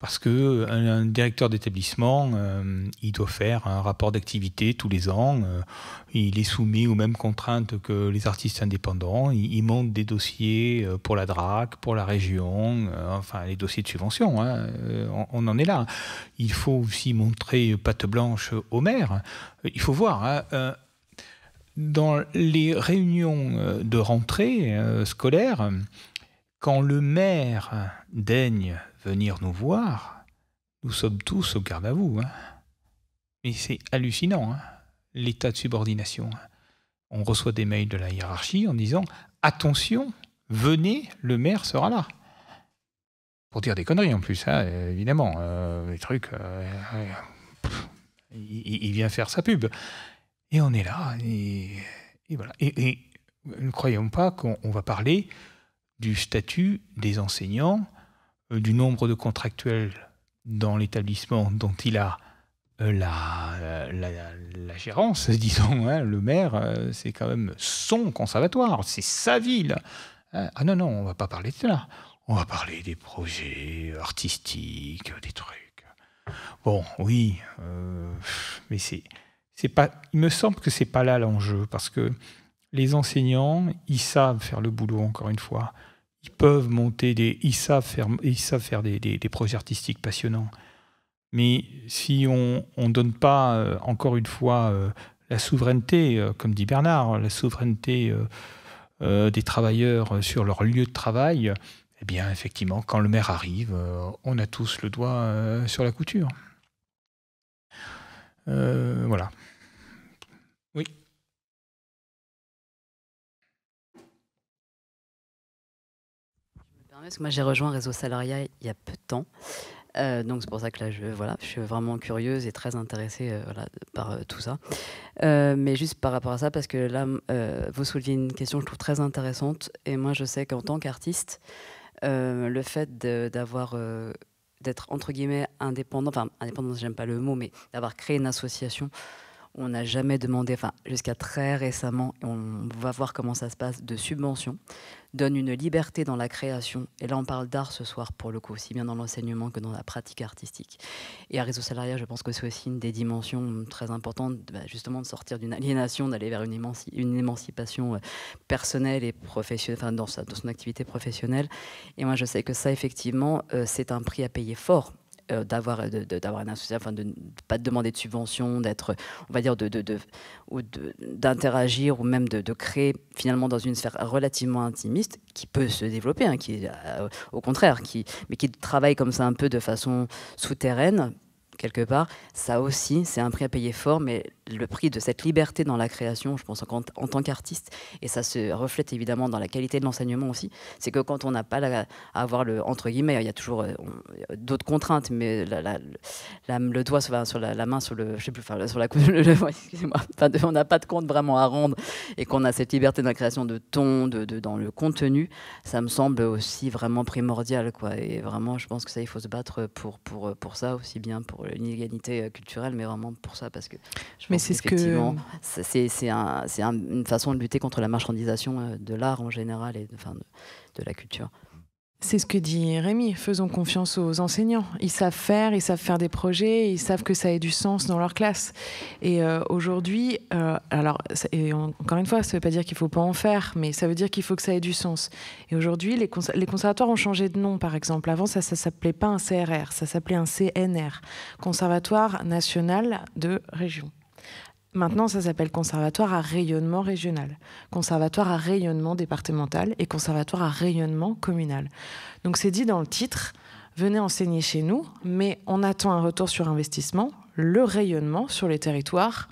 Parce que un, directeur d'établissement, euh, il doit faire un rapport d'activité tous les ans. Euh, il est soumis aux mêmes contraintes que les artistes indépendants. Il, monte des dossiers euh, pour la DRAC, pour la région, enfin les dossiers de subvention. Hein, on, en est là. Il faut aussi montrer patte blanche au maire. Il faut voir. Hein, dans les réunions de rentrée scolaire, quand le maire daigne venir nous voir, nous sommes tous au garde à vous. Hein. Mais c'est hallucinant, hein, l'état de subordination. Hein. On reçoit des mails de la hiérarchie en disant Attention, venez, le maire sera là. Pour dire des conneries en plus, évidemment. Euh, les trucs. Euh, il, vient faire sa pub. Et on est là. Et, voilà. Et, ne croyons pas qu'on va parler du statut des enseignants euh, du nombre de contractuels dans l'établissement dont il a euh, la, la, gérance, disons. Hein, le maire, euh, c'est quand même son conservatoire, c'est sa ville. Ah non, non, on va pas parler de cela. On va parler des projets artistiques, des trucs. Bon, oui, mais c'est, c'est pas. Il me semble que c'est pas là l'enjeu parce que les enseignants, ils savent faire le boulot. Encore une fois, ils peuvent monter des. Ils savent faire, faire des, des, projets artistiques passionnants. Mais si on ne donne pas, euh, encore une fois, euh, la souveraineté, euh, comme dit Bernard, la souveraineté des travailleurs sur leur lieu de travail, eh bien, effectivement, quand le maire arrive, on a tous le doigt sur la couture. voilà. Moi j'ai rejoint Réseau Salariat il y a peu de temps. Euh, donc c'est pour ça que là je, voilà, je suis vraiment curieuse et très intéressée euh, par euh, tout ça. mais juste par rapport à ça, parce que là, vous soulevez une question que je trouve très intéressante. Et moi je sais qu'en tant qu'artiste, le fait d'avoir d'être entre guillemets indépendant, enfin indépendant, j'aime pas le mot, mais d'avoir créé une association on n'a jamais demandé, enfin jusqu'à très récemment, on va voir comment ça se passe, de subventions, donne une liberté dans la création. Et là, on parle d'art ce soir, pour le coup, aussi bien dans l'enseignement que dans la pratique artistique. Et à Réseau Salariat, je pense que c'est aussi une des dimensions très importantes, bah, justement, de sortir d'une aliénation, d'aller vers une, émancipation euh, personnelle et professionnelle, dans, dans son activité professionnelle. Et moi, je sais que ça, effectivement, euh, c'est un prix à payer fort euh, d'avoir d'avoir une association, enfin de ne pas demander de subvention, d'être, on va dire, de, de, ou d'interagir ou même de, créer finalement dans une sphère relativement intimiste qui peut se développer, hein, qui euh, au contraire, qui, mais qui travaille comme ça un peu de façon souterraine quelque part, ça aussi, c'est un prix à payer fort, mais le prix de cette liberté dans la création, je pense en, tant qu'artiste, et ça se reflète évidemment dans la qualité de l'enseignement aussi, c'est que quand on n'a pas à avoir le, entre guillemets, il y a toujours euh, d'autres contraintes, mais le doigt sur la, main, sur le, je sais plus, enfin, sur la excusez-moi, on n'a pas de compte vraiment à rendre, et qu'on a cette liberté dans la création de ton, de, dans le contenu, ça me semble aussi vraiment primordial, quoi, et vraiment, je pense que ça, il faut se battre pour, pour, pour ça, aussi bien pour l'inégalité euh, culturelle, mais vraiment pour ça, parce que je mais c'est ce que c'est un, une façon de lutter contre la marchandisation euh, de l'art en général et de, enfin, de la culture. C'est ce que dit Rémi, faisons confiance aux enseignants. Ils savent faire, ils savent faire des projets, ils savent que ça ait du sens dans leur classe. Et euh, aujourd'hui, euh, alors, encore une fois, ça ne veut pas dire qu'il ne faut pas en faire, mais ça veut dire qu'il faut que ça ait du sens. Et aujourd'hui, les, les, conservatoires ont changé de nom, par exemple. Avant, ça ne s'appelait pas un CRR, ça s'appelait un CNR, Conservatoire National de Région. Maintenant, ça s'appelle conservatoire à rayonnement régional, conservatoire à rayonnement départemental et conservatoire à rayonnement communal. Donc c'est dit dans le titre, venez enseigner chez nous, mais on attend un retour sur investissement, le rayonnement sur les territoires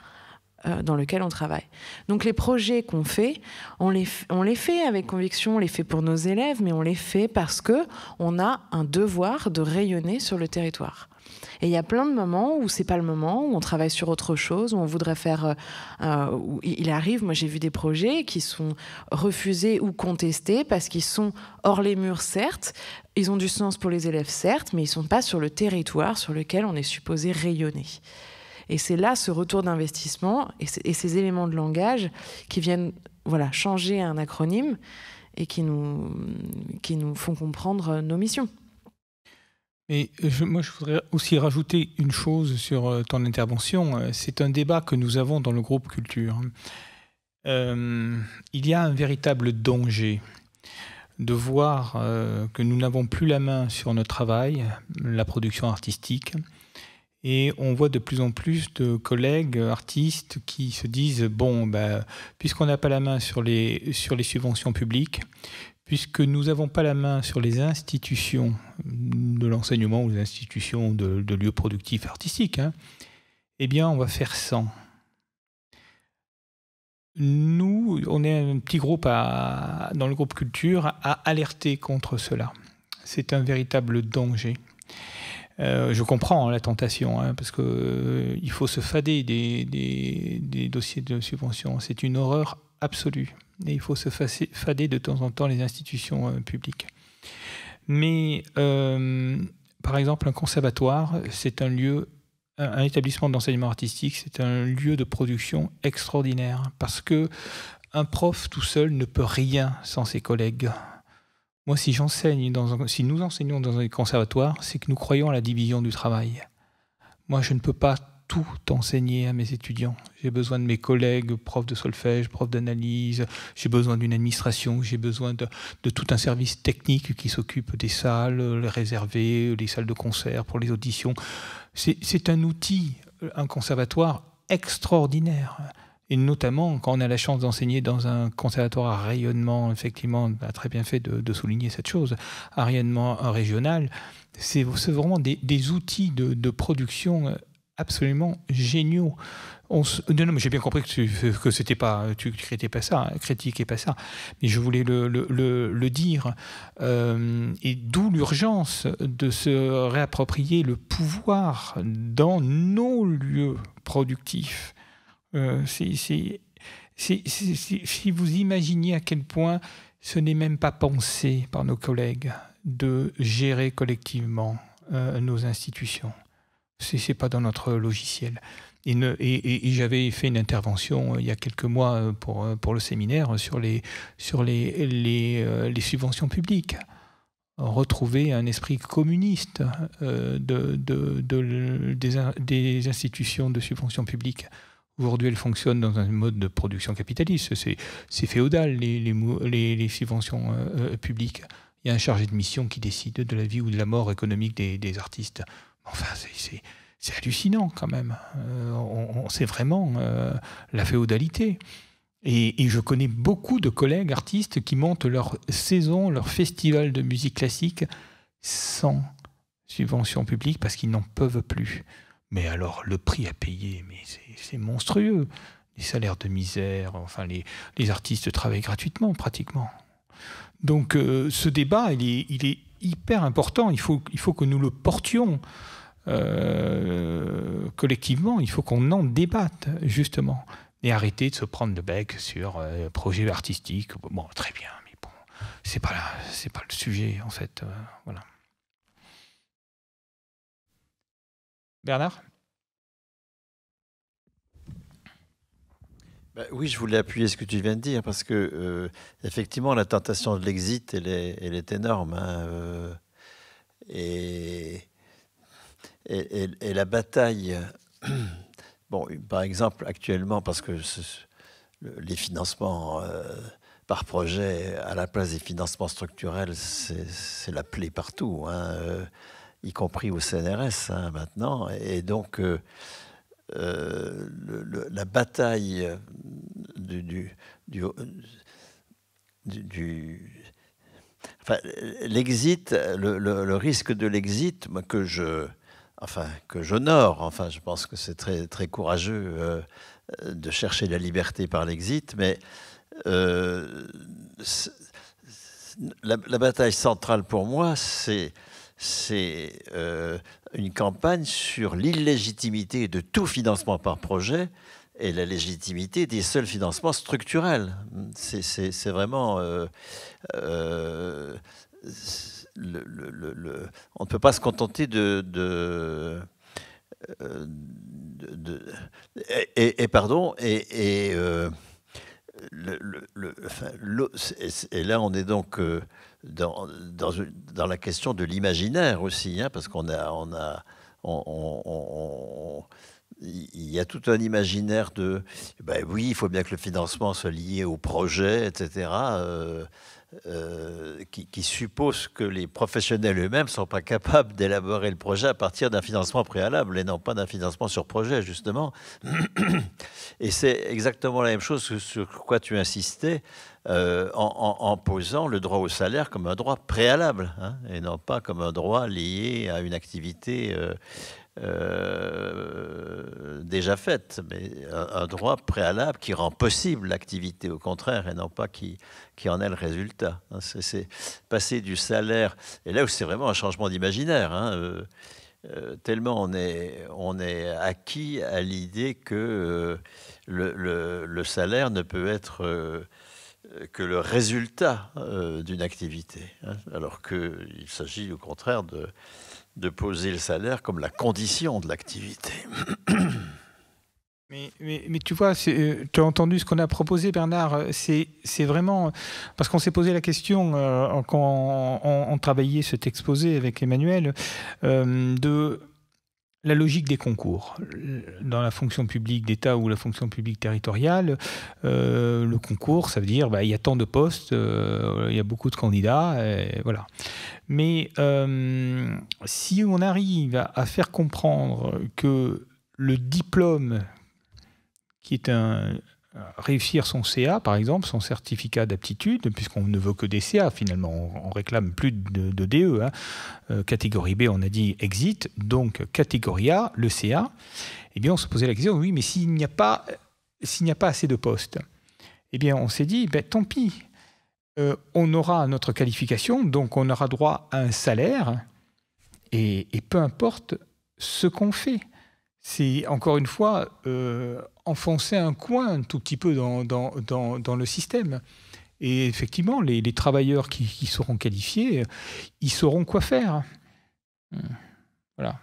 euh, dans lesquels on travaille. Donc les projets qu'on fait, on les, on les fait avec conviction, on les fait pour nos élèves, mais on les fait parce que on a un devoir de rayonner sur le territoire. Et il y a plein de moments où c'est pas le moment, où on travaille sur autre chose, où on voudrait faire. Euh, euh, où il arrive, moi j'ai vu des projets qui sont refusés ou contestés parce qu'ils sont hors les murs, certes, ils ont du sens pour les élèves, certes, mais ils sont pas sur le territoire sur lequel on est supposé rayonner. Et c'est là ce retour d'investissement et, et, ces éléments de langage qui viennent voilà, changer un acronyme et qui nous, qui nous font comprendre nos missions. Mais moi, je voudrais aussi rajouter une chose sur euh, ton intervention. Euh, c'est un débat que nous avons dans le groupe Culture. Euh, il y a un véritable danger de voir que nous n'avons plus la main sur notre travail, la production artistique, et on voit de plus en plus de collègues artistes qui se disent bon, ben, puisqu'on n'a pas la main sur les, sur les subventions publiques, puisque nous n'avons pas la main sur les institutions de l'enseignement ou les institutions de, lieux productifs artistiques, hein, eh bien, on va faire sans. Nous, on est un petit groupe dans le groupe culture à alerter contre cela. C'est un véritable danger. Euh, je comprends hein, la tentation, hein, parce qu'il euh, faut se fader des dossiers de subvention. C'est une horreur absolue et il faut se fader de temps en temps les institutions euh, publiques. Mais euh, par exemple, un conservatoire, c'est un lieu, un, établissement d'enseignement artistique, c'est un lieu de production extraordinaire parce que un prof tout seul ne peut rien sans ses collègues. Moi, si nous enseignons dans un conservatoire, c'est que nous croyons à la division du travail. Moi, je ne peux pas tout enseigner à mes étudiants. J'ai besoin de mes collègues, profs de solfège, profs d'analyse, j'ai besoin d'une administration, j'ai besoin de, tout un service technique qui s'occupe des salles, les réservées, les salles de concert pour les auditions. C'est un outil, un conservatoire extraordinaire. Et notamment quand on a la chance d'enseigner dans un conservatoire à rayonnement, effectivement, a très bien fait de, souligner cette chose, à rayonnement régional, c'est vraiment des, outils de, de production absolument géniaux. On Non, mais j'ai bien compris que, tu, que c'était pas, tu critiquais pas ça, critiquais pas ça, mais je voulais le, dire. Euh, et d'où l'urgence de se réapproprier le pouvoir dans nos lieux productifs. Euh, si vous imaginiez à quel point ce n'est même pas pensé par nos collègues de gérer collectivement euh, nos institutions c'est pas dans notre logiciel. Et, j'avais fait une intervention euh, il y a quelques mois euh, pour, euh, pour le séminaire sur les, subventions publiques. Retrouver un esprit communiste de, de, de des, institutions de subventions publiques. Aujourd'hui, elles fonctionnent dans un mode de production capitaliste. C'est féodal, les, subventions publiques. Il y a un chargé de mission qui décide de la vie ou de la mort économique des artistes. Enfin, c'est hallucinant quand même. Euh, c'est vraiment euh, la féodalité. Et, je connais beaucoup de collègues artistes qui montent leur saison, leur festival de musique classique sans subvention publique parce qu'ils n'en peuvent plus. Mais alors, le prix à payer, mais c'est monstrueux. Les salaires de misère, enfin, les, artistes travaillent gratuitement, pratiquement. Donc, euh, ce débat, il est, hyper important. Il faut que nous le portions euh, collectivement. Il faut qu'on en débatte, justement. Et arrêter de se prendre le bec sur euh, projet artistique. Bon, très bien, mais bon, c'est pas, pas le sujet, en fait. voilà. Bernard? Bah Oui, je voulais appuyer ce que tu viens de dire, parce que euh, effectivement, la tentation de l'exit, elle est, énorme. Hein, euh, et, et, la bataille, bon, par exemple, actuellement, parce que les financements euh, par projet à la place des financements structurels, c'est la plaie partout. Hein, y compris au CNRS hein, maintenant. Et donc, euh, euh, la bataille du, du, du, enfin, l'exit, le, risque de l'exit, que je, enfin, que j'honore. Enfin, je pense que c'est très, très courageux euh, de chercher la liberté par l'exit, mais la, bataille centrale pour moi, c'est euh, une campagne sur l'illégitimité de tout financement par projet et la légitimité des seuls financements structurels. C'est vraiment... Euh, euh, on ne peut pas se contenter de... de, et, pardon, et, et là on est donc dans, dans, la question de l'imaginaire aussi, hein, parce qu'on a, on a, on, il y a tout un imaginaire de, ben oui, il faut bien que le financement soit lié au projet, etc. Euh, qui, suppose que les professionnels eux-mêmes ne sont pas capables d'élaborer le projet à partir d'un financement préalable et non pas d'un financement sur projet, justement. Et c'est exactement la même chose sur quoi tu insistais euh, en, posant le droit au salaire comme un droit préalable hein, et non pas comme un droit lié à une activité. Euh, euh, déjà faite, mais un, droit préalable qui rend possible l'activité, au contraire, et non pas qui, qui en est le résultat. Hein, c'est passer du salaire, et là où c'est vraiment un changement d'imaginaire, hein, euh, euh, tellement on est, on est acquis à l'idée que le, salaire ne peut être que le résultat d'une activité, hein, alors qu'il s'agit au contraire de de poser le salaire comme la condition de l'activité. Mais, tu vois, euh, tu as entendu ce qu'on a proposé, Bernard. Euh, c'est vraiment. Parce qu'on s'est posé la question euh, quand on, travaillait cet exposé avec Emmanuel de la logique des concours. Dans la fonction publique d'État ou la fonction publique territoriale, euh, le concours, ça veut dire bah, il y a tant de postes, euh, il y a beaucoup de candidats, voilà. Mais euh, si on arrive à, faire comprendre que le diplôme, qui est un, réussir son CA, par exemple, son certificat d'aptitude, puisqu'on ne veut que des CA finalement, on, réclame plus de, DE. Hein. Euh, catégorie B, on a dit exit, donc catégorie A, le CA. Eh bien, on se posait la question, oui, mais s'il n'y a pas, s'il n'y a pas assez de postes, eh bien, on s'est dit, ben, tant pis, euh, on aura notre qualification, donc on aura droit à un salaire, et, peu importe ce qu'on fait. C'est encore une fois euh, enfoncer un coin un tout petit peu dans, le système. Et effectivement, les, travailleurs qui, seront qualifiés, ils sauront quoi faire. Voilà.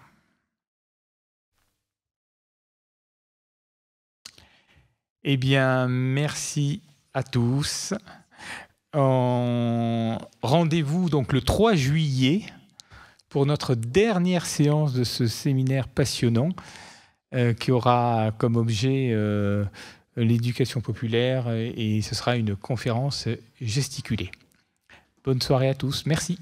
Eh bien, merci à tous. Rendez-vous donc le 3 juillet pour notre dernière séance de ce séminaire passionnant. Euh, qui aura comme objet euh, l'éducation populaire et ce sera une conférence gesticulée. Bonne soirée à tous. Merci.